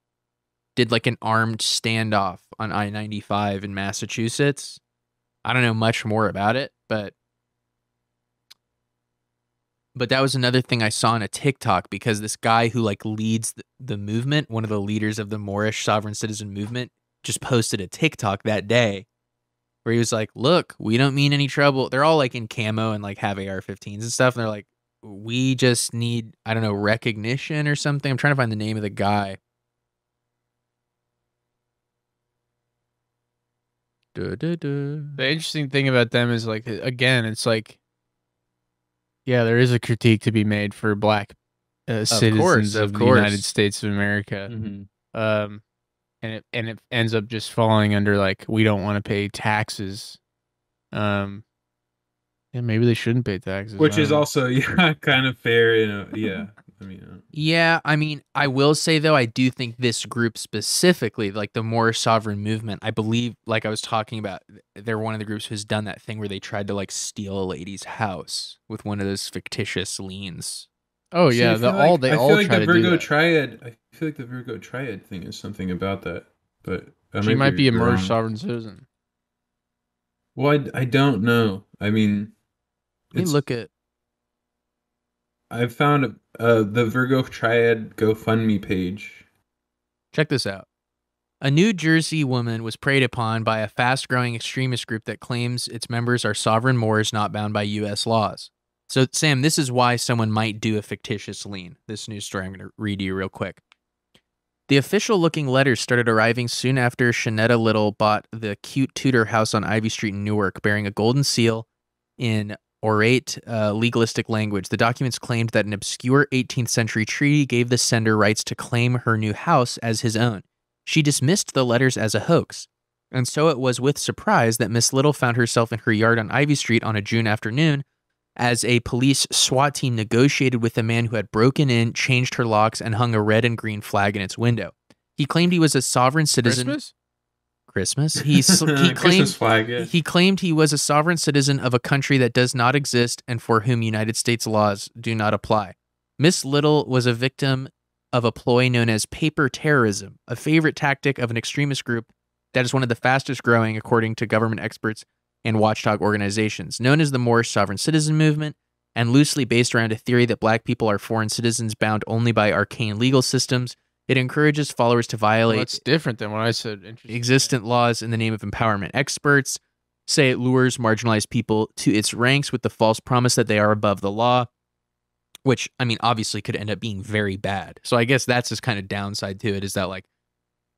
did like an armed standoff on I ninety five in Massachusetts. I don't know much more about it, but but that was another thing I saw on a TikTok because this guy who like leads the, the movement, one of the leaders of the Moorish sovereign citizen movement, just posted a TikTok that day where he was like, "Look, we don't mean any trouble." They're all like in camo and like have AR-15s and stuff, and they're like, "We just need I don't know recognition or something." I'm trying to find the name of the guy. The interesting thing about them is like again, it's like yeah, there is a critique to be made for black uh, citizens course, of, of the course. United States of America. Mhm. Um, and it and it ends up just falling under like we don't want to pay taxes. Um, yeah, maybe they shouldn't pay taxes. Which is know. also yeah, kind of fair. You know, yeah. I mean, uh, Yeah, I mean, I will say though, I do think this group specifically, like the Moorish sovereign movement, I believe, like I was talking about, they're one of the groups who's done that thing where they tried to like steal a lady's house with one of those fictitious liens. Oh yeah, I the feel all like- they I all feel like try the to do Virgo that. Triad. I feel like the Virgo Triad thing is something about that, but I she might be a wrong. Moorish sovereign citizen. Well, I, I don't know. I mean, Let me look at. I found uh, the Virgo Triad GoFundMe page. Check this out. A New Jersey woman was preyed upon by a fast growing extremist group that claims its members are sovereign Moors not bound by U.S. laws. So, Sam, this is why someone might do a fictitious lien. This news story I'm going to read you real quick. The official looking letters started arriving soon after Shanetta Little bought the cute Tudor house on Ivy Street in Newark, bearing a golden seal in orate uh, legalistic language. The documents claimed that an obscure 18th century treaty gave the sender rights to claim her new house as his own. She dismissed the letters as a hoax. And so it was with surprise that Miss Little found herself in her yard on Ivy Street on a June afternoon as a police SWAT team negotiated with a man who had broken in, changed her locks, and hung a red and green flag in its window. He claimed he was a sovereign citizen. Christmas? Christmas. He, he claimed flag, yeah. he claimed he was a sovereign citizen of a country that does not exist and for whom United States laws do not apply. Miss Little was a victim of a ploy known as paper terrorism, a favorite tactic of an extremist group that is one of the fastest growing, according to government experts and watchdog organizations, known as the Moorish Sovereign Citizen Movement, and loosely based around a theory that black people are foreign citizens bound only by arcane legal systems. It encourages followers to Well, violate that's different than what I said. Existent laws in the name of empowerment. Experts say it lures marginalized people to its ranks with the false promise that they are above the law, which I mean obviously could end up being very bad. So I guess that's just kind of downside to it is that like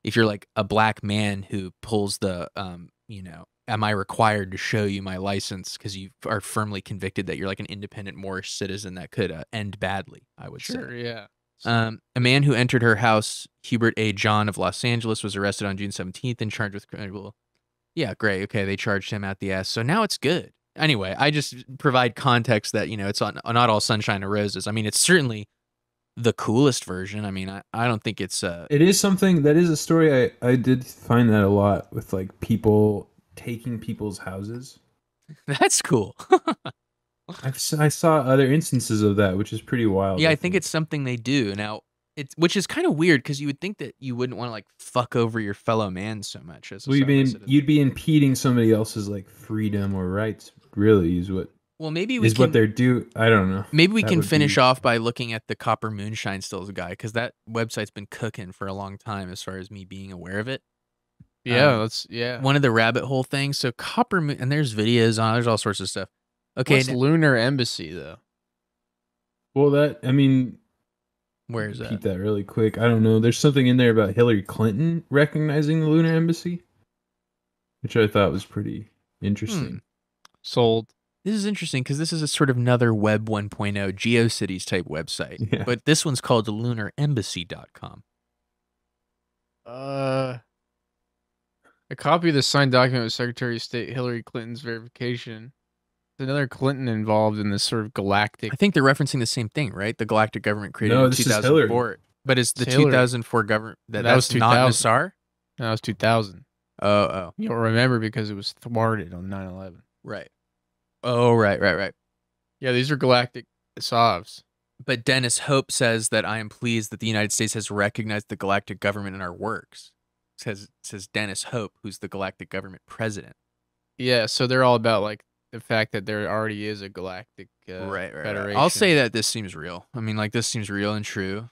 if you're like a black man who pulls the um, you know, am I required to show you my license because you are firmly convicted that you're like an independent Moorish citizen that could uh, end badly, I would say. Sure, yeah. Um, a man who entered her house, Hubert A. John of Los Angeles, was arrested on June 17th and charged with criminal. Yeah, great. Okay, they charged him at the ass. So now it's good. Anyway, I just provide context that, you know, it's on, not all sunshine and roses. I mean, it's certainly the coolest version. I mean, I, I don't think it's uh It is something that is a story I I did find that a lot with like people taking people's houses. that's cool. I've, s- I saw other instances of that, which is pretty wild. yeah, I think it's something they do. Now, it's which is kind of weird because you would think that you wouldn't want to like fuck over your fellow man so much as a Well, you'd be in, you'd be impeding somebody else's like freedom or rights. Really, is what Well, maybe we is can, what they're do. I don't know. Maybe we That can finish be- off by looking at the Copper Moonshine Stills guy because that website's been cooking for a long time as far as me being aware of it. Yeah, Um, that's yeah. One of the rabbit hole things. So Copper Moon, and there's videos on. There's all sorts of stuff. Okay. What's Lunar Embassy though? Well, that I mean, where is that? Keep that really quick. I don't know. There's something in there about Hillary Clinton recognizing the Lunar Embassy, which I thought was pretty interesting. Hmm. Sold. This is interesting because this is a sort of another Web 1.0 GeoCities type website, yeah. but this one's called LunarEmbassy.com. Uh, a copy of the signed document with Secretary of State Hillary Clinton's verification there's another Clinton involved in this sort of galactic. I think they're referencing the same thing, right? The galactic government created No, in this is Hillary. 2004. But it's the It's Hillary. 2004 government that, That was that's not 2000. NESARA? That was 2000. Oh, oh, You'll remember because it was thwarted on 9/11. right. Oh, right, right, right. Yeah, these are galactic SOVs. But Dennis Hope says that I am pleased that the United States has recognized the galactic government in our works. Says says Dennis Hope, who's the galactic government president. Yeah, so they're all about like the fact that there already is a galactic uh, right, right, federation. right. I'll say that this seems real. I mean, like this seems real and true.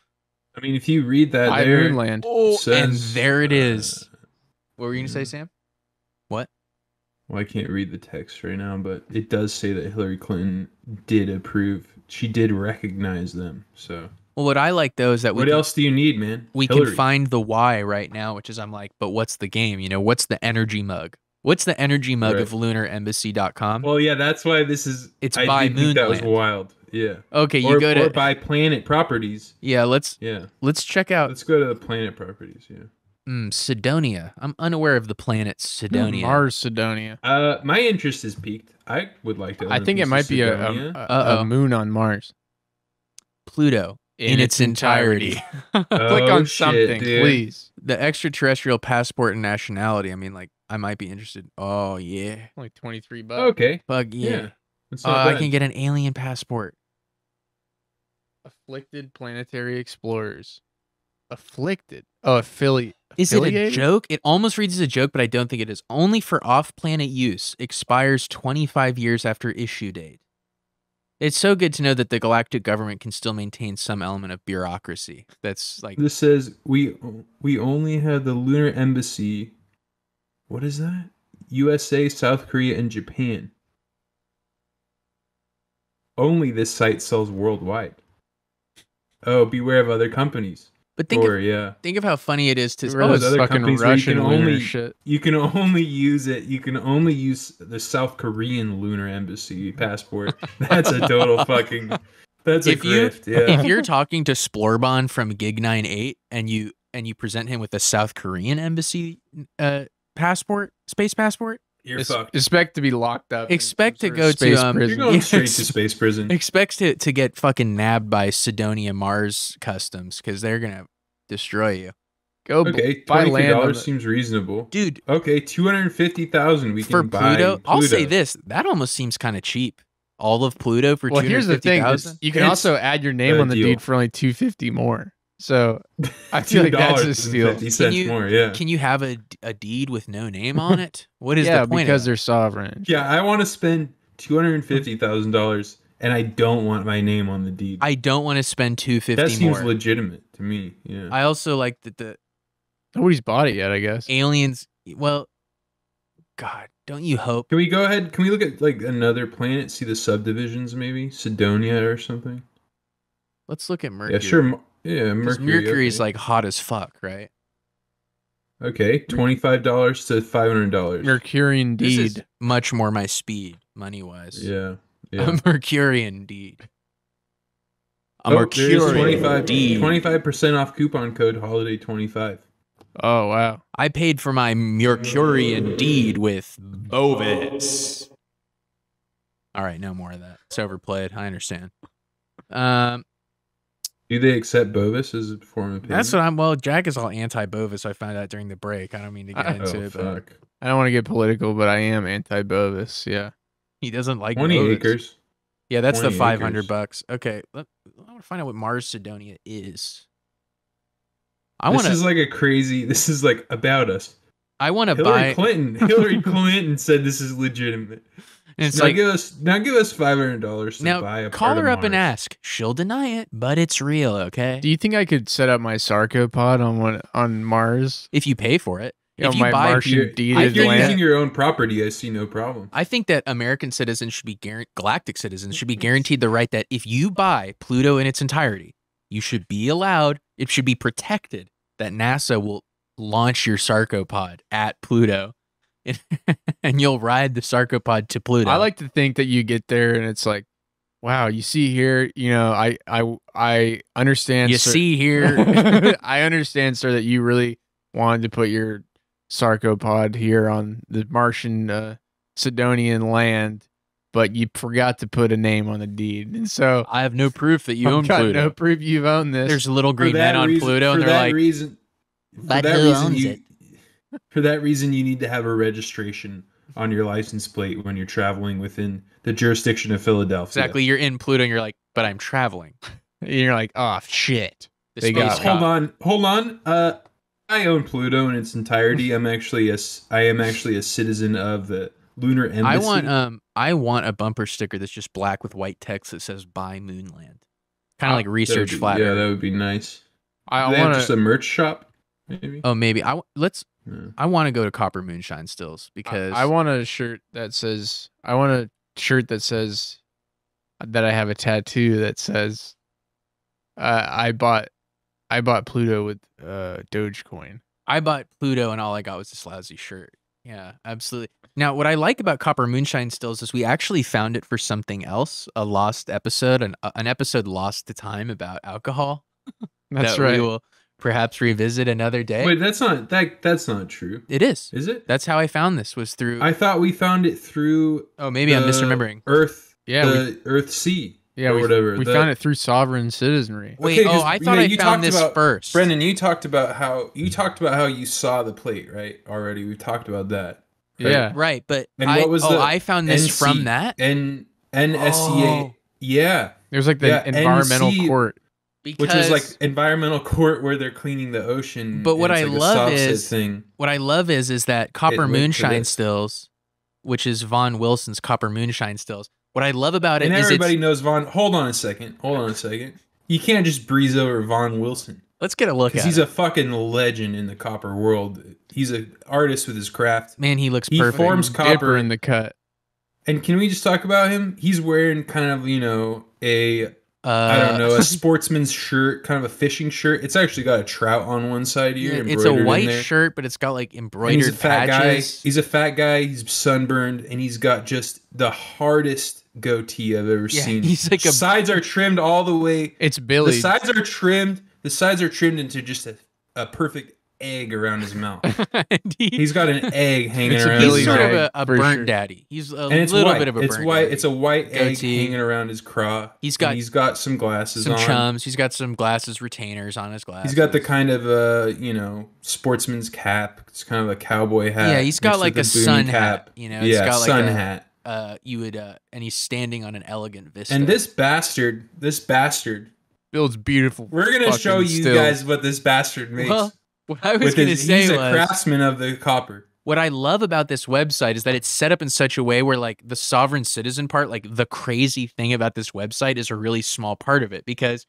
I mean, if you read that I there, Moonland. Oh, and there it uh. What were you gonna say, Sam? What? Well, I can't read the text right now, but it does say that Hillary Clinton did approve. She did recognize them. So, Well, what I like though is that we what can- else do you need, man? we Hillary. can find the why right now, which is I'm like, but what's the game? You know, what's the energy mug? What's the energy mug right. of lunarembassy.com? Well, yeah, that's why this is. It's I by Moon. that was wild. Yeah. Okay, you go to by Planet Properties. Yeah, let's. Yeah. Let's check out. Let's go to the Planet Properties. Yeah. Mm, Cydonia. I'm unaware of the planet Cydonia. Mm, Mars Cydonia. Uh, my interest is peaked. I would like to. I think it might be a, a, a, a, moon on Mars. Pluto in, in its, its, entirety. entirety. oh, Click on shit, something, dude. please. The extraterrestrial passport and nationality. I mean, like I might be interested. Oh yeah, Like 23 bucks. Okay. bug yeah. Yeah. That's Uh, I can get an alien passport. Afflicted planetary explorers. Afflicted. Oh, affiliate. Is it a joke? It almost reads as a joke, but I don't think it is. Only for off-planet use. Expires 25 years after issue date. It's so good to know that the galactic government can still maintain some element of bureaucracy. That's like This says we we only have the lunar embassy. What is that? USA, South Korea, and Japan. Only this site sells worldwide. Oh, beware of other companies. But think or of, yeah. think of how funny it is to Really oh, Those other fucking companies where you Russian can lunar only shit. you can only use it. You can only use the South Korean lunar embassy passport. That's a total fucking. That's a if you. Yeah. if you're talking to Splorbon from Gig 98 and you and you present him with a South Korean embassy uh, passport, space passport, You're Es- fucked. Expect to be locked up. expect to go sort space to um, prison. You're going straight to space prison. Expect to to get fucking nabbed by Cydonia Mars Customs because they're gonna destroy you, Go Okay, buy land dollars the- seems reasonable. dude. Okay, two hundred fifty thousand. We For can buy Pluto, I'll say this: that almost seems kind of cheap. All of Pluto for Well, two here's the thing: thousand. you can It's also add your name on the deal. deed for only two fifty more. So I feel like that's a steal. Fifty Can cents you more. Yeah. can you have a, a deed with no name on it? What is yeah, the point? because of they're sovereign. Yeah, I want to spend two hundred and fifty thousand dollars, and I don't want my name on the deed. I don't want to spend two that seems more. legitimate to me. Yeah. I also like that the Nobody's bought it yet. I guess. aliens. Well, God, don't you hope? Can we go ahead? Can we look at like another planet? See the subdivisions, maybe Cydonia or something. Let's look at Mercury. Yeah, sure. Mer- Yeah, 'Cause Mercury. Mercury's okay. like hot as fuck, right? okay, twenty five dollars to five hundred dollars. Mercurian This is much more my speed, money wise. Yeah, yeah. A Mercurian deed. A Oh, there is Mercurian 25 deed. 25% off coupon code holiday 25. Oh wow. I paid for my Mercurian deed with Bovis. All right, no more of that. It's overplayed. I understand. Um, Do they accept Bovis as a form of payment? that's what I'm. Well, Jack is all anti-Bovis. I found out during the break. I don't mean to get I- into Oh, it, but fuck. I don't want to get political, but I am anti-Bovis. Yeah. he doesn't like 20 Bovis. acres. Yeah, that's the five hundred bucks. Okay, let, I want to find out what Mars Cydonia is. I want. this want is like a crazy. This is like about us. I want to Hillary buy. Clinton. Hillary Clinton said this is legitimate. And it's now like give us now give us five hundred dollars to now buy a call part her of up and ask. She'll deny it, but it's real. Okay, Do you think I could set up my sarcopod on one on Mars? if you pay for it. You know, if you my buy, Martian You're- deeded if you're land. using your own property, I see no problem. I think that American citizens should be guaranteed, galactic citizens should be guaranteed the right that if you buy Pluto in its entirety, you should be allowed, it should be protected that NASA will launch your sarcopod at Pluto and you'll ride the sarcopod to Pluto. I like to think that you get there and it's like, wow, you see here, you know, I I I understand. You sir- see here. I understand, sir, that you really wanted to put your sarcopod here on the Martian uh, Cydonian land, but you forgot to put a name on the deed, and so I have no proof that you I've own got Pluto. No proof you've owned this. There's a little green man on reason- Pluto, and they're that like, reason, for "But that who reason owns you, it?" For that reason, you need to have a registration on your license plate when you're traveling within the jurisdiction of Philadelphia. exactly. You're in Pluto, and you're like, but I'm traveling. And you're like, oh shit. The They got. Hold on, hold on. Uh, I own Pluto in its entirety. I'm actually a, I am actually a citizen of the lunar embassy. I want um I want a bumper sticker that's just black with white text that says "Buy Moonland," kind of like research be- flat. Yeah, that would be nice. I Do they have want just a merch shop, maybe. Oh, maybe I let's. Yeah. I want to go to Copper Moonshine Stills because I want a shirt that says I want a shirt that says that I have a tattoo that says uh, I bought I bought Pluto with uh Dogecoin. I bought Pluto and all I got was this lousy shirt. Yeah, absolutely. Now, what I like about Copper Moonshine Stills is we actually found it for something else, a lost episode, an uh, an episode lost to time about alcohol. That's that right. We will perhaps revisit another day. Wait, that's not that. That's not true. it is. Is it? That's how I found this. Was through. I thought we found it through. oh, maybe I'm misremembering. Earth. Yeah, the Earth Sea. Yeah, or we, whatever. we The- found it through sovereign citizenry. Wait, Okay, oh, 'cause, I thought know, I you found this about- first. Brendan, you talked about how you talked about how you saw the plate, right? Already, we've talked about that. right? Yeah. Right, but And I, what was oh, the I found this NC from that N NSCA. Oh. Yeah, There's like the Yeah, environmental NC court. Which because was like environmental court where they're cleaning the ocean. But what and I like love is- thing. what I love is is that Copper Moonshine. Stills, which is Von Wilson's Copper Moonshine Stills. What I love about it And is everybody it's, knows Von. Hold on a second. Hold on a second. You can't just breeze over Von Wilson let's get a look because at he's it. a fucking legend in the copper world. He's an artist with his craft. Man, he looks He perfect. forms Dipper copper in the cut. And can we just talk about him? He's wearing kind of, you know, a I don't know Uh, a sportsman's shirt, kind of a fishing shirt. It's actually got a trout on one side here. it's a white shirt, but it's got like And embroidered he's a fat patches. guy. He's a fat guy. He's sunburned, and he's got just the hardest goatee I've ever Yeah, seen. he's like a- sides are trimmed all the way. It's Billy. The sides are trimmed. The sides are trimmed into just a, a perfect egg around his mouth. he's got an egg hanging around. Billy his He's sort of a, a burnt sure. daddy. He's a and it's little white. bit of a it's burnt white. daddy. It's a white egg Goatee. hanging around his craw. He's and got he's got some glasses some on. chums. He's got some glasses retainers on his glasses. He's got the kind of uh, you know, sportsman's cap. It's kind of a cowboy hat. yeah. He's got like a with boonie sun hat. You know, it's yeah, got like sun a, hat. Uh, you would uh, and he's standing on an elegant vista. And this bastard, this bastard, builds beautiful. we're gonna show you stills. guys what this bastard makes. Well, what I was gonna his, say he's a was- craftsman of the copper. what I love about this website is that it's set up in such a way where like the sovereign citizen part, like the crazy thing about this website is a really small part of it because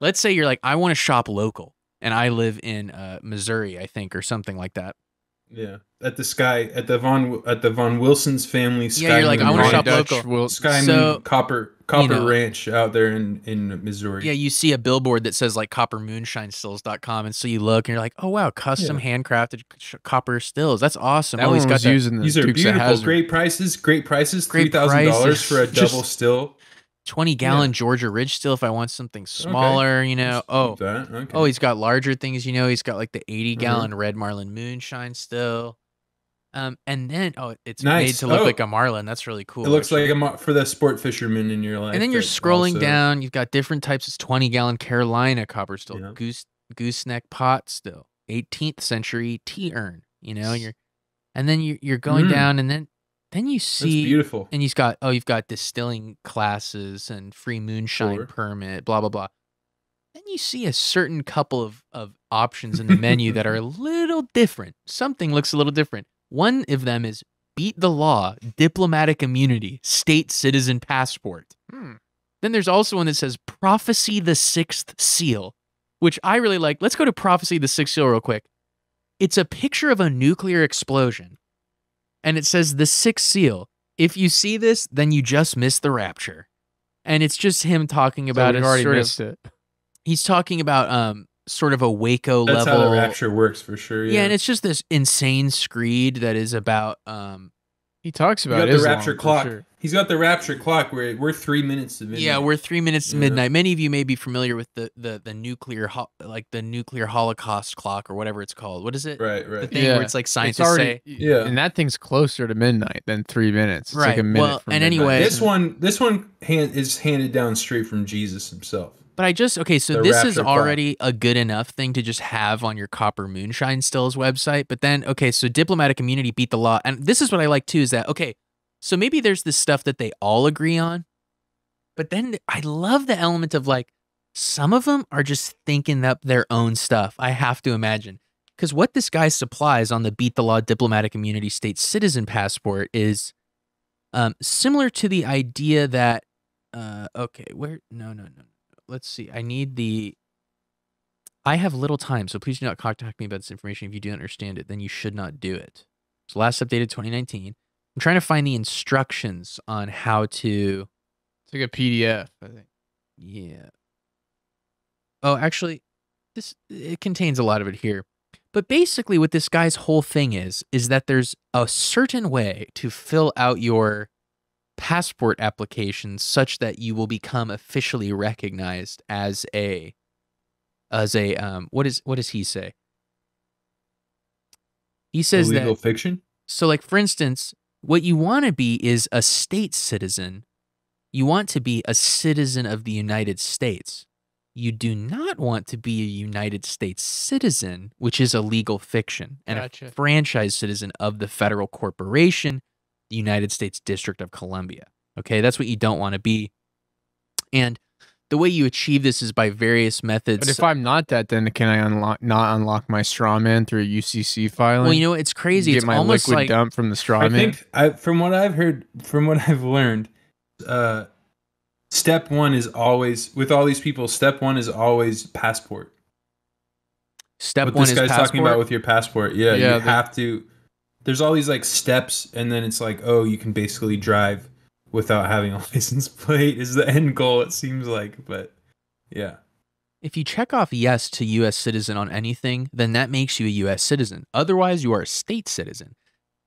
let's say you're like, I want to shop local and I live in uh, Missouri, I think, or something like that. Yeah, at the sky, at the von, at the von Wilson's family. Sky Yeah, you're like, I wanna shop Dutch local. Wil- Sky So, Moon Copper Copper know- Ranch out there in in Missouri. Yeah, you see a billboard that says like coppermoonshinestills.com and so you look and you're like, oh wow, custom handcrafted sh- copper stills. That's awesome. That oh, he's one got was that- using the These are Dukes of beautiful, great prices, great prices. $3,000 for a Just- double still. 20 gallon Georgia Ridge still if I want something smaller, you know. Oh, that. Okay. oh, he's got larger things, you know. He's got like the 80 Mhm. gallon Red Marlin Moonshine still. Um, and then oh, it's made to look Oh. like a Marlin. That's really cool. it looks actually. like a mo- for the sport fisherman in your life. and then you're scrolling also- down. You've got different types. It's 20 gallon Carolina copper still, goose gooseneck pot still, 18th century tea urn. You know, you're, and then you're you're going Mm. down, and then then you see beautiful. and you've got oh, you've got distilling classes and free moonshine Sure. permit, blah blah blah. Then you see a certain couple of of options in the menu that are a little different. Something looks a little different. One of them is beat the law, diplomatic immunity, state citizen passport. Then there's also one that says prophecy the sixth seal, which I really like. Let's go to prophecy the sixth seal real quick. It's a picture of a nuclear explosion, and it says the sixth seal. If you see this, then you just missed the rapture. And it's just him talking about we've already missed of, it. He's talking about um sort of a Waco That's level how the rapture works for sure. yeah. Yeah, and it's just this insane screed that is about um He talks about got the rapture clock. sure. He's got the rapture clock where we're three minutes to midnight. yeah, we're 3 minutes to Yeah. midnight. Many of you may be familiar with the the the nuclear ho- like the nuclear holocaust clock or whatever it's called. What is it? right, right. The right. thing where it's like scientists say Yeah. and that thing's closer to midnight than three minutes. It's like Right. a minute. Well, from and midnight. anyway- This one, this one hand, is handed down straight from Jesus himself. But I just okay, so The this is rapture already a good enough thing to just have on your Copper Moonshine Stills website. But then okay, so diplomatic immunity beat the law, and this is what I like too is that okay, so maybe there's this stuff that they all agree on, but then I love the element of like some of them are just thinking up their own stuff. I have to imagine because what this guy supplies on the beat the law diplomatic immunity state citizen passport is um, similar to the idea that uh, okay, where no no no no. Let's see. I need the. I have little time, so please do not contact me about this information. If you do not understand it, then you should not do it. So last updated 2019. I'm trying to find the instructions on how to. It's like a PDF, I think. Yeah. Oh, actually, this it contains a lot of it here. But basically, what this guy's whole thing is is that there's a certain way to fill out your passport application such that you will become officially recognized as a as a um what is what does he say? He says Illegal that fiction. so like for instance, what you want to be is a state citizen. You want to be a citizen of the United States. You do not want to be a United States citizen, which is a legal fiction, and Gotcha. a franchise citizen of the federal corporation, the United States District of Columbia. Okay, that's what you don't want to be. And the way you achieve this is by various methods. But if I'm not that, then can I unlock not unlock my straw man through a UCC filing? well, you know? It's crazy. Get It's my almost liquid like dump from the straw I man. think, I, from what I've heard, from what I've learned, uh, step one is always with all these people. Step one is always passport. step what one this is guy's passport. talking about with your passport. Yeah, Yeah, you the- have to. There's all these like steps, and then it's like, oh, you can basically drive without having a license plate. Is the end goal? It seems like, but Yeah. If you check off yes to US citizen on anything, then that makes you a US citizen. Otherwise, you are a state citizen.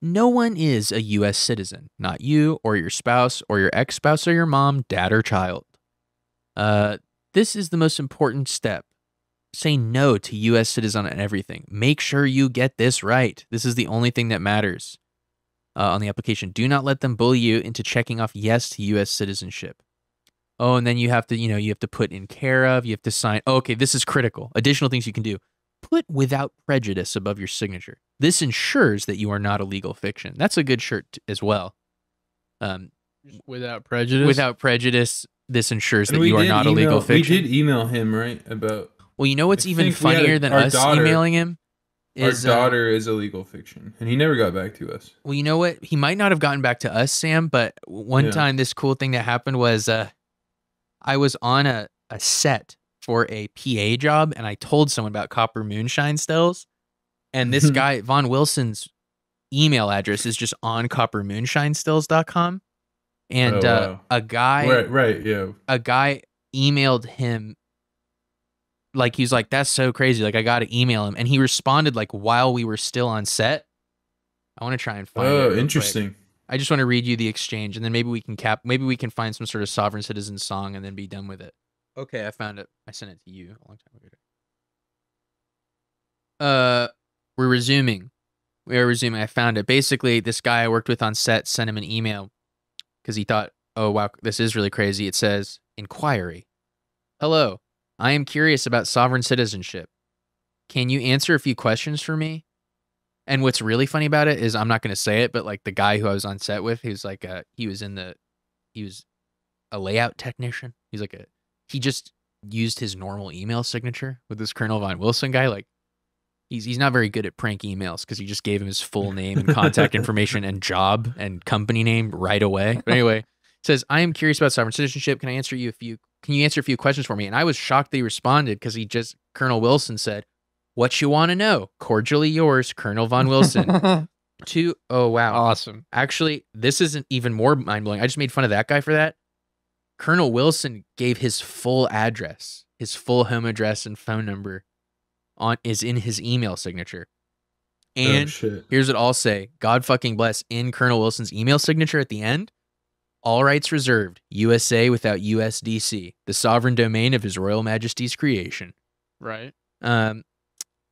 No one is a US citizen, not you or your spouse or your ex spouse or your mom, dad, or child. Uh, this is the most important step. Say no to US citizen and everything. Make sure you get this right. This is the only thing that matters uh, on the application. Do not let them bully you into checking off yes to US citizenship. Oh, and then you have to, you know, you have to put in care of, you have to sign. Oh, okay, this is critical. Additional things you can do. Put without prejudice above your signature. This ensures that you are not a legal fiction. That's a good shirt as well. Um, Without prejudice. without prejudice, this ensures And that you are did not a legal fiction. We did email him right about. Well, you know what's I even had a- funnier than us daughter- emailing him is our uh, daughter is a legal fiction, and he never got back to us. Well, you know what? He might not have gotten back to us, Sam, but one Yeah. time this cool thing that happened was uh I was on a, a set for a PA job and I told someone about copper moonshine stills. And this guy, Von Wilson's email address is just on coppermoonshinestills.com. And Oh, uh, wow. a guy Right, right, yeah. a guy emailed him like he's like that's so crazy. Like i gotta email him. And he responded like while we were still on set. I want to try and find it Oh, real quick. interesting. i just want to read you the exchange and then maybe we can cap maybe we can find some sort of sovereign citizen song and then be done with it. Okay i found it. I sent it to you a long time ago. Uh we're resuming. We are resuming. I found it. Basically this guy i worked with on set sent him an email because he thought oh wow this is really crazy. It says inquiry. Hello i am curious about sovereign citizenship can you answer a few questions for me and what's really funny about it is i'm not going to say it but like the guy who i was on set with he was like uh he was in the he was a layout technician he's like a he just used his normal email signature with this colonel von wilson guy like he's he's not very good at prank emails because he just gave him his full name and contact information and job and company name right away. But anyway, says, I am curious about sovereign citizenship. Can I answer you a few can you answer a few questions for me? And I was shocked that he responded because he just Colonel Wilson said, What you want to know? Cordially yours, Colonel Von Wilson. Two oh wow. Awesome. Actually, this isn't even more mind blowing. I just made fun of that guy for that. Colonel Wilson gave his full address, his full home address and phone number on is in his email signature. Oh, and shit. here's what I'll say. God fucking bless in Colonel Wilson's email signature at the end. All rights reserved. USA without USDC, the sovereign domain of His Royal Majesty's creation. Right. Um,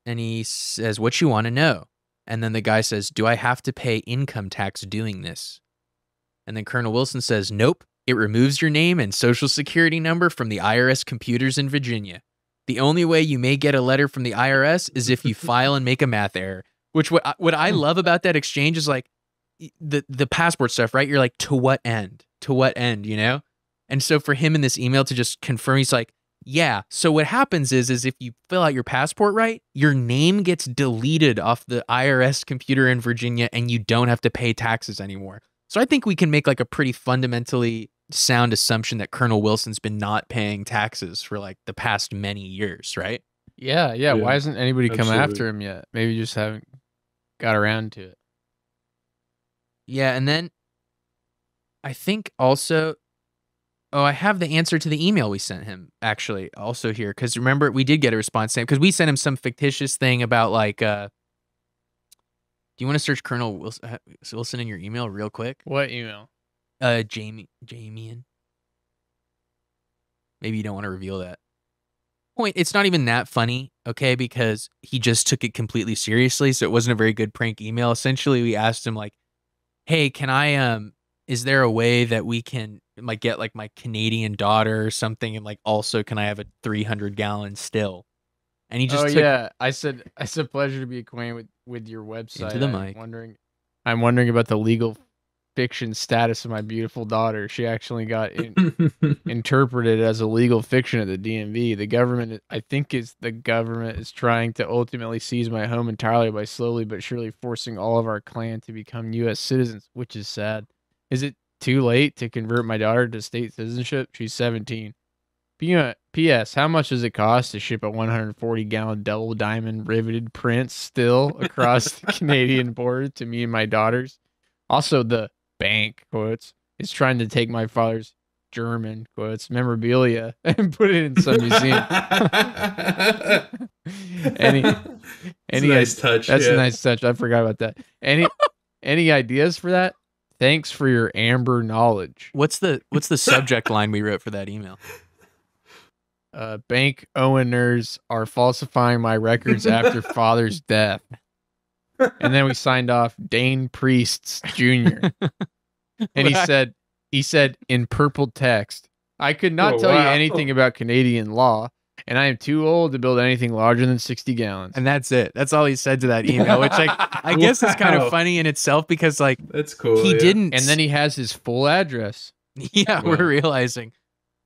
and he says, "What you want to know?" And then the guy says, "Do I have to pay income tax doing this?" And then Colonel Wilson says, "Nope. It removes your name and social security number from the IRS computers in Virginia. The only way you may get a letter from the IRS is if you file and make a math error." Which what I, what I love about that exchange is like the the passport stuff, right? You're like, to what end? To what end? You know? And so for him in this email to just confirm, he's like, yeah. So what happens is, is if you fill out your passport right, your name gets deleted off the IRS computer in Virginia, and you don't have to pay taxes anymore. So I think we can make like a pretty fundamentally sound assumption that Colonel Wilson's been not paying taxes for like the past many years, right? Yeah, yeah. Why hasn't anybody come after him yet? Maybe you just haven't got around to it. Yeah, and then I think also oh, I have the answer to the email we sent him actually also here cuz remember we did get a response to him cuz we sent him some fictitious thing about like uh Do you want to search Colonel Wilson, uh, Wilson in your email real quick? What email? Uh Jamie Jamian. Maybe you don't want to reveal that. Point, it's not even that funny, okay? Because he just took it completely seriously, so it wasn't a very good prank email. Essentially, we asked him like, "Hey, can I um is there a way that we can like get like my Canadian daughter or something and like also can I have a 300 gallon still?" And he just oh took yeah, I said I said pleasure to be acquainted with with your website. Into the I'm mic. Wondering, I'm wondering about the legal fiction status of my beautiful daughter. She actually got in, interpreted as a legal fiction at the DMV. The government, I think, is the government is trying to ultimately seize my home entirely by slowly but surely forcing all of our clan to become U.S. citizens, which is sad. Is it too late to convert my daughter to state citizenship? She's 17. P.S. Uh, how much does it cost to ship a 140 gallon double diamond riveted print still across the Canadian border to me and my daughters? Also, the bank quotes is trying to take my father's German quotes memorabilia and put it in some museum. any any nice touch, That's yeah. a nice touch. I forgot about that. Any any ideas for that? Thanks for your amber knowledge. What's the what's the subject line we wrote for that email? Uh, bank owners are falsifying my records after father's death. And then we signed off Dane Priests Jr. and he What? said he said in purple text, I could not Oh, tell you anything about Canadian law, and I am too old to build anything larger than 60 gallons. And that's it. That's all he said to that email, which like I guess is kind of funny in itself because like that's cool. He yeah. didn't And then he has his full address. Yeah, Wow. we're realizing.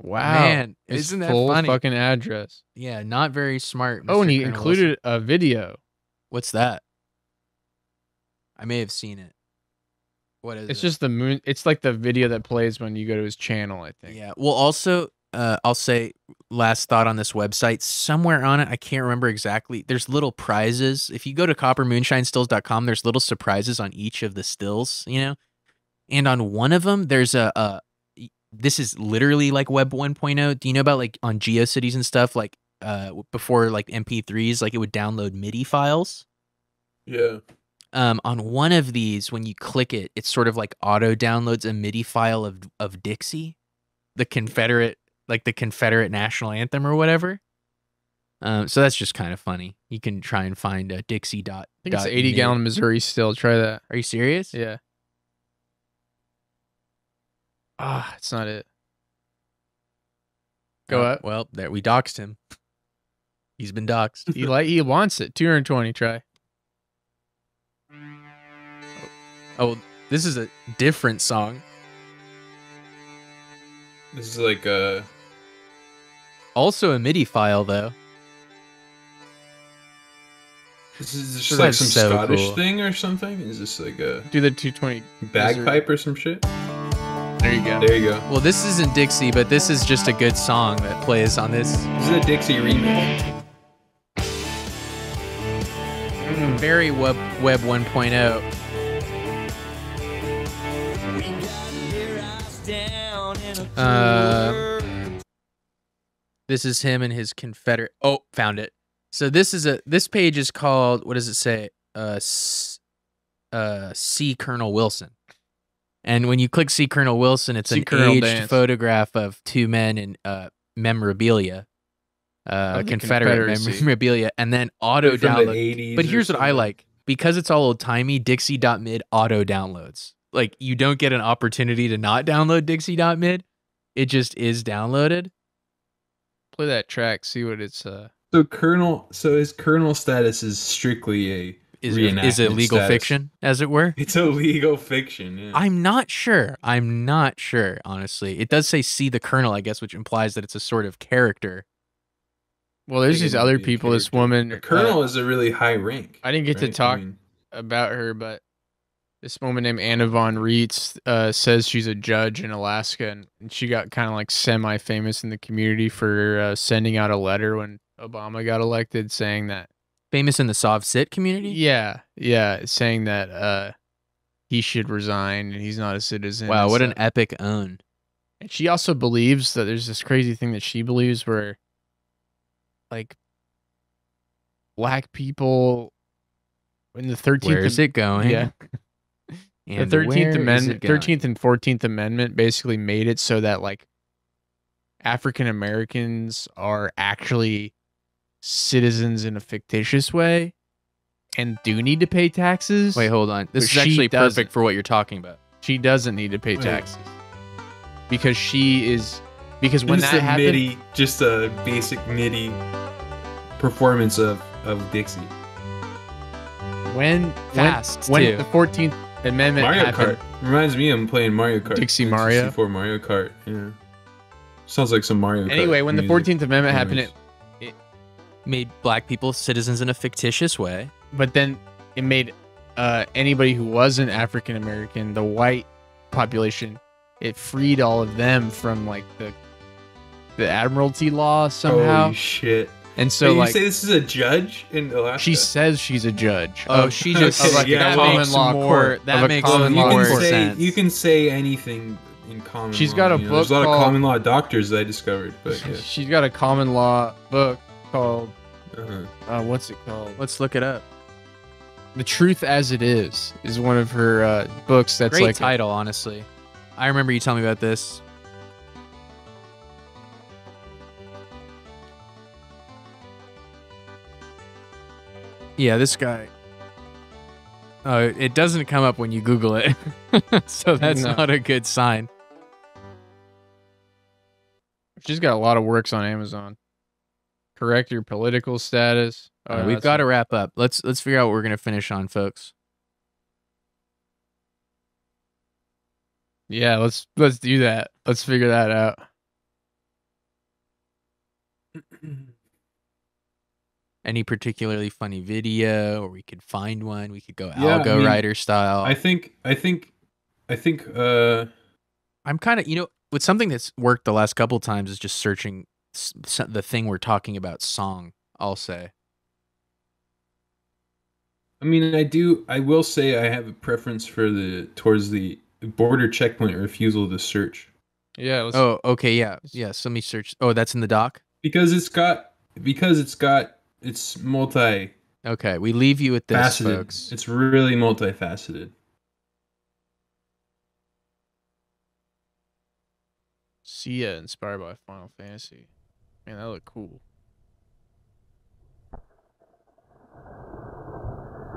Wow. Man, His isn't that full funny? fucking address. Yeah, not very smart. Oh, and he Colonel included Wilson. a video. What's that? I may have seen it. What is it? It's it? just the moon. It's like the video that plays when you go to his channel. I think. Yeah. Well, also, uh, I'll say last thought on this website. Somewhere on it, I can't remember exactly. There's little prizes. If you go to coppermoonshinestills.com, there's little surprises on each of the stills. You know, and on one of them, there's a. a this is literally like Web 1.0. Do you know about like on GeoCities and stuff? Like uh, before like MP3s, like it would download MIDI files. Yeah. Um, on one of these, when you click it, it sort of like auto downloads a MIDI file of of Dixie, the Confederate, like the Confederate national anthem or whatever. Um, so that's just kind of funny. You can try and find a Dixie dot. I think it's 80 mid. gallon Missouri still. Try that. Are you serious? Yeah. Ah, it's not it. Go Uh, up. Well, there we doxed him. He's been doxed. He like he wants it. 220. Try. Oh, this is a different song. This is like a. Also a MIDI file though. this is just like that's some so Scottish cool. thing or something. Is this like a Do the 220 bagpipe or some shit? There you go. There you go. Well, this isn't Dixie, but this is just a good song that plays on this. This is a Dixie remix. Mm, very web web oh. 1.0. Uh, this is him and his Confederate. Oh, found it. So this is a this page is called what does it say? Uh, s- uh, see Colonel Wilson. And when you click see Colonel Wilson, it's See an Colonel aged Dance. photograph of two men in uh memorabilia, uh, Confederate memorabilia, and then auto from the download. But here's what I like because it's all old timey. Dixie.mid auto downloads. Like you don't get an opportunity to not download Dixie.mid. It just is downloaded. Play that track. See what it's. uh So Colonel, so his Colonel status is strictly a Is is a reenactment legal status. fiction, as it were. It's a legal fiction. Yeah. I'm not sure. I'm not sure, honestly. It does say see the colonel, I guess, which implies that it's a sort of character. Well, there's these other people. This woman, A colonel uh, is a really high rank. I didn't get to right? I talk mean- about her, but this woman named Anna von Reitz uh, says she's a judge in Alaska, and, and she got kind of like semi-famous in the community for uh, sending out a letter when Obama got elected, saying that Famous in the Sov Sit community? yeah, yeah, saying that uh, he should resign and he's not a citizen. Wow, what an epic own. And she also believes that there's this crazy thing that she believes where like black people in the 13th Where's it going? Yeah. And the 13th Amendment 13th and 14th Amendment basically made it so that like African Americans are actually citizens in a fictitious way and do need to pay taxes. Wait, hold on. This is actually doesn't. perfect for what you're talking about. She doesn't need to pay Wait. taxes. Because she is because when just that happened MIDI, just a basic MIDI performance of of Dixie. when Fast, when, too. when the 14th Amendment Mario happened, Kart reminds me of playing Mario Kart. Dixie N64 Mario? Mario Kart. Yeah, sounds like some Mario. Kart Anyway, when the 14th Amendment happened, Anyways. it, Made black people citizens in a fictitious way. but then it made uh, anybody who wasn't African American, the white population, it freed all of them from like the the admiralty law somehow. Holy shit! And so Wait, you say this is a judge in Alaska? she says she's a judge. Oh, she just- of like yeah, a that common makes law more- court. that of a makes common you law can more court. say sense. you can say anything in common. She's law, got a you know? book There's a lot called- of common law doctors that I discovered, but yeah. She's got a common law book called Uh-huh. uh, what's it called? Let's look it up. The Truth as It Is is one of her uh, books. That's Great like a- title, honestly. I remember you telling me about this. Yeah, this guy. Oh, it doesn't come up when you Google it, so that's No. not a good sign. She's got a lot of works on Amazon. Correct your political status. Oh, Uh, we've got to wrap up. Let's let's figure out what we're gonna finish on, folks. Yeah, let's let's do that. Let's figure that out. Any particularly funny video, or we could find one. We could go Yeah, I algo mean, rider style. I think I think I think uh I'm kind of, you know, with something that's worked the last couple times is just searching s- s- the thing we're talking about song. I'll say. I mean I do I will say I have a preference for the towards the border checkpoint refusal to search. Yeah. Let's, Oh, okay, yeah, yes. Let me search. Oh, that's in the doc. Because it's got because it's got it's multi Okay, we leave you with this, faceted. folks. It's really multifaceted. Sia inspired by Final Fantasy. Man, that looked cool.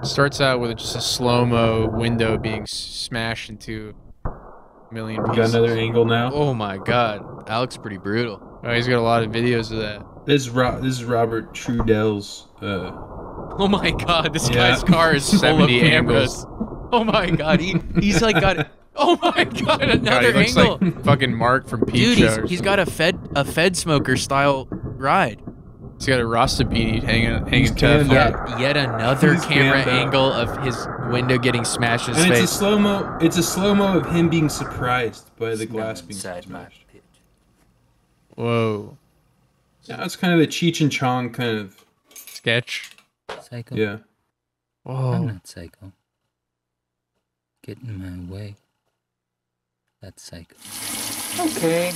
Starts out with just a slow mo window being smashed into a million We got another angle now. Oh my god, that looks pretty brutal. Oh, he's got a lot of videos of that. This is Ro- this is Robert Trudell's uh Oh my god, this Yeah. guy's car is full of cameras. Oh my god, he he's like got. Oh my god, God, another he looks angle. like fucking Mark from Peep Dude, he's, he's got a Fed a Fed smoker style ride. Something. he's got a Rasta beanie hanging hanging tough. canned Yet, up. yet another He's camera jammed up. angle of his window getting smashed in his and it's a slow mo it's a slow mo of him being surprised by the glass being smashed. Whoa. Yeah, it's kind of a Cheech and Chong kind of Sketch. Psycho. yeah. I'm not psycho. Get in my way. That's psycho. Okay.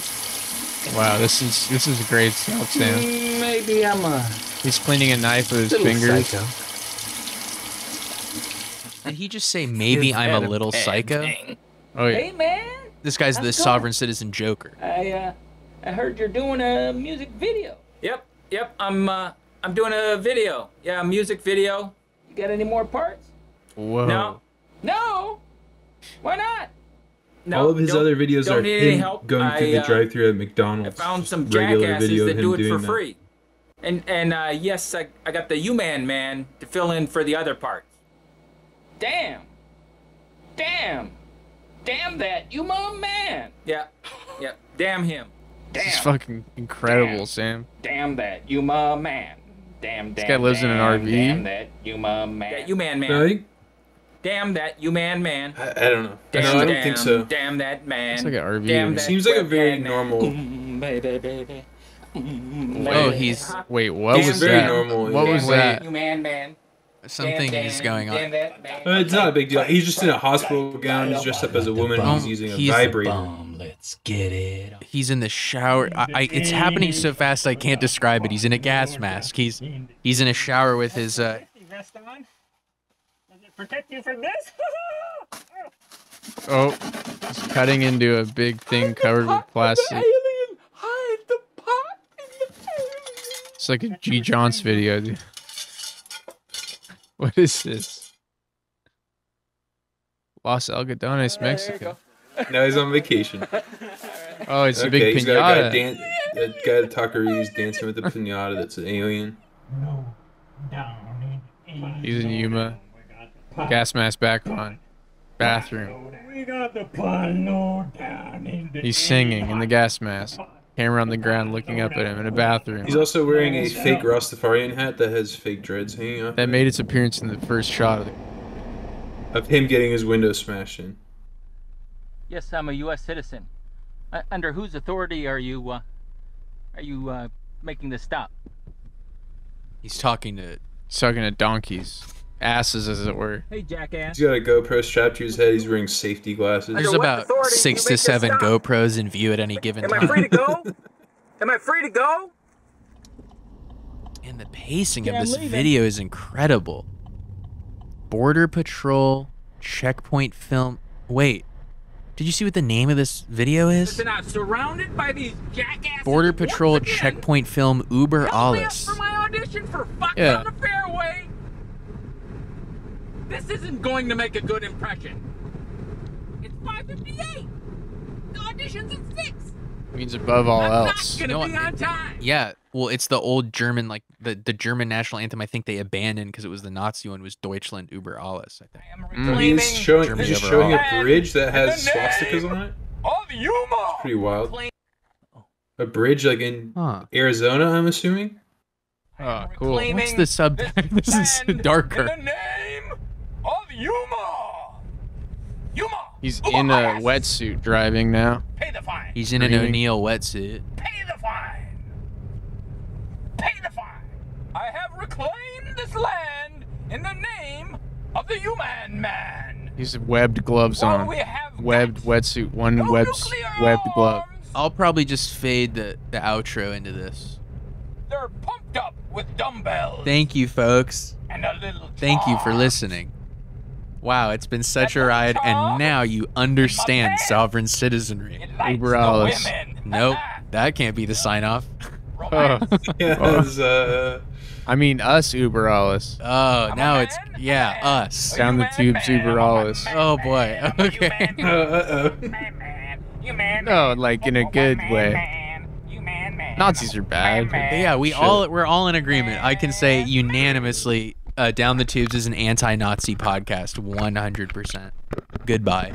Wow, this is this is a great stuff, Sam. Mm, Maybe I'm a He's cleaning a knife with his little fingers. psycho. Did he just say maybe Is I'm a a little bad psycho? thing? Oh yeah. Hey man, This guy's the How's going? sovereign citizen Joker. I uh, I heard you're doing a music video. Yep, yep. I'm uh, I'm doing a video. Yeah, a music video. You got any more parts? Whoa. No. No. Why not? No. All of his other videos are him help. going through I, the uh, drive-through at McDonald's. I found some Regular jackasses that do it doing for that. free. And and uh, yes, I, I got the Yuma man to fill in for the other parts. Damn. Damn. Damn that Yuma man. Yeah. Yeah. Damn him. This is fucking incredible, Sam. Damn that Yuma man. Damn, This guy lives in an RV? Damn that Yuma man. That Yuma man. No, I think Damn that you man. I, I don't know. Damn, no, I don't damn, think so. Damn that man. It's like an RV. Damn It that seems like a very man. normal- Mm, baby, baby. Mm, Oh, he's Wait, what Damn was very that? normal, What was Damn that? You man, man. Something damn, is damn, going Damn on. that man. Uh, it's not a big deal. He's just in a hospital gown. He's dressed up as a woman. He's using a he's- vibrator. Let's get it. He's in the shower. I, I, it's happening so fast I can't describe it. He's in a gas mask. He's he's in a shower with his uh vest on? Does it protect you from this? Oh, he's cutting into a big thing covered with plastic. Hide the pot in the It's like a G John's video, dude. What is this? Los Algodones, Mexico. Now he's on vacation. Oh, it's a okay, big he's got a guy, pinata. dan- a guy Tuckery's dancing with a pinata that's an alien. No, He's in Yuma. Gas mask back on. Bathroom. We got the down in the He's singing in the gas mask. Camera on the ground looking up at him in a bathroom. He's also wearing a fake Rastafarian hat that has fake dreads hanging off. That made its appearance in the first shot of the Of him getting his window smashed in. Yes, I'm a U.S. citizen. Uh, under whose authority are you? Uh, are you uh, making this stop? he's talking to sucking at donkeys. Asses, as it were. Hey, jackass. He's got a GoPro strapped to his head. He's wearing safety glasses. There's about six to seven GoPros in view at any given Am time. Am I free to go? Am I free to go? And the pacing Yeah, of this video is incredible. Border Patrol checkpoint film. Wait, did you see what the name of this video is? Listen, I'm surrounded by these jackasses. Border Patrol checkpoint film Uber Held me up Alles. for my audition for fuck Yeah. On the fairway. This isn't going to make a good impression. It's 5:58. The audition's at six. Means above all I'm else. not gonna be on time. Yeah, well, it's the old German, like the, the German national anthem. I think they abandoned because it was the Nazi one. Was Deutschland über alles? I think. Mm. He's showing, Germany he's just showing a bridge that has swastikas on it. Of humor. Pretty wild. A bridge like in Huh. Arizona, I'm assuming. Oh, cool. What's the sub? this is darker. Of Yuma! Humor. He's in a wetsuit driving now. Pay the fine. He's in an O'Neill wetsuit. Pay the fine. Pay the fine. I have reclaimed this land in the name of the human man. He's webbed gloves Well, on. we have Webbed wetsuit, one webbed webbed glove. I'll probably just fade the, the outro into this. They're pumped up with dumbbells Thank you, folks. and a little Thank you for listening. Wow, it's been such a ride, and now you understand sovereign citizenry. Uber alles. Nope, that can't be the sign off. Oh. Yes, uh, I mean us Uber alles. Oh, now it's yeah, us. Down the tubes Uber alles. Oh boy. Okay. uh No, like in a good way. Nazis are bad. Yeah, we Shit. all we're all in agreement. I can say unanimously, uh, Down the Tubes is an anti-Nazi podcast, one hundred percent. Goodbye.